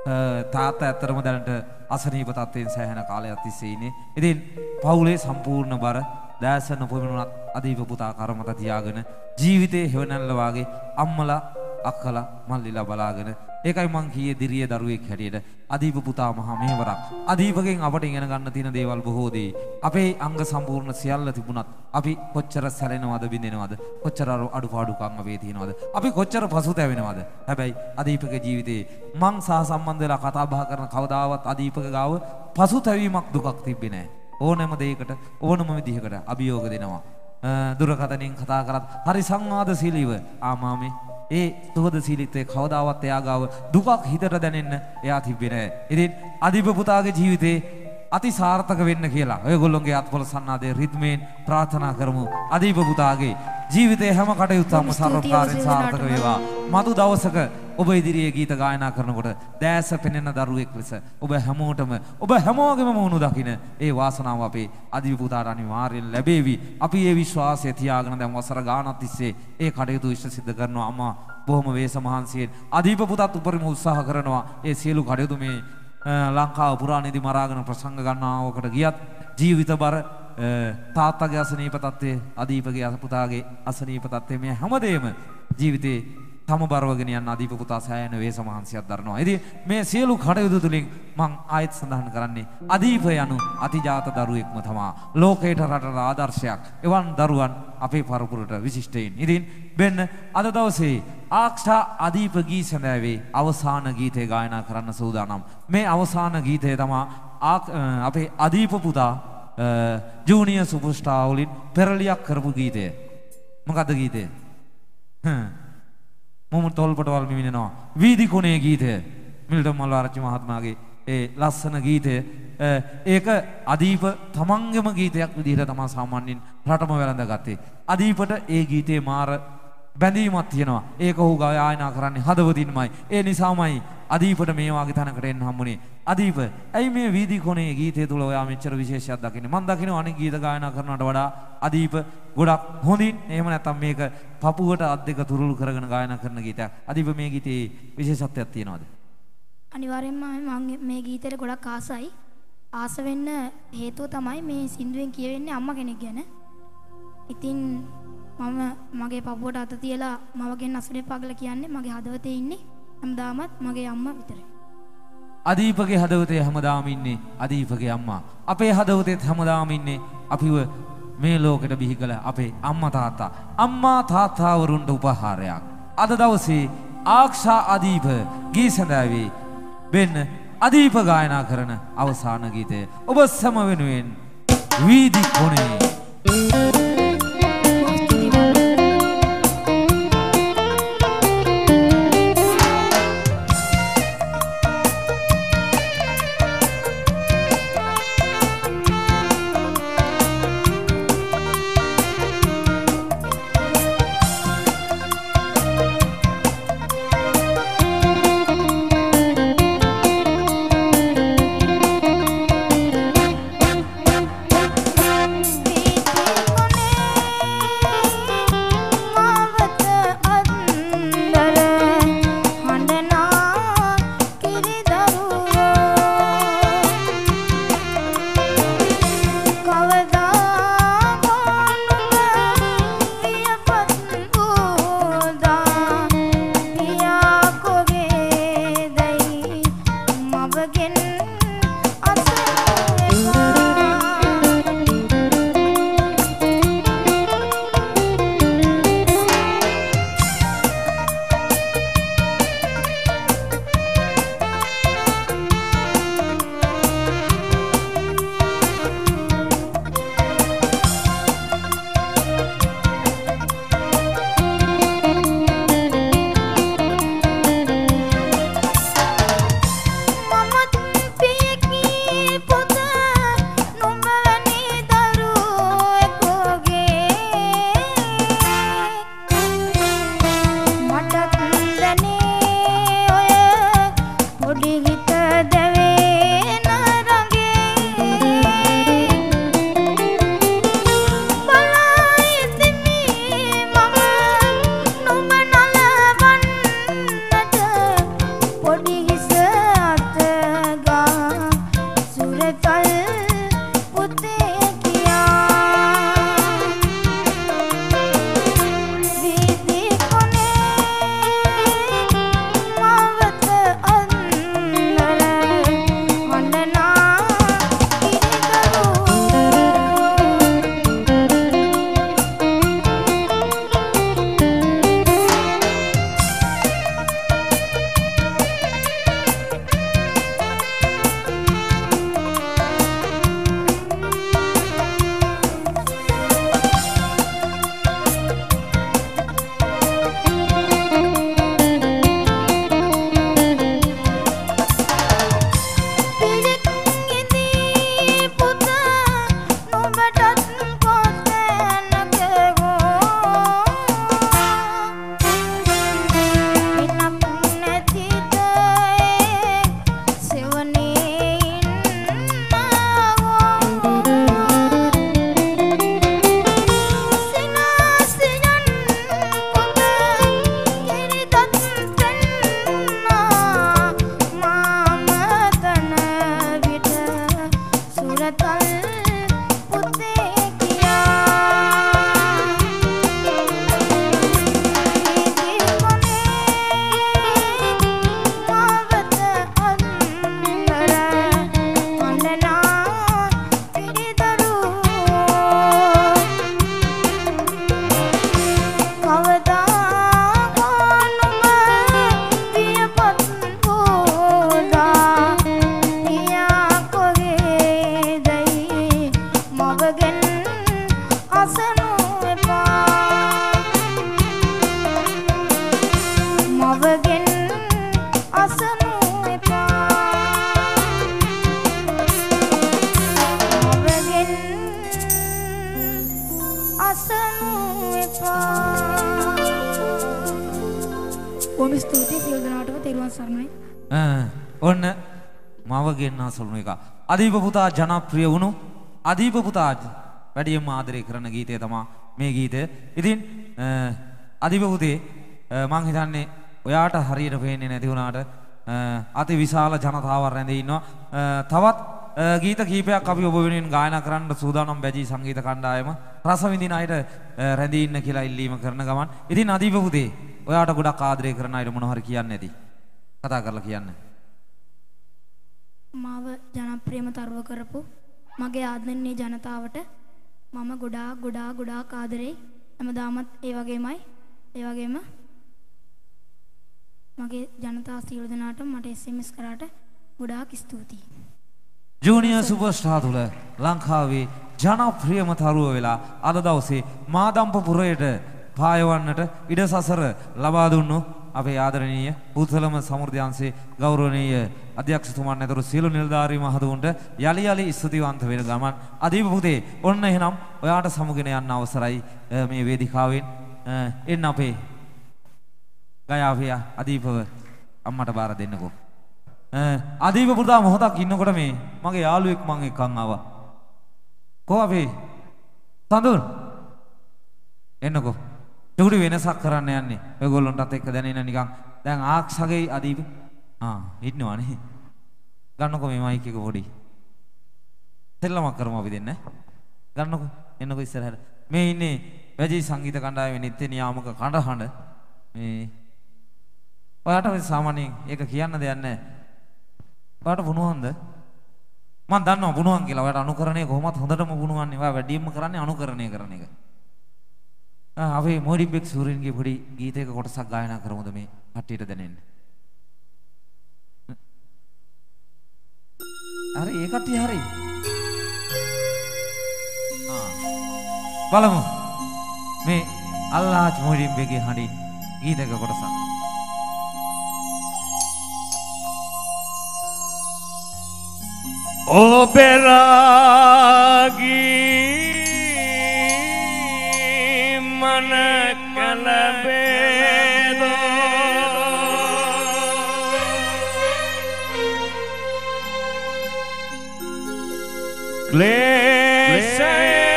අ, තාත්තා ඇත්තටම දැනට අසනීප තත්ත්වයෙන් සෑහෙන කාලයක් තිස්සේ ඉන්නේ. ඉතින් පවුලේ සම්පූර්ණ බර දැසන පොමිනුනත් අධීප පුතා කරමත තියාගෙන ජීවිතේ හෙවණැල්ල වාගේ අම්මලා අක්කලා මල්ලිලා බලාගෙන ඒකයි මං කීයේ දිරිය දරුවෙක් හැටියට. අදීප පුතා මහා මෙහෙවරක්. අදීපගෙන් අපට ඉගෙන ගන්න තියෙන දේවල් බොහෝ දේ. අපේ අංග සම්පූර්ණ සියල්ල තිබුණත් අපි කොච්චර සැලෙනවද බින්දෙනවද කොච්චර අඩුපාඩුකම් අපේ තියෙනවද? අපි කොච්චර පසුතැවෙනවද? හැබැයි අදීපගේ ජීවිතේ මං සහ සම්බන්ධ වෙලා කතා බහ කරන කවදාවත් අදීපක ගාව පසුතැවීමක් දුකක් තිබ්බේ නැහැ ඕනෑම දෙයකට ඕනම විදිහකට අභියෝග දෙනවා. අ, දුරකථනයෙන් කතා කරත් හරි සංවාදශීලීව. ආමාමේ ඒ සුහදශීලීත්වය කවදාවත් එයා ගාව දුකක් හිතට දැනෙන්න එයා තිබ්බේ නැහැ. ඉතින් අධිප පුතාගේ ජීවිතේ අති සාර්ථක වෙන්න කියලා ඔයගොල්ලොන්ගේ අත්පොල සන්නාදයේ රිද්මයෙන් ප්‍රාර්ථනා කරමු. අධිප පුතාගේ ජීවිතේ හැම කටයුත්තක්ම සර්වකාරයෙන් සාර්ථක වේවා. මතු දවසක ඔබ ඉදිරියේ ගීත ගායනා කරනකොට දැස පෙනෙන දරුවෙක් ලෙස ඔබ හැමෝටම ඔබ හැමෝගෙම මුණු දකින ඒ වාසනාව අපේ අධිප පුතාට අනිවාර්යෙන් ලැබේවි. අපි ඒ විශ්වාසය තියාගෙන දැන් වසර ගානක් තිස්සේ ඒ කටයුතු ඉෂ්ට සිද්ධ කරනවා අම්මා බොහොම වේස මහන්සියෙන් අධිප පුතත් උපරිම උත්සාහ කරනවා ඒ සියලු කටයුතු මේ අ, ලංකාව පුරාණේදී මරාගෙන ප්‍රසංග ගන්නාවකට ගියත් ජීවිත බර අ, තාත්තගේ අසනීප තත්ත්වය අධීපගේ අස- පුතාගේ අසනීප තත්ත්වය මේ හැමදේම ජීවිතේ තම බරවගෙන යන අධීප පුතා සෑයන වේස මහන්සියක් දරනවා. ඉතින් මේ සියලු කටයුතු තුලින් මං ආයෙත් සඳහන් කරන්නේ අධීප යනු අතිජාත දරුවෙක්ම තමා. ලෝකයට රටට ආදර්ශයක්. එවන් දරුවන් අපේ පරපුරට විශිෂ්ටයින්. ඉතින් බෙන්න අද දවසේ ආක්ෂා අධීප ගී සැඳෑවේ අවසාන ගීතය ගායනා කරන්න සූදානම්. මේ අවසාන ගීතය තමා ආක්- අ, අපේ අධීප පුතා ජූනිය සුපස්ටාවලින් පෙරලියක් කරපු ගීතය. මොකද ගීතය? මොම තොල්පටවල් මිමිනෙනවා. වීදි කුණේ ගීතය මිල්ටන් මල්වාරච්චි මහත්මයාගේ ඒ ලස්සන ගීතය අ, ඒක අදීප තමන්ගෙම ගීතයක් විදිහට තමා සාමාන්‍යයෙන් රටම වැළඳ ගත්තේ. අදීපට ඒ ගීතේ මාර බැඳීමක් තියෙනවා. ඒක ඔහු ගායනා කරන්නේ හදවතින්මයි. ඒ නිසාමයි අදීපට මේ වාගේ තැනකට එන්න හම්බුනේ. අදීප, ඇයි මේ වීදි කොනේ ගීතය තුල ඔයා මෙච්චර විශේෂයක් දකින්නේ? මම දකිනවා අනෙක් ගීත ගායනා කරනවට වඩා අදීප ගොඩක් හොඳින් එහෙම නැත්නම් මේක පපුවට අත් දෙක තුරුළු කරගෙන ගායනා කරන ගීතයක්. අදීප මේ ගීතේ විශේෂත්වයක් තියෙනවද? අනිවාර්යෙන්ම මම මේ ගීතයට ගොඩක් ආසයි. ආස වෙන්න හේතුව තමයි මේ සින්දුවෙන් කියවෙන්නේ අම්මා කෙනෙක් ගැන. ඉතින් මම මගේ පපුවට අත තියලා මවගෙන් අසුරේ පාගල කියන්නේ මගේ හදවතේ ඉන්නේ හැමදාමත් මගේ අම්මා විතරයි. අදීපගේ හදවතේ හැමදාම ඉන්නේ අදීපගේ අම්මා. අපේ හදවතේත් හැමදාම ඉන්නේ අපිව මේ ලෝකෙට බිහි කළ අපේ අම්මා තාත්තා. අම්මා තාත්තාවරුන්ට උපහාරයක්. අද දවසේ ආක්ෂා අදීප ගී සැඳෑවේ වෙන්න අදීප ගායනා කරන අවසාන ගීතය ඔබ සැම වෙනුවෙන් වීදි කොනේ වීදි කොනේ එක. අදීප පුතා ජනප්‍රිය වුණු අදීප පුතා වැඩියම ආදරය කරන ගීතය තමා මේ ගීතය. ඉතින් අ, අදීප පුතේ අ, මං හිතන්නේ ඔයාට හරියට පේන්නේ නැති වුණාට අ, අති විශාල ජනතාවක් රැඳී ඉන්නවා. අ, තවත් අ, ගීත කීපයක් අපි ඔබ වෙනුවෙන් ගායනා කරන්න සූදානම් බැජී සංගීත කණ්ඩායම රස විඳින අයට අ, රැඳී ඉන්න කියලා ඉල්ලීම කරන ගමන්. ඉතින් අදීප පුතේ ඔයාට ගොඩක් ආදරය කරන අයට මොන හරි කියන්න ඇති. කතා කරලා කියන්න. මාව ජනප්‍රියම තරුව කරපු මගේ ආදරණීය ජනතාවට මම ගොඩාක් ගොඩාක් ගොඩාක් ආදරෙයි. හැමදාමත් ඒ වගේමයි. ඒ වගේම මගේ ජනතා සියලු දෙනාට මට SMS කරාට ගොඩාක් ස්තුතියි. ජූනියර් සුපර්ස්ටාර් තුල ලංකාවේ ජනප්‍රියම තරුව වෙලා අද දවසේ මාදම්පපුරයට පායවන්නට ඉඩසසර ලබා දුන්නු අපේ ආදරණීය පුතලම සමෘද්ධ්‍යංශේ ගෞරවනීය අධ්‍යක්ෂතුමන් ඇතුළු සියලු නිලධාරී මහතුන්ට යලි යලි ස්තුතිවන්ත වෙන ගමන්. අදීප පුතේ ඔන්න එහෙනම් ඔයාට සමුගෙන යන්න අවසරයි. අ, මේ වේදිකාවෙන් අ, එන්න අපේ ගයාපිය අදීපව අම්මට බාර දෙන්නකෝ. අදීප පුරදා මොහොතක් ඉන්නකොට මේ මගේ යාළුවෙක් මං එක්කන් ආවා. කො අපේ? සඳුන් එන්නකෝ. චුටි වෙනසක් කරන්න යන්නේ. ඔයගොල්ලන්ටත් එක්ක දැනෙන නිකන්. දැන් ආක්ෂගේ අදීප. ආ ඉන්නවනේ. ගන්නකෝ මේ මයික් එක පොඩි. සෙල්ලමක් කරමු අපි දෙන්න. ගන්නකෝ එන්නකෝ ඉස්සරහට. මේ ඉන්නේ වැජී සංගීත කණ්ඩායමේ නිත්‍ය නියාමක කණ්ඩහඬ මේ ඔයාට ඔය සාමාන්‍යයෙන් ඒක කියන්න දෙයක් නැහැ. ඔයාට පුණුවන්ද? මම දන්නවා පුණුවන් කියලා. ඔයාට අනුකරණය කොහොමත් හොඳටම පුණුවන්නේ. ඔයා වැඩියෙන්ම කරන්නේ අනුකරණය කරන එක. ආ අපි මොඩිබෙක් සූරින්ගේ පොඩි ගීතයක කොටසක් ගායනා කරමුද මේ කට්ටියට දැනෙන්න. හරි ඒ කට්ටිය හරි. ආ බලමු. මේ අල්ලාහ් මොඩිබෙක්ගේ හඬින් ගීතයක කොටසක්. ඔබෙරාගී ක්ලේශයෝග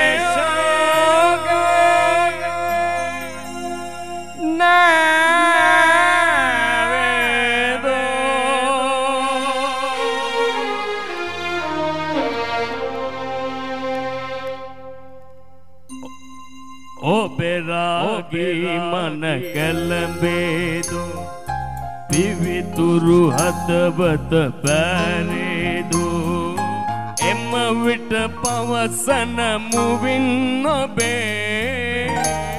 නෑවේදෝ ඔපෙරාගේ මන කැලඹේදු පිවිතුරු හදවත පැරේදු එම විට පවසන මුවින් නොබේ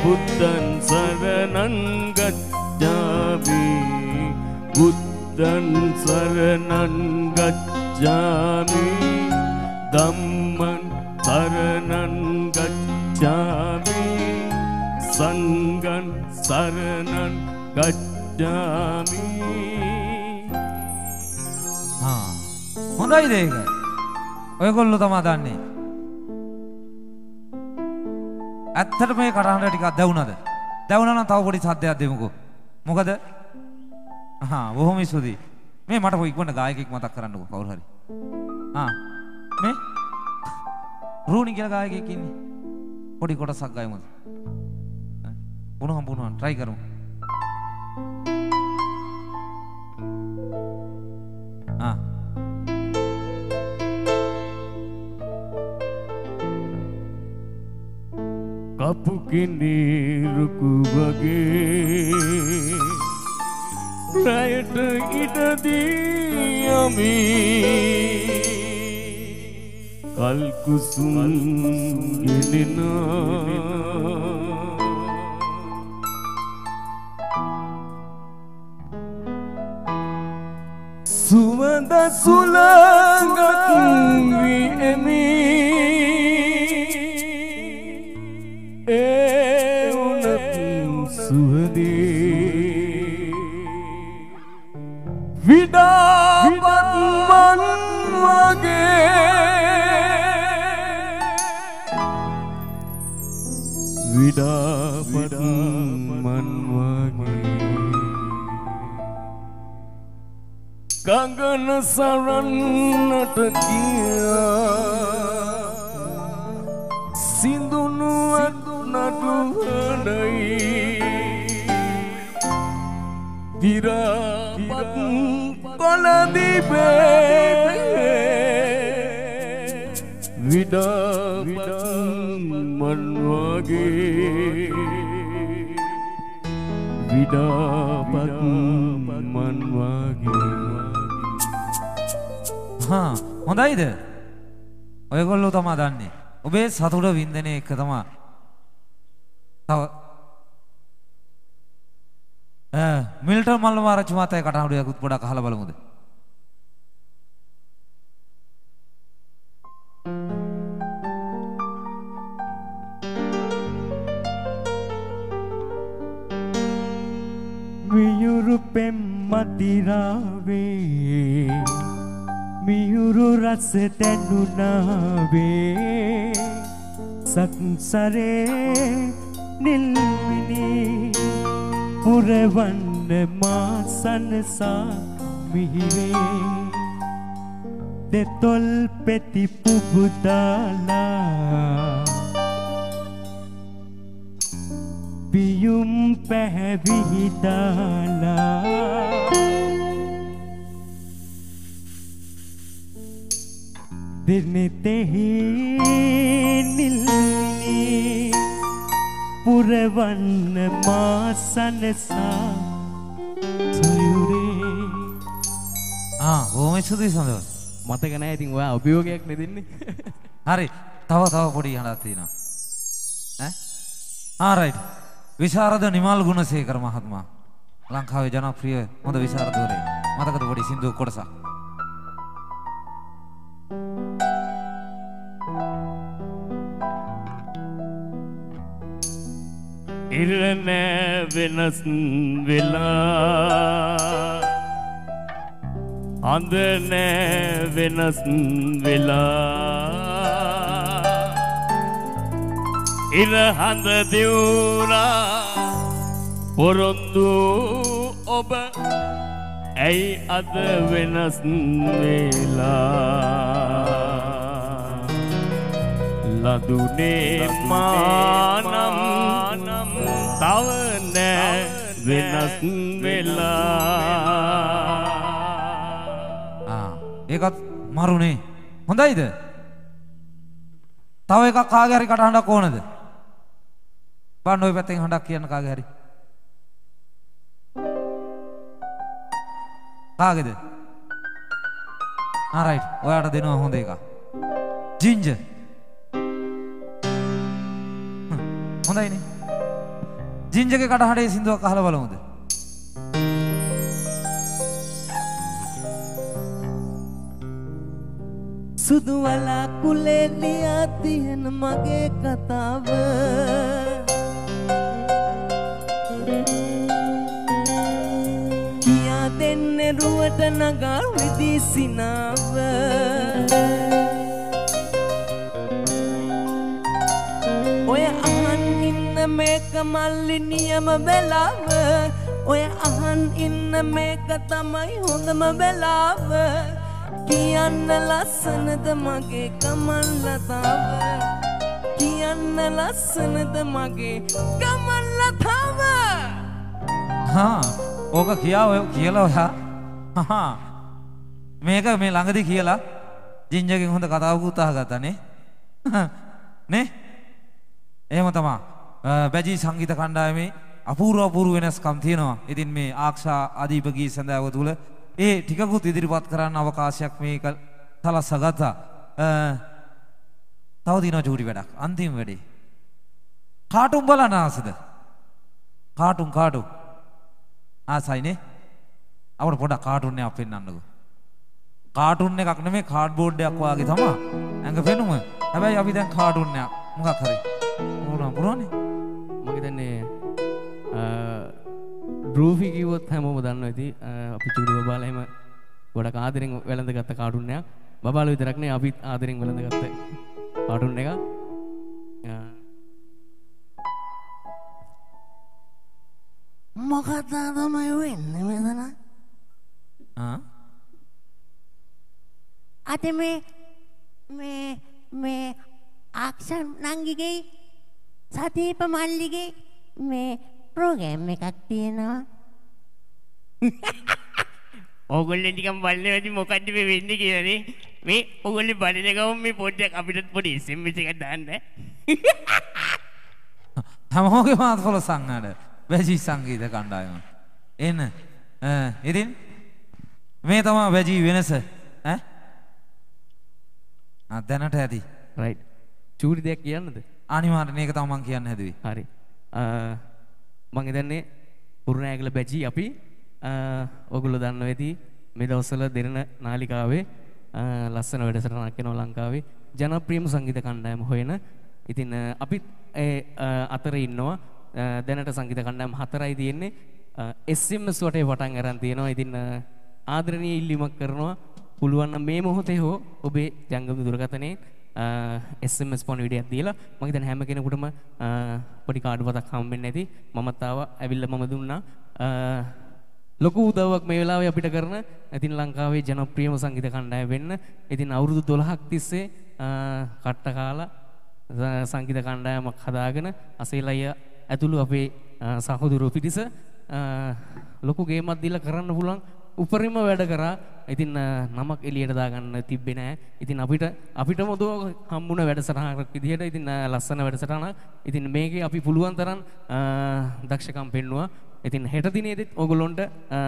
බුද්ධන් සරණන් ගච්ඡාමි. බුද්ධන් සරණන් ගච්ඡාමි. ධම්මං සරණං ගච්ඡාමි. සංඝං සරණං ඔයගොල්ලෝ තමා දන්නේ. ඇත්තට මේ කටහඬ ටිකක් දැවුනද? දැවුනා නම් තව පොඩි සද්දයක් දෙමුකෝ. මොකද? හා බොහොම ස්තුතියි. මේ මට පොයි ඉක්මනට ගායකයෙක් මතක් කරන්නකෝ කවුරු හරි. ආ මේ රූනි කියලා ගායකයෙක් ඉන්නේ. පොඩි කොටසක් ගයමුද? පුණුහම් පුණුහම් try කරමු. ආ කපු කිනීරුකු වගේ රයට ඉටදී යමි. කල්කුසුම් ගෙනෙනා සුවඳ සුළඟක් වී එමි. විඩාපත්මන් වගේ. විඩාපත්මන් වගේ. ගගන සරන්නට ගියා. සිඳුනුවත් විරාපත් කොලදිබේ විඩාපත් මන්වගේ විඩාපත් මන්වගේ හා හොඳයිද? ඔයගොල්ලෝ තමා දන්නේ. ඔබේ සතුට වින්දනය එක තමා. තව මිල්ට මල්ල මාරච්චි මාතය කටහුඩයකුත් පොඩක් හල බලමුද? මියුරු පෙම්මතිරාවේ මියුරු රස දැනුනාවේ සක්සරේ නිල්මිනි පුරවන්න මා සනසා මිහිරේ. දෙතොල් පෙති පුබුදාලා. පියුම් පැහැවිහිදාලා දෙනෙතෙහි නිල්මිනි. පුරවන්න මා සනසා සයුරේ. ආ බොහොම ස්තුතියි සඳව මතක නෑ ඉතින් ඔයා අභියෝගයක් නේ දෙන්නේ හරි තව තව පොඩි හඬක් තියෙනවා. ඈ? ආ රයිට් විශාරද නිමල් ගුණසේකර මහත්මයා. ලංකාවේ ජනප්‍රිය හොඳ විශාරදවරේ මතකද පොඩි සින්දුව කොටසක් ඉරනෑ වෙනස් වෙලා. අඳ නෑ වෙනස් වෙලා. ඉර හඳ දිවුණා පොරොන්දු ඔබ ඇයි අද වෙනස් වෙලා? ලදුනේ මානම් තව නෑ වෙනස් වෙලා. ඒකත් මරුනේ. හොඳයිද? තව එකක් කාගේ හරි කටහඬක් ඕනද? බලන්න ওই පැත්තෙන් හඬක් කියන්න කාගේ හරි. කාගේද? ආ රයිට් ඔයාට දෙනවා හොඳ එකක්. ජින්ජර් හොඳයිනේ. ජින්ජගේ කටහඬේ සින්දුවක් අහලා බලමුද? සුදු වලා කුලේ ලියා තියෙන මගේ කතාව. කියා දෙන්නේ රුවට නගා රිදී සිනාව මේක මල්ලි නියම වෙලාව. ඔය අහන් ඉන්න මේක තමයි හොඳම වෙලාව. කියන්න ලස්සනද මගේ ගමන් ලතාව කියන්න ලස්සනද මගේ ගමන් ලතාව හා ඕක කියා ඔය කියලා ඔයා. හා මේක මේ ළඟදී කියලා ජින්ජගෙන් හොඳ කතාවකුත් අහගත්තානේ *laughs* නේ? එහෙම තමා. බැජී සංගීත කණ්ඩායමේ අපූර්ව අපූර්ව වෙනස්කම් තියෙනවා. ඉතින් මේ ආක්ෂා අධීපගී සඳාව තුල ඒ ටිකකුත් ඉදිරිපත් කරන්න අවකාශයක් මේක සලස්සා ගත්තා. තව තියෙනවා චූටි වැඩක්. අන්තිම වැඩේ. කාටුන් බලන්න ආසද? Cartoon cartoon. ආසයිනේ. අපට පොඩක් කාටුන් එකක් පෙන්වන්නකෝ. කාටුන් එකක් නෙමෙයි කාඩ්බෝඩ් එකක් වගේ තමයි. ඇඟ පෙනුම. හැබැයි අපි දැන් කාටුන් එකක් මොකක් හරි. මොනවා පුරවන්නේ? මගේ දන්නේ රූෆි කිව්වොත් හැමෝම දන්නවා ඇති අපි චූඩි බබාලා එහෙම ගොඩක් ආදරෙන් වැළඳගත්ත කාටුන් එකක්. බබාලා විතරක් නෙවෙයි අපිත් ආදරෙන් වැළඳගත්ත කාටුන් එකක්. ආ, මොකක්ද තමයි වෙන්නේ මෙතන? ආ අද මේ මේ මේ ආක්ෂන් නංගිගේ සතීප මල්ලිගේ මේ ප්‍රෝග්‍රෑම් එකක් තියෙනවා. *laughs* ඕගොල්ලෝ නිකන් බලන්නේ වැඩි මොකද්ද මේ වෙන්නේ කියලානේ. මේ ඕගොල්ලෝ බලන ගමන් මේ පොඩ්ඩක් අපිට පොඩි SMS එකක් දාන්න. හැමෝගේ මාත්කොල සංහට වැජී සංගීත කණ්ඩායම. එන්න ඉතින් මේ තමා වැජී වෙනස ඈ? ආ, දැනට ඇති රයිට්. චූඩි දෙයක් කියන්නද? අනිවාර්යෙන් ඒක තමයි මං කියන්න හැදුවේ. හරි. අ, මං හිතන්නේ පුරුණෑගල බැජි අපි අ, ඔගොල්ලෝ දන්න වෙති මේ දවස්වල දෙරණ නාලිකාවේ අ, ලස්සන වැඩසටහනක් වෙනවා ලංකාවේ ජනප්‍රියම සංගීත කණ්ඩායම හොයන. ඉතින් අ, අපිත් ඒ අ, අතර ඉන්නවා. අ, දැනට සංගීත කණ්ඩායම් හතරයි තියෙන්නේ. අ, SMS වටේ පටන් අරන් තියෙනවා. ඉතින් අ, ආදරණීය ඉල්ලීමක් කරනවා. පුළුවන් නම් මේ මොහොතේ හෝ ඔබේ ජංගම දුරකථනයේ SMS පොණිවිඩයක් දීලා මම හිතන්නේ හැම කෙනෙකුටම අ, පොඩි කාඩ් පතක් හම්බෙන්නේ නැති මමත් ආවා ඇවිල්ලා මම දුන්නා. අ, ලොකු උදව්වක් මේ වෙලාවේ අපිට කරන. ඉතින් ලංකාවේ ජනප්‍රියම සංගීත කණ්ඩායම වෙන්න. ඉතින් අවුරුදු 12ක් තිස්සේ අ, කට්ට කාලා ස- සංගීත කණ්ඩායමක් හදාගෙන අසේලය ඇතුළු අපේ අ, සහෝදරයෝ පිටිස අ, ලොකු ගේමක් දීලා කරන්න පුළුවන්. උපරිම වැඩ කරා. ඉතින් අ, නමක් එළියට දාගන්න තිබ්බේ නෑ. ඉතින් අපිට අපිටම දෝ හම්බුණ වැඩසටහනක් විදිහට ඉතින් අ, ලස්සන වැඩසටහනක්. ඉතින් මේකේ අපි පුළුවන් තරම් අ, දක්ෂකම් පෙන්නවා. ඉතින් හෙට දිනේදීත් ඕගොල්ලොන්ට අ,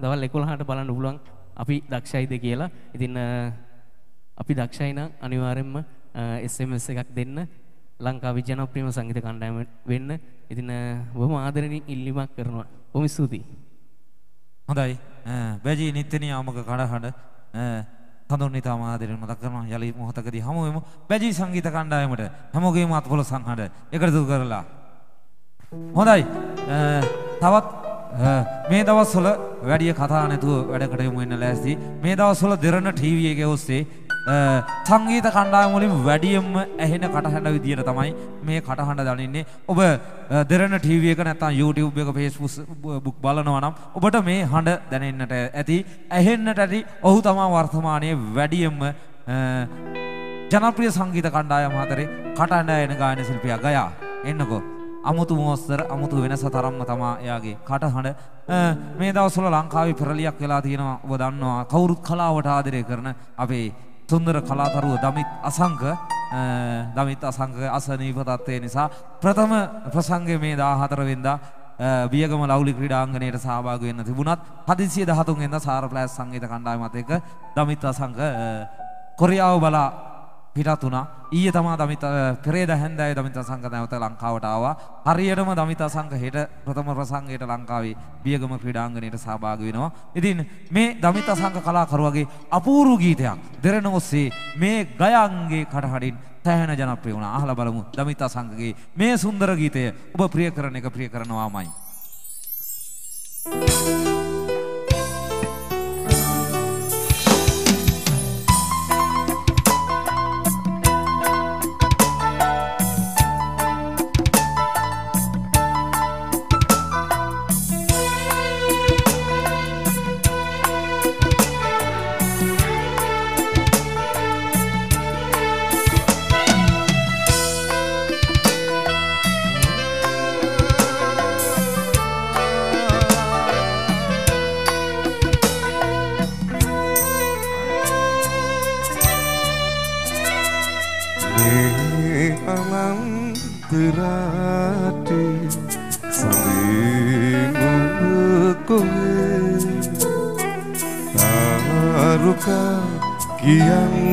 දවල් 11ට බලන්න පුළුවන් අපි දක්ෂයිද කියලා. ඉතින් අ, අපි දක්ෂයි නම් අනිවාර්යෙන්ම අ, SMS එකක් දෙන්න ලංකාවේ ජනප්‍රියම සංගීත කණ්ඩායම වෙන්න. ඉතින් අ, බොහොම ආදරණීය ඉල්ලීමක් කරනවා. බොහොම ස්තුතියි. හොඳයි. වැජී නිත්‍ය නියාමක කඩහඬ හඳුන් ඉතාම ආදරෙන් මතක් කරනවා යලි මොහොතකදී හමු වෙමු. වැජී සංගීත කණ්ඩායමට හැමෝගේම අත්පොළ සංහඬ එකතු කරලා. හොඳයි. අ, තවත් අ, මේ දවස්වල වැඩිය කතා නැතුව වැඩකට යමු වෙන්න ලෑස්ති. මේ දවස්වල දෙරණ ටීවී එකේ ඔස්සේ අ, සංගීත කණ්ඩායම් වලින් වැඩියෙන්ම ඇහෙන කටහඬ විදියට තමයි මේ කටහඬ දනින්නේ. ඔබ අ, දෙරණ ටීවී එක නැත්නම් YouTube එක Facebook බලනවා නම් ඔබට මේ හඬ දැනෙන්නට ඇති. ඇහෙන්නට ඇති ඔහු තමා වර්තමානයේ වැඩියෙන්ම අ, ජනප්‍රිය සංගීත කණ්ඩායම් හතරේ කටහඬ එන ගායන ශිල්පියා ගයා. එන්නකෝ. අමුතු මෝස්තර අමුතු වෙනස තරම්ම තමා එයාගේ කටහඬ. අ, මේ දවස්වල ලංකාවේ පෙරලියක් වෙලා තියෙනවා. ඔබ දන්නවා කවුරුත් කලාවට ආදරය කරන අපේ සුන්දර කලාකරුව දමිත් අසංක අ, දමිත් අසංක අසනීප තත්ත්වය නිසා ප්‍රථම ප්‍රසංගය මේ 14 වෙනිදා අ, බියගම ලවුලි ක්‍රීඩාංගණයට සහභාගී වෙන්න තිබුණත් හදිසිය 13 වෙනිදා සාර ප්ලෑස් සංගීත කණ්ඩායමත් එක්ක දමිත් අසංක අ, කොරියාව බලා පිටත් වුණා ඊයේ තමා දමිත අ, පෙරේද හැන්දෑවේ දමිත සංඝ නැවත ලංකාවට ආවා. හරියටම දමිත සංඝ හෙට ප්‍රථම ප්‍රසංගයට ලංකාවේ බියගම ක්‍රීඩාංගණයට සහභාගී වෙනවා. ඉතින් මේ දමිත සංඝ කලාකරුවගේ අපූර්ව ගීතයක් දෙරණ ඔස්සේ මේ ගයන්ගේ කටහඬින් සෑහෙන ජනප්‍රිය වුණා. අහලා බලමු දමිත සංඝගේ මේ සුන්දර ගීතය. ඔබ ප්‍රිය කරන එක ප්‍රිය කරනවාමයි. මේ කියන්නකු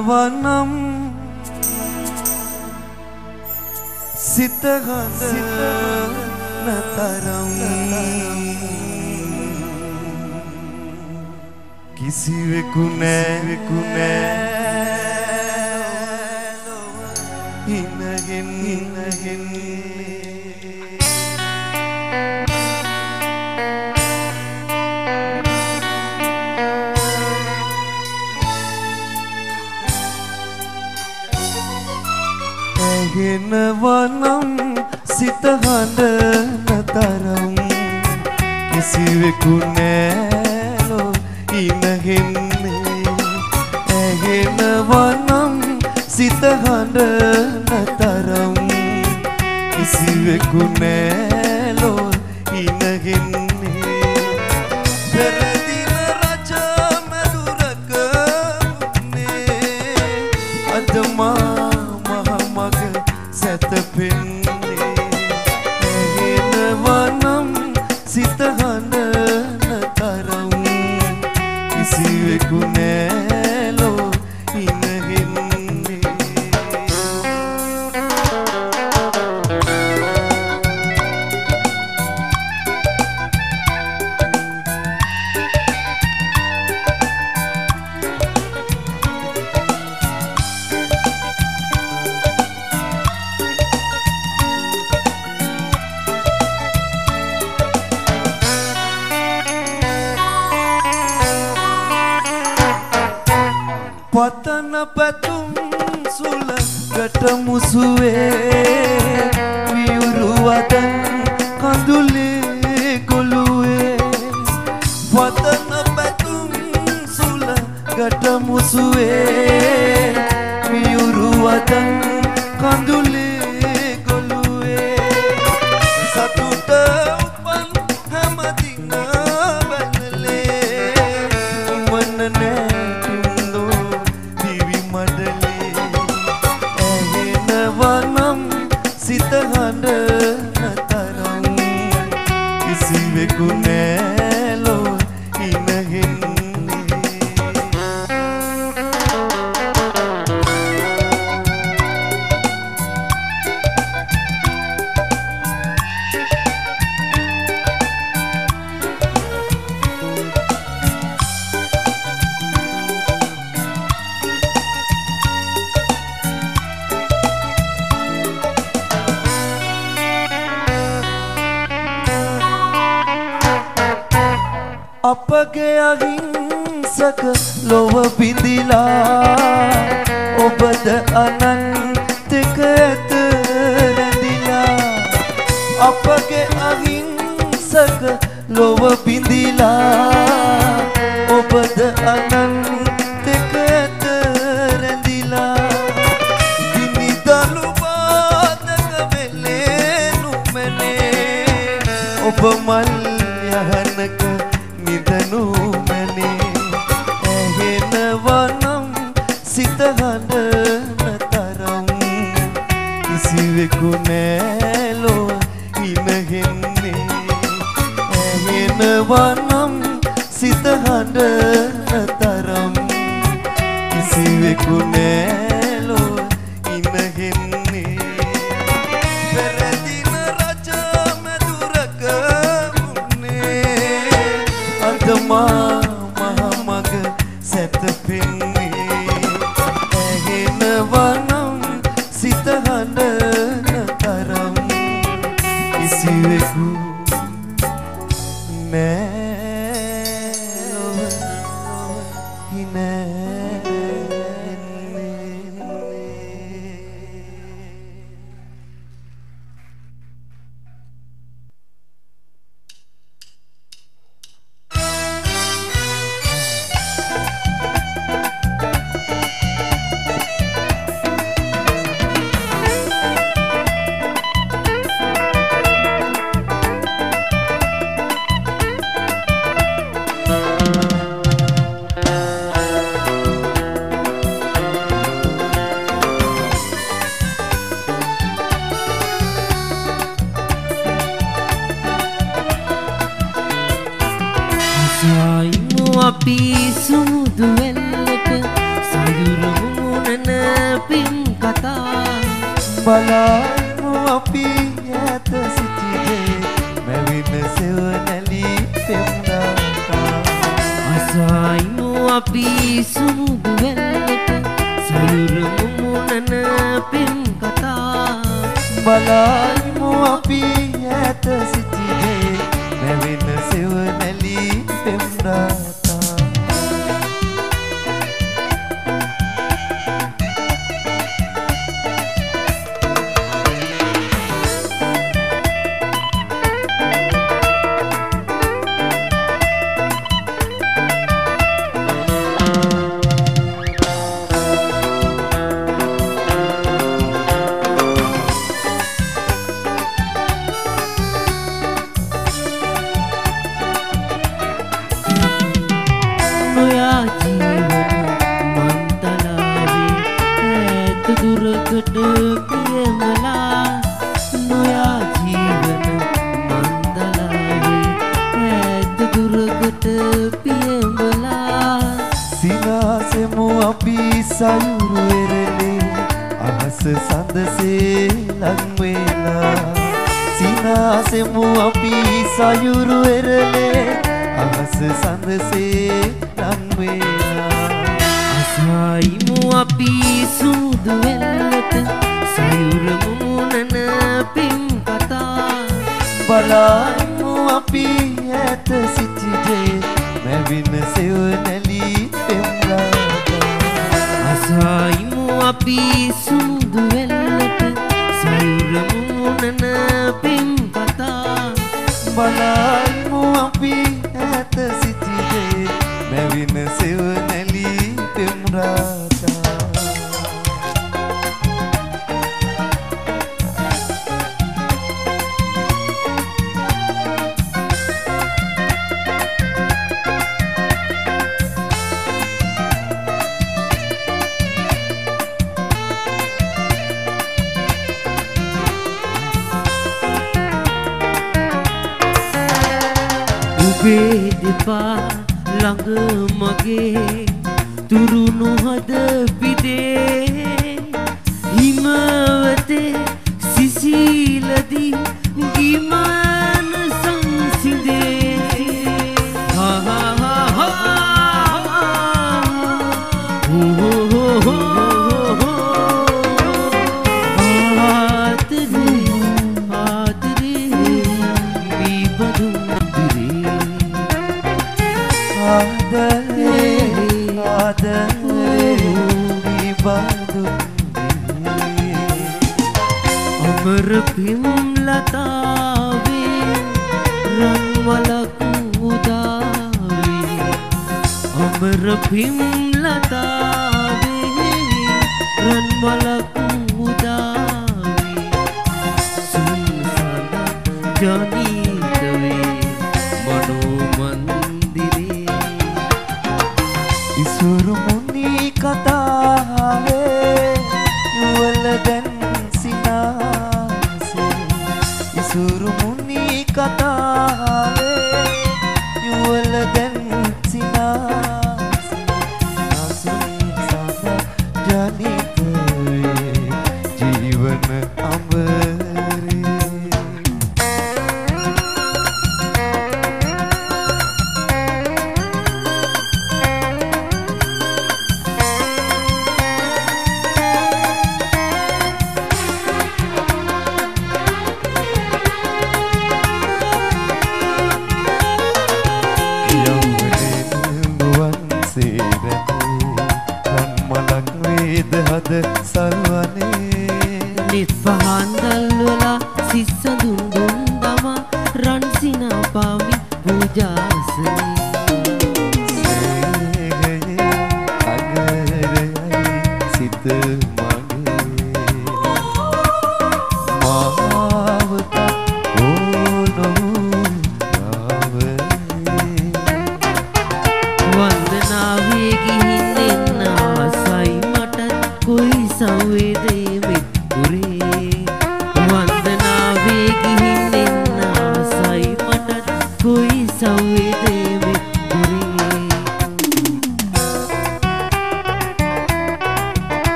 වනම් සිත හඳ නතරම් කිසිවෙකු නෑ වෙකු නෑ වෙනවනම් සිත හඬන තරම් කිසිවෙකු නෑලෝ ඉනහෙන්නේ. ඇහෙනවනම් සිත හඬන තරම් කිසිවෙකු නෑලෝ ඉනහෙන්නේ. අපි සුමුදු වෙල්ලට සයුරමුණන පින් කතා. බලමු අපි ඇත සිටියේ මැවිම සෙවනැලි පෙම්නාකා. අසයිනු අපි සුමුදු වෙල්ලට සයුරමුණන පින් කතා. බලමු අපි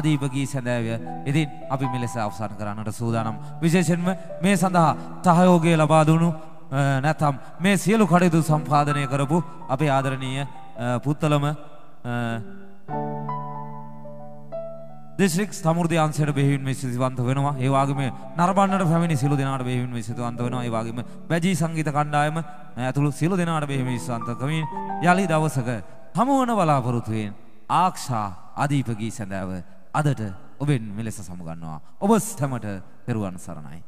ආදීපගී සැඳෑවය ඉතින් අපි මෙලෙස අවසන් කරන්නට සූදානම් විශේෂෙන්ම මේ සඳහා සහයෝගය ලබා දුණු නැතම් මේ සියලු කටයුතු සම්පාදනය කරපු අපේ ආදරණීය පුත්තලම දිස්ත්‍රික් සමෘද්ධි අංශයට බෙහෙවින් මේ සිතවන්ත වෙනවා. ඒ වගේම නරඹන්නට පැමිණි සියලු දෙනාට බෙහෙවින් මේ සිතවන්ත වෙනවා. ඒ වගේම වැජී සංගීත කණ්ඩායම ඇතුළු සියලු දෙනාට බෙහෙවින් සිතවන්ත කමින් යලි දවසක හමුවන බලාපොරොත්තු වෙන ආක්ෂා අධීප ගී සඳාව අදට ඔබෙන් මෙලෙස සමුගන්නවා. ඔබ ස්තමට පෙරුවන් සරණයි.